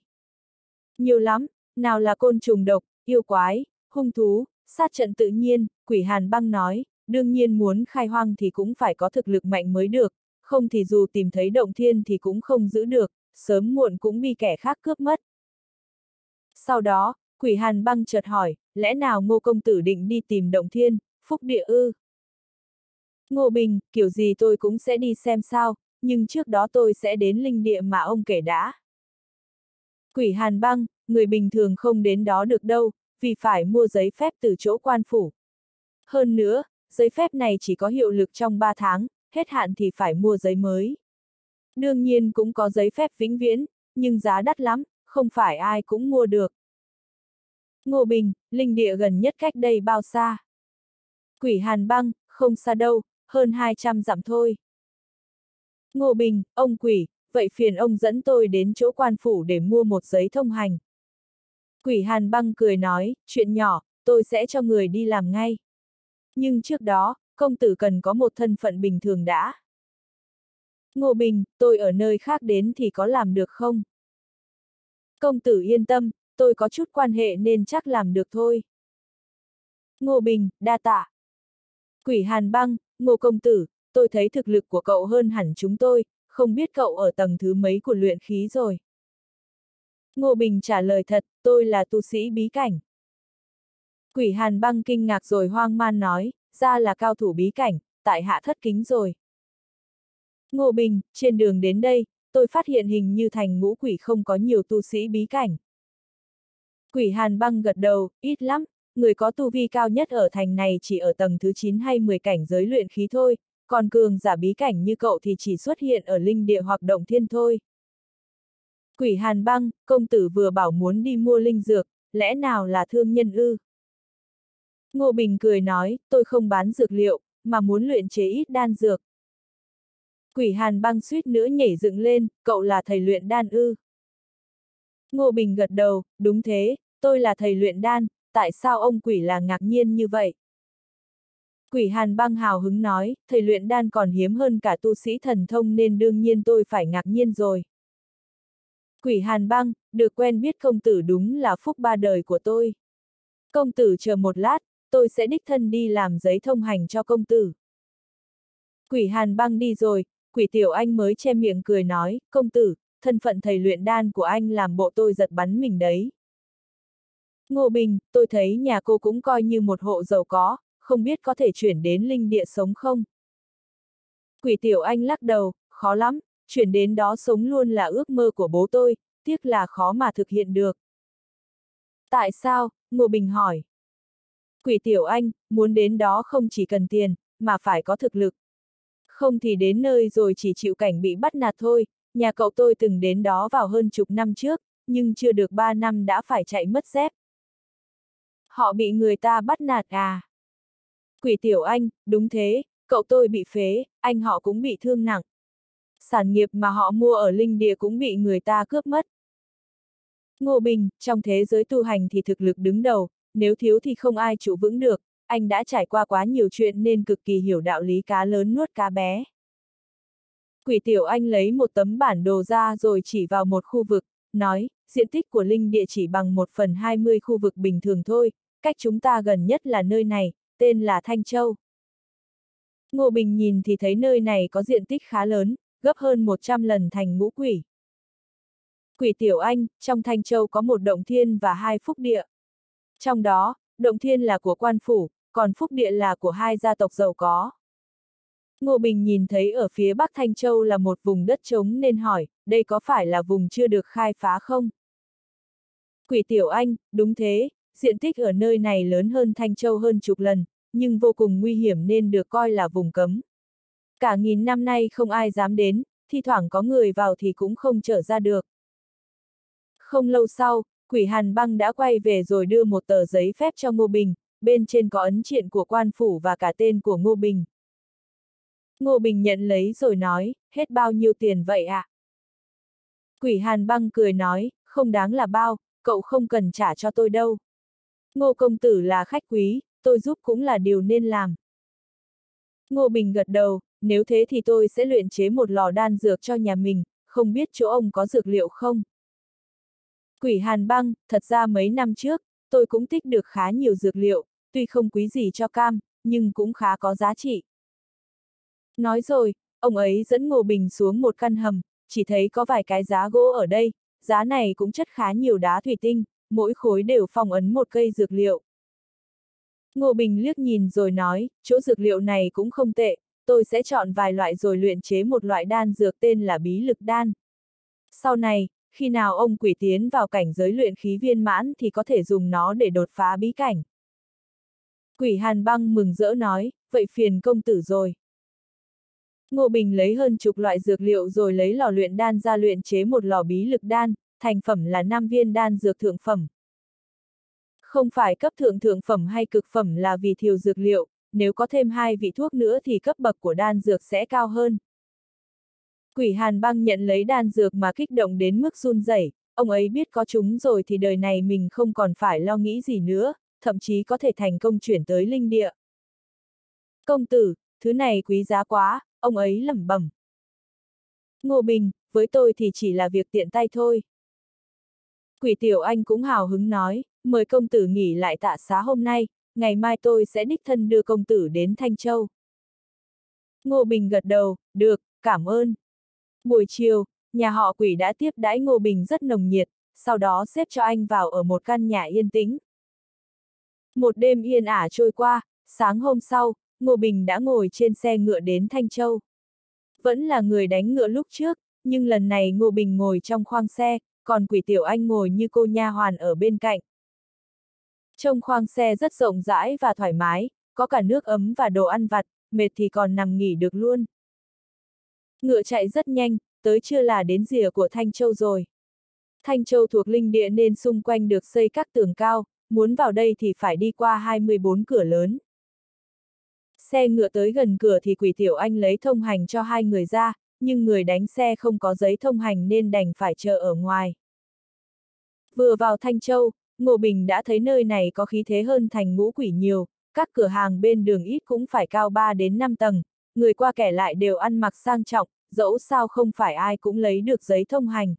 Nhiều lắm, nào là côn trùng độc, yêu quái, hung thú, sát trận tự nhiên, quỷ hàn băng nói, đương nhiên muốn khai hoang thì cũng phải có thực lực mạnh mới được, không thì dù tìm thấy động thiên thì cũng không giữ được, sớm muộn cũng bị kẻ khác cướp mất. Sau đó, quỷ hàn băng chợt hỏi, lẽ nào ngô công tử định đi tìm động thiên, phúc địa ư? Ngô Bình, kiểu gì tôi cũng sẽ đi xem sao, nhưng trước đó tôi sẽ đến linh địa mà ông kể đã. Quỷ hàn băng, người bình thường không đến đó được đâu, vì phải mua giấy phép từ chỗ quan phủ. Hơn nữa, giấy phép này chỉ có hiệu lực trong 3 tháng, hết hạn thì phải mua giấy mới. Đương nhiên cũng có giấy phép vĩnh viễn, nhưng giá đắt lắm, không phải ai cũng mua được. Ngô Bình, linh địa gần nhất cách đây bao xa? Quỷ Hàn Băng, không xa đâu, hơn 200 dặm thôi. Ngô Bình, ông quỷ, vậy phiền ông dẫn tôi đến chỗ quan phủ để mua một giấy thông hành. Quỷ Hàn Băng cười nói, chuyện nhỏ, tôi sẽ cho người đi làm ngay. Nhưng trước đó, công tử cần có một thân phận bình thường đã. Ngô Bình, tôi ở nơi khác đến thì có làm được không? Công tử yên tâm, tôi có chút quan hệ nên chắc làm được thôi. Ngô Bình, đa tạ. Quỷ Hàn Băng, Ngô Công Tử, tôi thấy thực lực của cậu hơn hẳn chúng tôi, không biết cậu ở tầng thứ mấy của luyện khí rồi. Ngô Bình trả lời thật, tôi là tu sĩ bí cảnh. Quỷ Hàn Băng kinh ngạc rồi hoang man nói, ra là cao thủ bí cảnh, tại hạ thất kính rồi. Ngô Bình, trên đường đến đây, tôi phát hiện hình như thành ngũ quỷ không có nhiều tu sĩ bí cảnh. Quỷ Hàn băng gật đầu, ít lắm, người có tu vi cao nhất ở thành này chỉ ở tầng thứ 9 hay 10 cảnh giới luyện khí thôi, còn cường giả bí cảnh như cậu thì chỉ xuất hiện ở linh địa hoặc động thiên thôi. Quỷ Hàn băng, công tử vừa bảo muốn đi mua linh dược, lẽ nào là thương nhân ư? Ngô Bình cười nói, tôi không bán dược liệu, mà muốn luyện chế ít đan dược. Quỷ hàn băng suýt nữa nhảy dựng lên, cậu là thầy luyện đan ư. Ngô Bình gật đầu, đúng thế, tôi là thầy luyện đan, tại sao ông quỷ là ngạc nhiên như vậy? Quỷ hàn băng hào hứng nói, thầy luyện đan còn hiếm hơn cả tu sĩ thần thông nên đương nhiên tôi phải ngạc nhiên rồi. Quỷ hàn băng, được quen biết công tử đúng là phúc ba đời của tôi. Công tử chờ một lát, tôi sẽ đích thân đi làm giấy thông hành cho công tử. Quỷ hàn băng đi rồi, quỷ tiểu anh mới che miệng cười nói, công tử, thân phận thầy luyện đan của anh làm bộ tôi giật bắn mình đấy. Ngô Bình, tôi thấy nhà cô cũng coi như một hộ giàu có, không biết có thể chuyển đến linh địa sống không? Quỷ tiểu anh lắc đầu, khó lắm, chuyển đến đó sống luôn là ước mơ của bố tôi, tiếc là khó mà thực hiện được. Tại sao? Ngô Bình hỏi. Quỷ tiểu anh, muốn đến đó không chỉ cần tiền, mà phải có thực lực. Không thì đến nơi rồi chỉ chịu cảnh bị bắt nạt thôi, nhà cậu tôi từng đến đó vào hơn chục năm trước, nhưng chưa được ba năm đã phải chạy mất dép. Họ bị người ta bắt nạt à? Quỷ tiểu anh, đúng thế, cậu tôi bị phế, anh họ cũng bị thương nặng. Sản nghiệp mà họ mua ở linh địa cũng bị người ta cướp mất. Ngô Bình, trong thế giới tu hành thì thực lực đứng đầu, nếu thiếu thì không ai trụ vững được, anh đã trải qua quá nhiều chuyện nên cực kỳ hiểu đạo lý cá lớn nuốt cá bé. Quỷ tiểu anh lấy một tấm bản đồ ra rồi chỉ vào một khu vực, nói, diện tích của linh địa chỉ bằng 1 phần 20 khu vực bình thường thôi, cách chúng ta gần nhất là nơi này, tên là Thanh Châu. Ngô Bình nhìn thì thấy nơi này có diện tích khá lớn, gấp hơn 100 lần thành ngũ quỷ. Quỷ Tiểu Anh, trong Thanh Châu có một động thiên và hai phúc địa. Trong đó, động thiên là của quan phủ, còn phúc địa là của hai gia tộc giàu có. Ngô Bình nhìn thấy ở phía Bắc Thanh Châu là một vùng đất trống nên hỏi, đây có phải là vùng chưa được khai phá không? Quỷ Tiểu Anh, đúng thế, diện tích ở nơi này lớn hơn Thanh Châu hơn chục lần, nhưng vô cùng nguy hiểm nên được coi là vùng cấm. Cả nghìn năm nay không ai dám đến, thi thoảng có người vào thì cũng không trở ra được. Không lâu sau, quỷ Hàn Băng đã quay về rồi đưa một tờ giấy phép cho Ngô Bình, bên trên có ấn triện của quan phủ và cả tên của Ngô Bình. Ngô Bình nhận lấy rồi nói, hết bao nhiêu tiền vậy ạ? À? Quỷ Hàn Băng cười nói, không đáng là bao, cậu không cần trả cho tôi đâu. Ngô công tử là khách quý, tôi giúp cũng là điều nên làm. Ngô Bình gật đầu, nếu thế thì tôi sẽ luyện chế một lò đan dược cho nhà mình, không biết chỗ ông có dược liệu không? Quỷ hàn băng, thật ra mấy năm trước, tôi cũng tích được khá nhiều dược liệu, tuy không quý gì cho cam, nhưng cũng khá có giá trị. Nói rồi, ông ấy dẫn Ngô Bình xuống một căn hầm, chỉ thấy có vài cái giá gỗ ở đây, giá này cũng chất khá nhiều đá thủy tinh, mỗi khối đều phong ấn một cây dược liệu. Ngô Bình liếc nhìn rồi nói, chỗ dược liệu này cũng không tệ, tôi sẽ chọn vài loại rồi luyện chế một loại đan dược tên là bí lực đan. Sau này, khi nào ông quỷ tiến vào cảnh giới luyện khí viên mãn thì có thể dùng nó để đột phá bí cảnh. Quỷ hàn băng mừng rỡ nói, vậy phiền công tử rồi. Ngô Bình lấy hơn chục loại dược liệu rồi lấy lò luyện đan ra luyện chế một lò bí lực đan, thành phẩm là 5 viên đan dược thượng phẩm. Không phải cấp thượng thượng phẩm hay cực phẩm là vì thiếu dược liệu, nếu có thêm hai vị thuốc nữa thì cấp bậc của đan dược sẽ cao hơn. Quỷ Hàn băng nhận lấy đan dược mà kích động đến mức run rẩy, ông ấy biết có chúng rồi thì đời này mình không còn phải lo nghĩ gì nữa, thậm chí có thể thành công chuyển tới linh địa. Công tử, thứ này quý giá quá, ông ấy lẩm bẩm. Ngô Bình, với tôi thì chỉ là việc tiện tay thôi. Quỷ Tiểu Anh cũng hào hứng nói, mời công tử nghỉ lại tạ xá hôm nay, ngày mai tôi sẽ đích thân đưa công tử đến Thanh Châu. Ngô Bình gật đầu, được, cảm ơn. Buổi chiều, nhà họ quỷ đã tiếp đãi Ngô Bình rất nồng nhiệt, sau đó xếp cho anh vào ở một căn nhà yên tĩnh. Một đêm yên ả trôi qua, sáng hôm sau, Ngô Bình đã ngồi trên xe ngựa đến Thanh Châu. Vẫn là người đánh ngựa lúc trước, nhưng lần này Ngô Bình ngồi trong khoang xe, còn quỷ tiểu anh ngồi như cô nha hoàn ở bên cạnh. Trong khoang xe rất rộng rãi và thoải mái, có cả nước ấm và đồ ăn vặt, mệt thì còn nằm nghỉ được luôn. Ngựa chạy rất nhanh, tới chưa là đến rìa của Thanh Châu rồi. Thanh Châu thuộc linh địa nên xung quanh được xây các tường cao, muốn vào đây thì phải đi qua 24 cửa lớn. Xe ngựa tới gần cửa thì quỷ tiểu anh lấy thông hành cho hai người ra, nhưng người đánh xe không có giấy thông hành nên đành phải chờ ở ngoài. Vừa vào Thanh Châu, Ngô Bình đã thấy nơi này có khí thế hơn thành ngũ quỷ nhiều, các cửa hàng bên đường ít cũng phải cao 3 đến 5 tầng, người qua kẻ lại đều ăn mặc sang trọng, dẫu sao không phải ai cũng lấy được giấy thông hành.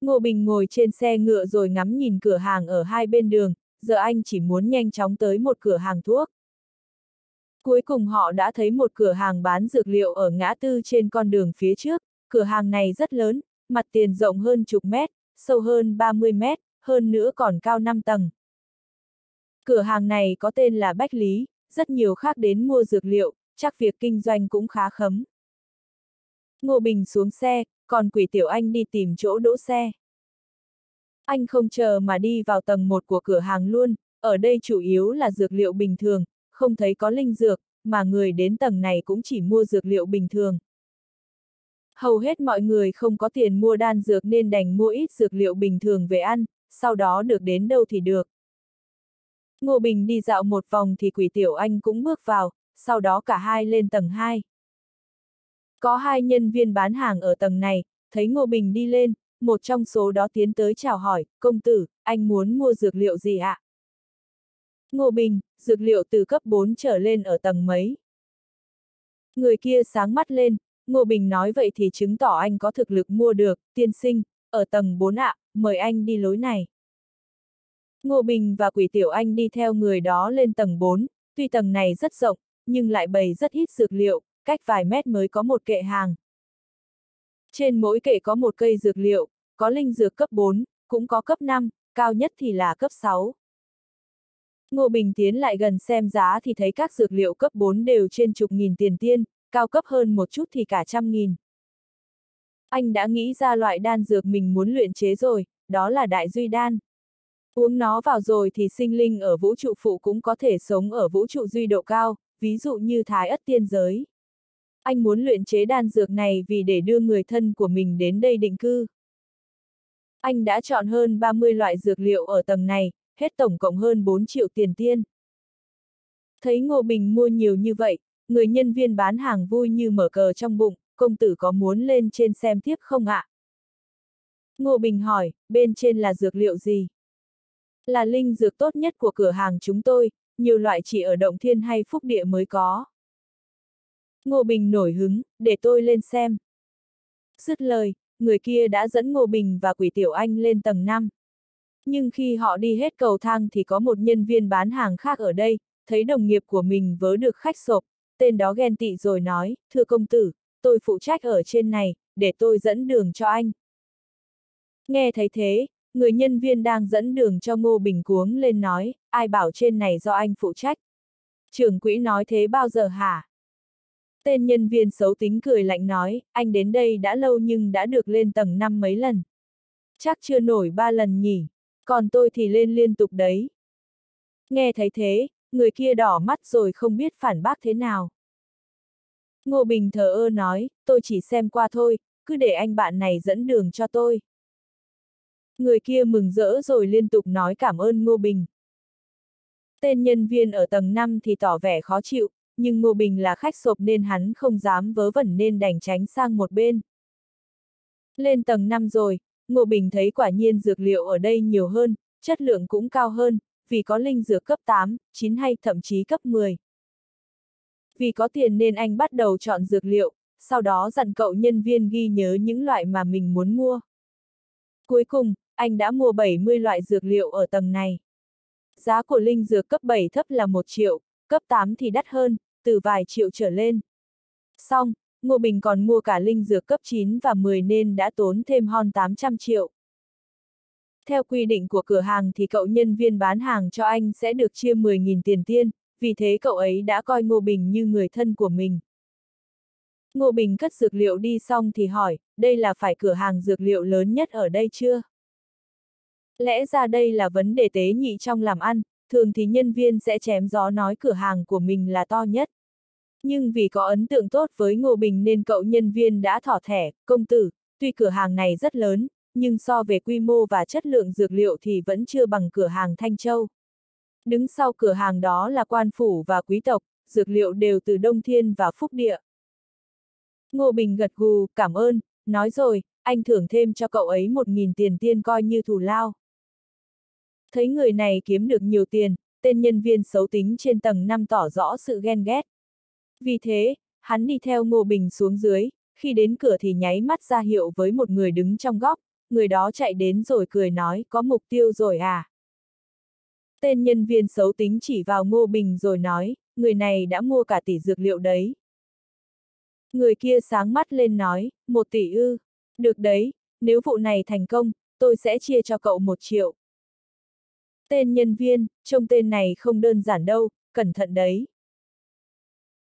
Ngô Bình ngồi trên xe ngựa rồi ngắm nhìn cửa hàng ở hai bên đường, giờ anh chỉ muốn nhanh chóng tới một cửa hàng thuốc. Cuối cùng họ đã thấy một cửa hàng bán dược liệu ở ngã tư trên con đường phía trước, cửa hàng này rất lớn, mặt tiền rộng hơn chục mét, sâu hơn 30 mét, hơn nữa còn cao 5 tầng. Cửa hàng này có tên là Bách Lý, rất nhiều khác đến mua dược liệu, chắc việc kinh doanh cũng khá khấm. Ngô Bình xuống xe, còn quỷ tiểu anh đi tìm chỗ đỗ xe. Anh không chờ mà đi vào tầng 1 của cửa hàng luôn, ở đây chủ yếu là dược liệu bình thường, không thấy có linh dược, mà người đến tầng này cũng chỉ mua dược liệu bình thường. Hầu hết mọi người không có tiền mua đan dược nên đành mua ít dược liệu bình thường về ăn, sau đó được đến đâu thì được. Ngô Bình đi dạo một vòng thì quỷ tiểu anh cũng bước vào, sau đó cả hai lên tầng 2. Có hai nhân viên bán hàng ở tầng này, thấy Ngô Bình đi lên, một trong số đó tiến tới chào hỏi, công tử, anh muốn mua dược liệu gì ạ? Ngô Bình, dược liệu từ cấp 4 trở lên ở tầng mấy? Người kia sáng mắt lên, Ngô Bình nói vậy thì chứng tỏ anh có thực lực mua được, tiên sinh, ở tầng 4 ạ, mời anh đi lối này. Ngô Bình và Quỷ Tiểu Anh đi theo người đó lên tầng 4, tuy tầng này rất rộng, nhưng lại bày rất ít dược liệu, cách vài mét mới có một kệ hàng. Trên mỗi kệ có một cây dược liệu, có linh dược cấp 4, cũng có cấp 5, cao nhất thì là cấp 6. Ngô Bình tiến lại gần xem giá thì thấy các dược liệu cấp 4 đều trên chục nghìn tiền tiên, cao cấp hơn một chút thì cả trăm nghìn. Anh đã nghĩ ra loại đan dược mình muốn luyện chế rồi, đó là đại duy đan. Uống nó vào rồi thì sinh linh ở vũ trụ phụ cũng có thể sống ở vũ trụ duy độ cao, ví dụ như thái ất tiên giới. Anh muốn luyện chế đan dược này vì để đưa người thân của mình đến đây định cư. Anh đã chọn hơn 30 loại dược liệu ở tầng này, hết tổng cộng hơn 4 triệu tiền tiên. Thấy Ngô Bình mua nhiều như vậy, người nhân viên bán hàng vui như mở cờ trong bụng, công tử có muốn lên trên xem tiếp không ạ? Ngô Bình hỏi, bên trên là dược liệu gì? Là linh dược tốt nhất của cửa hàng chúng tôi, nhiều loại chỉ ở động thiên hay phúc địa mới có. Ngô Bình nổi hứng, để tôi lên xem. Dứt lời, người kia đã dẫn Ngô Bình và Quỷ Tiểu Anh lên tầng 5. Nhưng khi họ đi hết cầu thang thì có một nhân viên bán hàng khác ở đây, thấy đồng nghiệp của mình vớ được khách sộp, tên đó ghen tị rồi nói, thưa công tử, tôi phụ trách ở trên này, để tôi dẫn đường cho anh. Nghe thấy thế, người nhân viên đang dẫn đường cho Ngô Bình cuống lên nói, ai bảo trên này do anh phụ trách. Trưởng quỹ nói thế bao giờ hả? Tên nhân viên xấu tính cười lạnh nói, anh đến đây đã lâu nhưng đã được lên tầng 5 mấy lần. Chắc chưa nổi ba lần nhỉ, còn tôi thì lên liên tục đấy. Nghe thấy thế, người kia đỏ mắt rồi không biết phản bác thế nào. Ngô Bình thờ ơ nói, tôi chỉ xem qua thôi, cứ để anh bạn này dẫn đường cho tôi. Người kia mừng rỡ rồi liên tục nói cảm ơn Ngô Bình. Tên nhân viên ở tầng 5 thì tỏ vẻ khó chịu, nhưng Ngô Bình là khách sộp nên hắn không dám vớ vẩn nên đành tránh sang một bên. Lên tầng 5 rồi, Ngô Bình thấy quả nhiên dược liệu ở đây nhiều hơn, chất lượng cũng cao hơn, vì có linh dược cấp 8, 9 hay thậm chí cấp 10. Vì có tiền nên anh bắt đầu chọn dược liệu, sau đó dặn cậu nhân viên ghi nhớ những loại mà mình muốn mua. Cuối cùng, anh đã mua 70 loại dược liệu ở tầng này. Giá của linh dược cấp 7 thấp là 1 triệu, cấp 8 thì đắt hơn, từ vài triệu trở lên. Xong, Ngô Bình còn mua cả linh dược cấp 9 và 10 nên đã tốn thêm hon 800 triệu. Theo quy định của cửa hàng thì cậu nhân viên bán hàng cho anh sẽ được chia 10.000 tiền tiên, vì thế cậu ấy đã coi Ngô Bình như người thân của mình. Ngô Bình cất dược liệu đi xong thì hỏi, đây là phải cửa hàng dược liệu lớn nhất ở đây chưa? Lẽ ra đây là vấn đề tế nhị trong làm ăn, thường thì nhân viên sẽ chém gió nói cửa hàng của mình là to nhất. Nhưng vì có ấn tượng tốt với Ngô Bình nên cậu nhân viên đã thỏ thẻ, công tử, tuy cửa hàng này rất lớn, nhưng so về quy mô và chất lượng dược liệu thì vẫn chưa bằng cửa hàng Thanh Châu. Đứng sau cửa hàng đó là quan phủ và quý tộc, dược liệu đều từ Đông Thiên và Phúc Địa. Ngô Bình gật gù, cảm ơn, nói rồi, anh thưởng thêm cho cậu ấy một nghìn tiền tiên coi như thù lao. Thấy người này kiếm được nhiều tiền, tên nhân viên xấu tính trên tầng 5 tỏ rõ sự ghen ghét. Vì thế, hắn đi theo Ngô Bình xuống dưới, khi đến cửa thì nháy mắt ra hiệu với một người đứng trong góc, người đó chạy đến rồi cười nói, có mục tiêu rồi à? Tên nhân viên xấu tính chỉ vào Ngô Bình rồi nói, người này đã mua cả tỷ dược liệu đấy. Người kia sáng mắt lên nói, một tỷ ư, được đấy, nếu vụ này thành công, tôi sẽ chia cho cậu một triệu. Tên nhân viên, trông tên này không đơn giản đâu, cẩn thận đấy.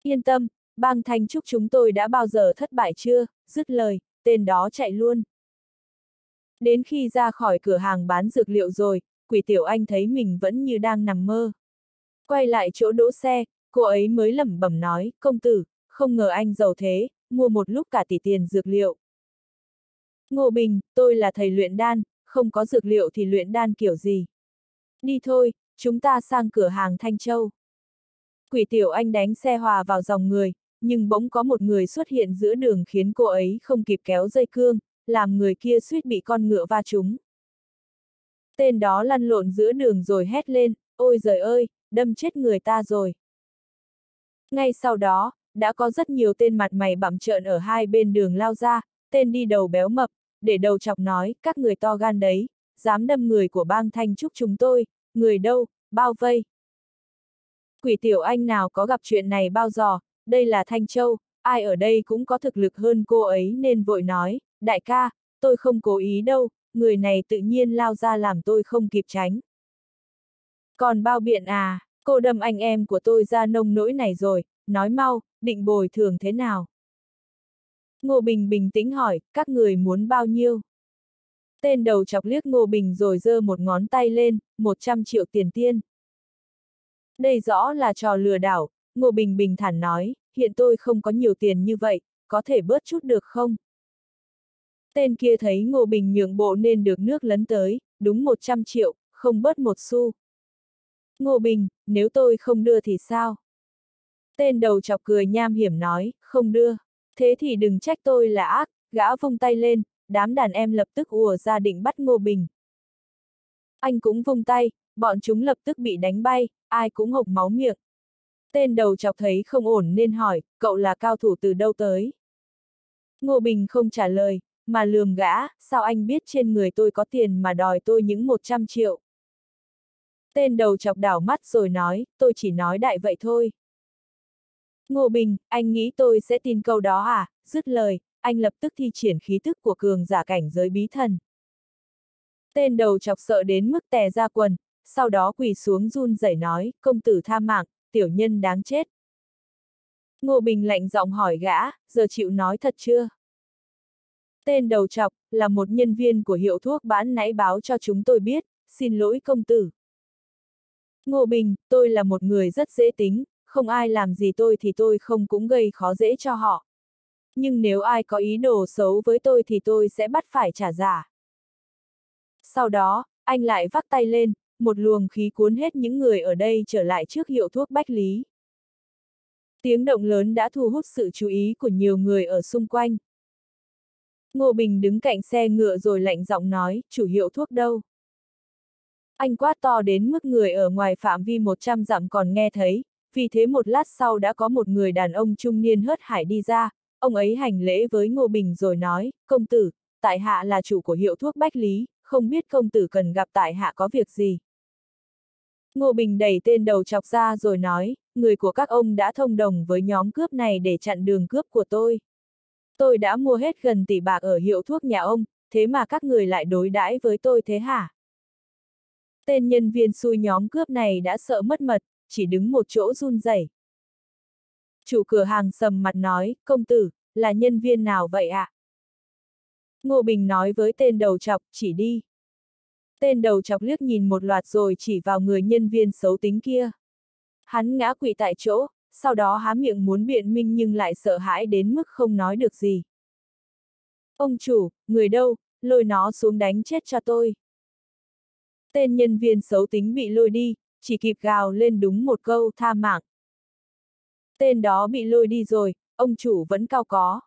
Yên tâm, bang thanh trúc chúng tôi đã bao giờ thất bại chưa, dứt lời, tên đó chạy luôn. Đến khi ra khỏi cửa hàng bán dược liệu rồi, quỷ tiểu anh thấy mình vẫn như đang nằm mơ. Quay lại chỗ đỗ xe, cô ấy mới lẩm bẩm nói, công tử, không ngờ anh giàu thế, mua một lúc cả tỷ tiền dược liệu. Ngô Bình, tôi là thầy luyện đan, không có dược liệu thì luyện đan kiểu gì. Đi thôi, chúng ta sang cửa hàng Thanh Châu. Quỷ tiểu anh đánh xe hòa vào dòng người, nhưng bỗng có một người xuất hiện giữa đường khiến cô ấy không kịp kéo dây cương, làm người kia suýt bị con ngựa va trúng. Tên đó lăn lộn giữa đường rồi hét lên, ôi giời ơi, đâm chết người ta rồi. Ngay sau đó, đã có rất nhiều tên mặt mày bặm trợn ở hai bên đường lao ra, tên đi đầu béo mập, để đầu chọc nói, các người to gan đấy, dám đâm người của bang thanh trúc chúng tôi, người đâu, bao vây. Quỷ tiểu anh nào có gặp chuyện này bao giờ, đây là Thanh Châu, ai ở đây cũng có thực lực hơn cô ấy nên vội nói, đại ca, tôi không cố ý đâu, người này tự nhiên lao ra làm tôi không kịp tránh. Còn bao biện à, cô đâm anh em của tôi ra nông nỗi này rồi, nói mau, định bồi thường thế nào? Ngô Bình bình tĩnh hỏi, các người muốn bao nhiêu? Tên đầu chọc liếc Ngô Bình rồi giơ một ngón tay lên, 100 triệu tiền tiên. Đây rõ là trò lừa đảo, Ngô Bình bình thản nói, hiện tôi không có nhiều tiền như vậy, có thể bớt chút được không? Tên kia thấy Ngô Bình nhượng bộ nên được nước lấn tới, đúng 100 triệu, không bớt một xu. Ngô Bình, nếu tôi không đưa thì sao? Tên đầu chọc cười nham hiểm nói, không đưa. Thế thì đừng trách tôi là ác, gã vung tay lên, đám đàn em lập tức ùa ra định bắt Ngô Bình. Anh cũng vung tay, bọn chúng lập tức bị đánh bay, ai cũng hộc máu miệng. Tên đầu chọc thấy không ổn nên hỏi, cậu là cao thủ từ đâu tới? Ngô Bình không trả lời, mà lườm gã, sao anh biết trên người tôi có tiền mà đòi tôi những 100 triệu? Tên đầu chọc đảo mắt rồi nói, tôi chỉ nói đại vậy thôi. Ngô Bình, anh nghĩ tôi sẽ tin câu đó à? Dứt lời, anh lập tức thi triển khí thức của cường giả cảnh giới bí thần. Tên đầu chọc sợ đến mức tè ra quần, sau đó quỳ xuống run rẩy nói, công tử tha mạng, tiểu nhân đáng chết. Ngô Bình lạnh giọng hỏi gã, giờ chịu nói thật chưa? Tên đầu chọc, là một nhân viên của hiệu thuốc bán nãy báo cho chúng tôi biết, xin lỗi công tử. Ngô Bình, tôi là một người rất dễ tính, không ai làm gì tôi thì tôi không cũng gây khó dễ cho họ. Nhưng nếu ai có ý đồ xấu với tôi thì tôi sẽ bắt phải trả giả. Sau đó, anh lại vắt tay lên, một luồng khí cuốn hết những người ở đây trở lại trước hiệu thuốc Bách Lý. Tiếng động lớn đã thu hút sự chú ý của nhiều người ở xung quanh. Ngô Bình đứng cạnh xe ngựa rồi lạnh giọng nói, chủ hiệu thuốc đâu? Anh quát to đến mức người ở ngoài phạm vi 100 dặm còn nghe thấy, vì thế một lát sau đã có một người đàn ông trung niên hớt hải đi ra, ông ấy hành lễ với Ngô Bình rồi nói, công tử, tại hạ là chủ của hiệu thuốc Bách Lý, không biết công tử cần gặp tại hạ có việc gì. Ngô Bình đẩy tên đầu chọc ra rồi nói, người của các ông đã thông đồng với nhóm cướp này để chặn đường cướp của tôi. Tôi đã mua hết gần tỷ bạc ở hiệu thuốc nhà ông, thế mà các người lại đối đãi với tôi thế hả? Tên nhân viên xui nhóm cướp này đã sợ mất mật, chỉ đứng một chỗ run rẩy. Chủ cửa hàng sầm mặt nói, công tử, là nhân viên nào vậy ạ? À? Ngô Bình nói với tên đầu chọc, chỉ đi. Tên đầu chọc liếc nhìn một loạt rồi chỉ vào người nhân viên xấu tính kia. Hắn ngã quỵ tại chỗ, sau đó há miệng muốn biện minh nhưng lại sợ hãi đến mức không nói được gì. Ông chủ, người đâu, lôi nó xuống đánh chết cho tôi. Tên nhân viên xấu tính bị lôi đi, chỉ kịp gào lên đúng một câu tha mạng. Tên đó bị lôi đi rồi, ông chủ vẫn cao có.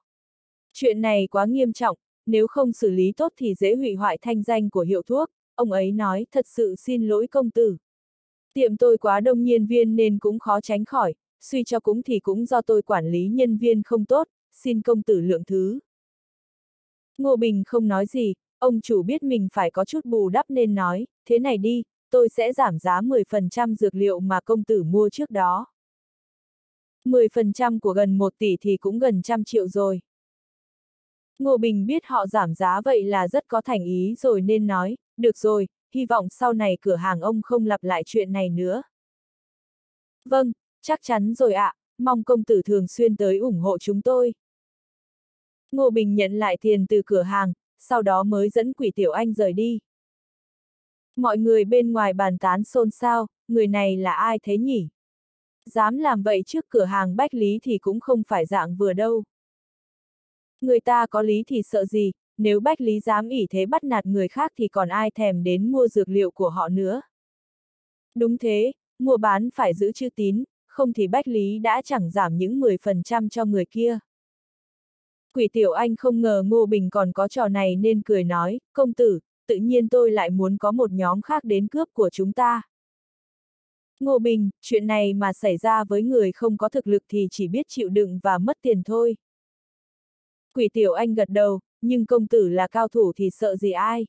Chuyện này quá nghiêm trọng, nếu không xử lý tốt thì dễ hủy hoại thanh danh của hiệu thuốc, ông ấy nói thật sự xin lỗi công tử. Tiệm tôi quá đông nhân viên nên cũng khó tránh khỏi, suy cho cũng thì cũng do tôi quản lý nhân viên không tốt, xin công tử lượng thứ. Ngô Bình không nói gì, ông chủ biết mình phải có chút bù đắp nên nói, thế này đi, tôi sẽ giảm giá 10% dược liệu mà công tử mua trước đó. 10% của gần 1 tỷ thì cũng gần trăm triệu rồi. Ngô Bình biết họ giảm giá vậy là rất có thành ý rồi nên nói, được rồi, hy vọng sau này cửa hàng ông không lặp lại chuyện này nữa. Vâng, chắc chắn rồi ạ, mong công tử thường xuyên tới ủng hộ chúng tôi. Ngô Bình nhận lại tiền từ cửa hàng, sau đó mới dẫn quỷ tiểu anh rời đi. Mọi người bên ngoài bàn tán xôn xao, người này là ai thế nhỉ? Dám làm vậy trước cửa hàng Bách Lý thì cũng không phải dạng vừa đâu. Người ta có lý thì sợ gì, nếu Bách Lý dám ỉ thế bắt nạt người khác thì còn ai thèm đến mua dược liệu của họ nữa. Đúng thế, mua bán phải giữ chữ tín, không thì Bách Lý đã chẳng giảm những 10% cho người kia. Quỷ tiểu anh không ngờ Ngô Bình còn có trò này nên cười nói, công tử, tự nhiên tôi lại muốn có một nhóm khác đến cướp của chúng ta. Ngô Bình, chuyện này mà xảy ra với người không có thực lực thì chỉ biết chịu đựng và mất tiền thôi. Quỷ tiểu anh gật đầu, nhưng công tử là cao thủ thì sợ gì ai?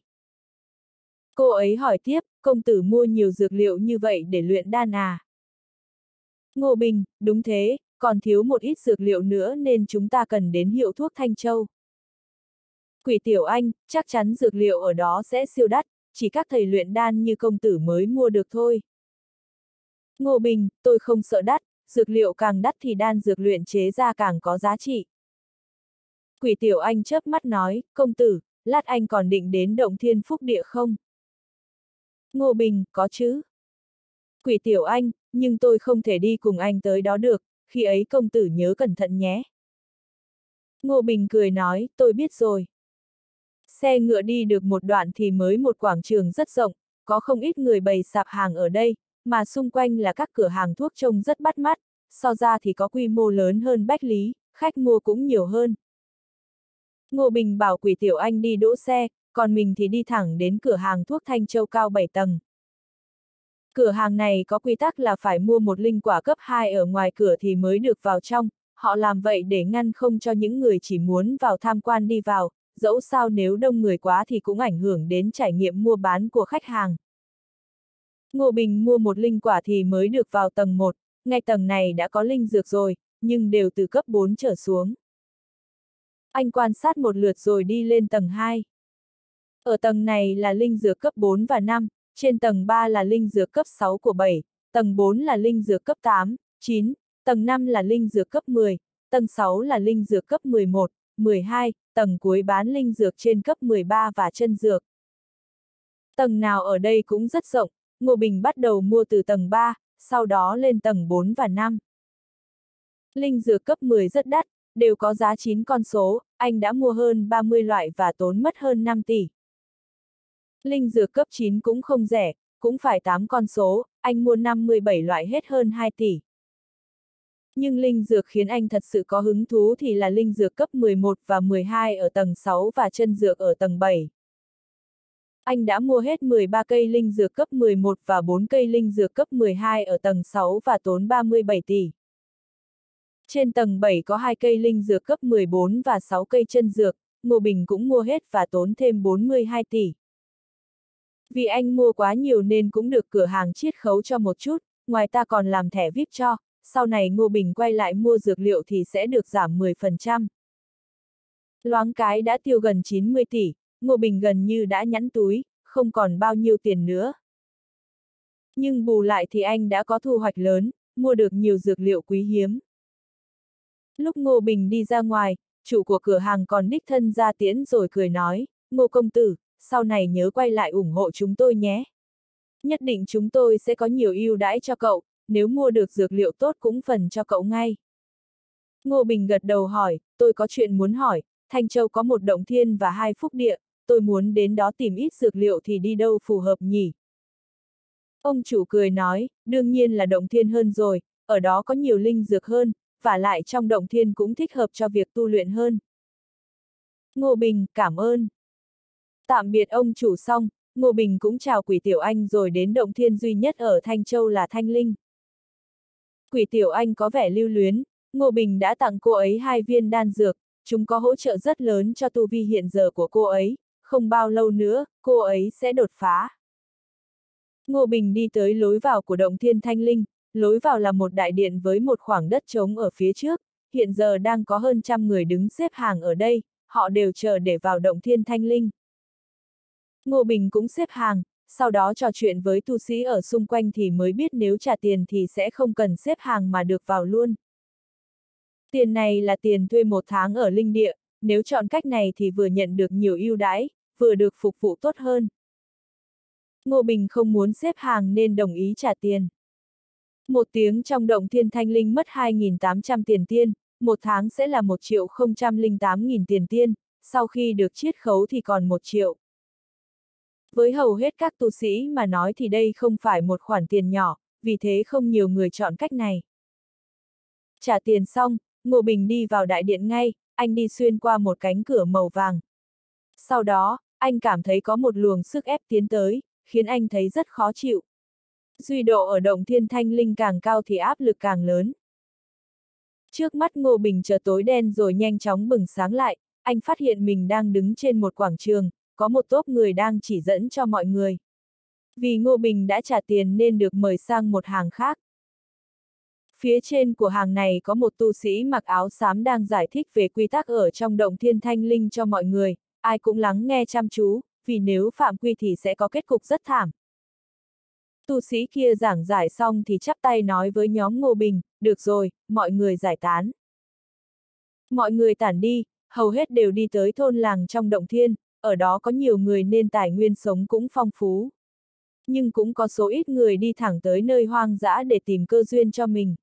Cô ấy hỏi tiếp, công tử mua nhiều dược liệu như vậy để luyện đan à? Ngô Bình, đúng thế, còn thiếu một ít dược liệu nữa nên chúng ta cần đến hiệu thuốc Thanh Châu. Quỷ Tiểu Anh, chắc chắn dược liệu ở đó sẽ siêu đắt, chỉ các thầy luyện đan như công tử mới mua được thôi. Ngô Bình, tôi không sợ đắt, dược liệu càng đắt thì đan dược luyện chế ra càng có giá trị. Quỷ Tiểu Anh chớp mắt nói, công tử, lát anh còn định đến động thiên phúc địa không? Ngô Bình, có chứ. Quỷ Tiểu Anh, nhưng tôi không thể đi cùng anh tới đó được, khi ấy công tử nhớ cẩn thận nhé. Ngô Bình cười nói, tôi biết rồi. Xe ngựa đi được một đoạn thì mới một quảng trường rất rộng, có không ít người bày sạp hàng ở đây, mà xung quanh là các cửa hàng thuốc trông rất bắt mắt, so ra thì có quy mô lớn hơn Bách Lý, khách mua cũng nhiều hơn. Ngô Bình bảo quỷ tiểu anh đi đỗ xe, còn mình thì đi thẳng đến cửa hàng thuốc Thanh Châu cao 7 tầng. Cửa hàng này có quy tắc là phải mua một linh quả cấp 2 ở ngoài cửa thì mới được vào trong, họ làm vậy để ngăn không cho những người chỉ muốn vào tham quan đi vào, dẫu sao nếu đông người quá thì cũng ảnh hưởng đến trải nghiệm mua bán của khách hàng. Ngô Bình mua một linh quả thì mới được vào tầng 1, ngay tầng này đã có linh dược rồi, nhưng đều từ cấp 4 trở xuống. Anh quan sát một lượt rồi đi lên tầng 2. Ở tầng này là linh dược cấp 4 và 5, trên tầng 3 là linh dược cấp 6 của 7, tầng 4 là linh dược cấp 8, 9, tầng 5 là linh dược cấp 10, tầng 6 là linh dược cấp 11, 12, tầng cuối bán linh dược trên cấp 13 và chân dược. Tầng nào ở đây cũng rất rộng, Ngô Bình bắt đầu mua từ tầng 3, sau đó lên tầng 4 và 5. Linh dược cấp 10 rất đắt, đều có giá 9 con số, anh đã mua hơn 30 loại và tốn mất hơn 5 tỷ. Linh dược cấp 9 cũng không rẻ, cũng phải 8 con số, anh mua 57 loại hết hơn 2 tỷ. Nhưng linh dược khiến anh thật sự có hứng thú thì là linh dược cấp 11 và 12 ở tầng 6 và chân dược ở tầng 7. Anh đã mua hết 13 cây linh dược cấp 11 và 4 cây linh dược cấp 12 ở tầng 6 và tốn 37 tỷ. Trên tầng 7 có hai cây linh dược cấp 14 và 6 cây chân dược, Ngô Bình cũng mua hết và tốn thêm 42 tỷ. Vì anh mua quá nhiều nên cũng được cửa hàng chiết khấu cho một chút, ngoài ta còn làm thẻ VIP cho, sau này Ngô Bình quay lại mua dược liệu thì sẽ được giảm 10%. Loáng cái đã tiêu gần 90 tỷ, Ngô Bình gần như đã nhẵn túi, không còn bao nhiêu tiền nữa. Nhưng bù lại thì anh đã có thu hoạch lớn, mua được nhiều dược liệu quý hiếm. Lúc Ngô Bình đi ra ngoài, chủ của cửa hàng còn đích thân ra tiễn rồi cười nói, Ngô công tử, sau này nhớ quay lại ủng hộ chúng tôi nhé. Nhất định chúng tôi sẽ có nhiều ưu đãi cho cậu, nếu mua được dược liệu tốt cũng phần cho cậu ngay. Ngô Bình gật đầu hỏi, tôi có chuyện muốn hỏi, Thanh Châu có một động thiên và hai phúc địa, tôi muốn đến đó tìm ít dược liệu thì đi đâu phù hợp nhỉ? Ông chủ cười nói, đương nhiên là động thiên hơn rồi, ở đó có nhiều linh dược hơn, và lại trong động thiên cũng thích hợp cho việc tu luyện hơn. Ngô Bình, cảm ơn. Tạm biệt ông chủ xong, Ngô Bình cũng chào Quỷ Tiểu Anh rồi đến động thiên duy nhất ở Thanh Châu là Thanh Linh. Quỷ Tiểu Anh có vẻ lưu luyến, Ngô Bình đã tặng cô ấy hai viên đan dược, chúng có hỗ trợ rất lớn cho tu vi hiện giờ của cô ấy, không bao lâu nữa, cô ấy sẽ đột phá. Ngô Bình đi tới lối vào của động thiên Thanh Linh, lối vào là một đại điện với một khoảng đất trống ở phía trước, hiện giờ đang có hơn trăm người đứng xếp hàng ở đây, họ đều chờ để vào động thiên Thanh Linh. Ngô Bình cũng xếp hàng, sau đó trò chuyện với tu sĩ ở xung quanh thì mới biết nếu trả tiền thì sẽ không cần xếp hàng mà được vào luôn. Tiền này là tiền thuê một tháng ở linh địa, nếu chọn cách này thì vừa nhận được nhiều ưu đãi, vừa được phục vụ tốt hơn. Ngô Bình không muốn xếp hàng nên đồng ý trả tiền. Một tiếng trong động thiên thanh linh mất 2.800 tiền tiên, một tháng sẽ là 1 triệu 008.000 tiền tiên, sau khi được chiết khấu thì còn 1 triệu. Với hầu hết các tu sĩ mà nói thì đây không phải một khoản tiền nhỏ, vì thế không nhiều người chọn cách này. Trả tiền xong, Ngô Bình đi vào đại điện ngay, anh đi xuyên qua một cánh cửa màu vàng. Sau đó, anh cảm thấy có một luồng sức ép tiến tới, khiến anh thấy rất khó chịu. Duy độ ở động thiên thanh linh càng cao thì áp lực càng lớn. Trước mắt Ngô Bình chờ tối đen rồi nhanh chóng bừng sáng lại, anh phát hiện mình đang đứng trên một quảng trường, có một tốp người đang chỉ dẫn cho mọi người. Vì Ngô Bình đã trả tiền nên được mời sang một hàng khác. Phía trên của hàng này có một tu sĩ mặc áo xám đang giải thích về quy tắc ở trong động thiên thanh linh cho mọi người, ai cũng lắng nghe chăm chú, vì nếu phạm quy thì sẽ có kết cục rất thảm. Tu sĩ kia giảng giải xong thì chắp tay nói với nhóm Ngô Bình, được rồi, mọi người giải tán. Mọi người tản đi, hầu hết đều đi tới thôn làng trong động thiên, ở đó có nhiều người nên tài nguyên sống cũng phong phú. Nhưng cũng có số ít người đi thẳng tới nơi hoang dã để tìm cơ duyên cho mình.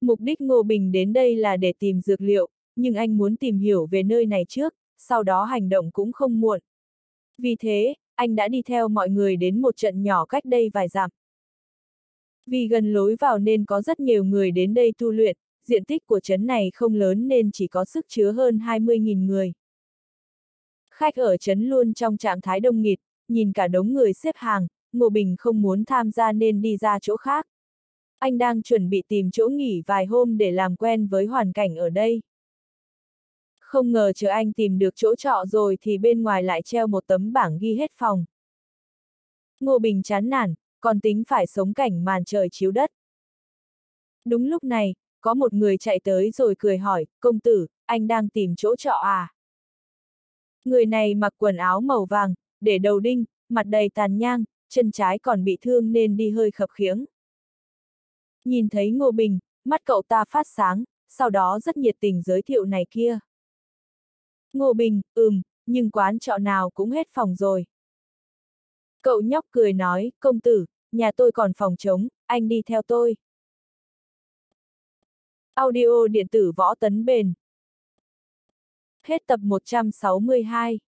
Mục đích Ngô Bình đến đây là để tìm dược liệu, nhưng anh muốn tìm hiểu về nơi này trước, sau đó hành động cũng không muộn. Vì thế, anh đã đi theo mọi người đến một trận nhỏ cách đây vài dặm. Vì gần lối vào nên có rất nhiều người đến đây tu luyện, diện tích của trấn này không lớn nên chỉ có sức chứa hơn 20.000 người. Khách ở trấn luôn trong trạng thái đông nghịt, nhìn cả đống người xếp hàng, Ngô Bình không muốn tham gia nên đi ra chỗ khác. Anh đang chuẩn bị tìm chỗ nghỉ vài hôm để làm quen với hoàn cảnh ở đây. Không ngờ chờ anh tìm được chỗ trọ rồi thì bên ngoài lại treo một tấm bảng ghi hết phòng. Ngô Bình chán nản, còn tính phải sống cảnh màn trời chiếu đất. Đúng lúc này, có một người chạy tới rồi cười hỏi, công tử, anh đang tìm chỗ trọ à? Người này mặc quần áo màu vàng, để đầu đinh, mặt đầy tàn nhang, chân trái còn bị thương nên đi hơi khập khiễng. Nhìn thấy Ngô Bình, mắt cậu ta phát sáng, sau đó rất nhiệt tình giới thiệu này kia. Ngô Bình, ừm, nhưng quán trọ nào cũng hết phòng rồi. Cậu nhóc cười nói, công tử, nhà tôi còn phòng trống, anh đi theo tôi. Audio điện tử võ tấn bền. Hết tập 162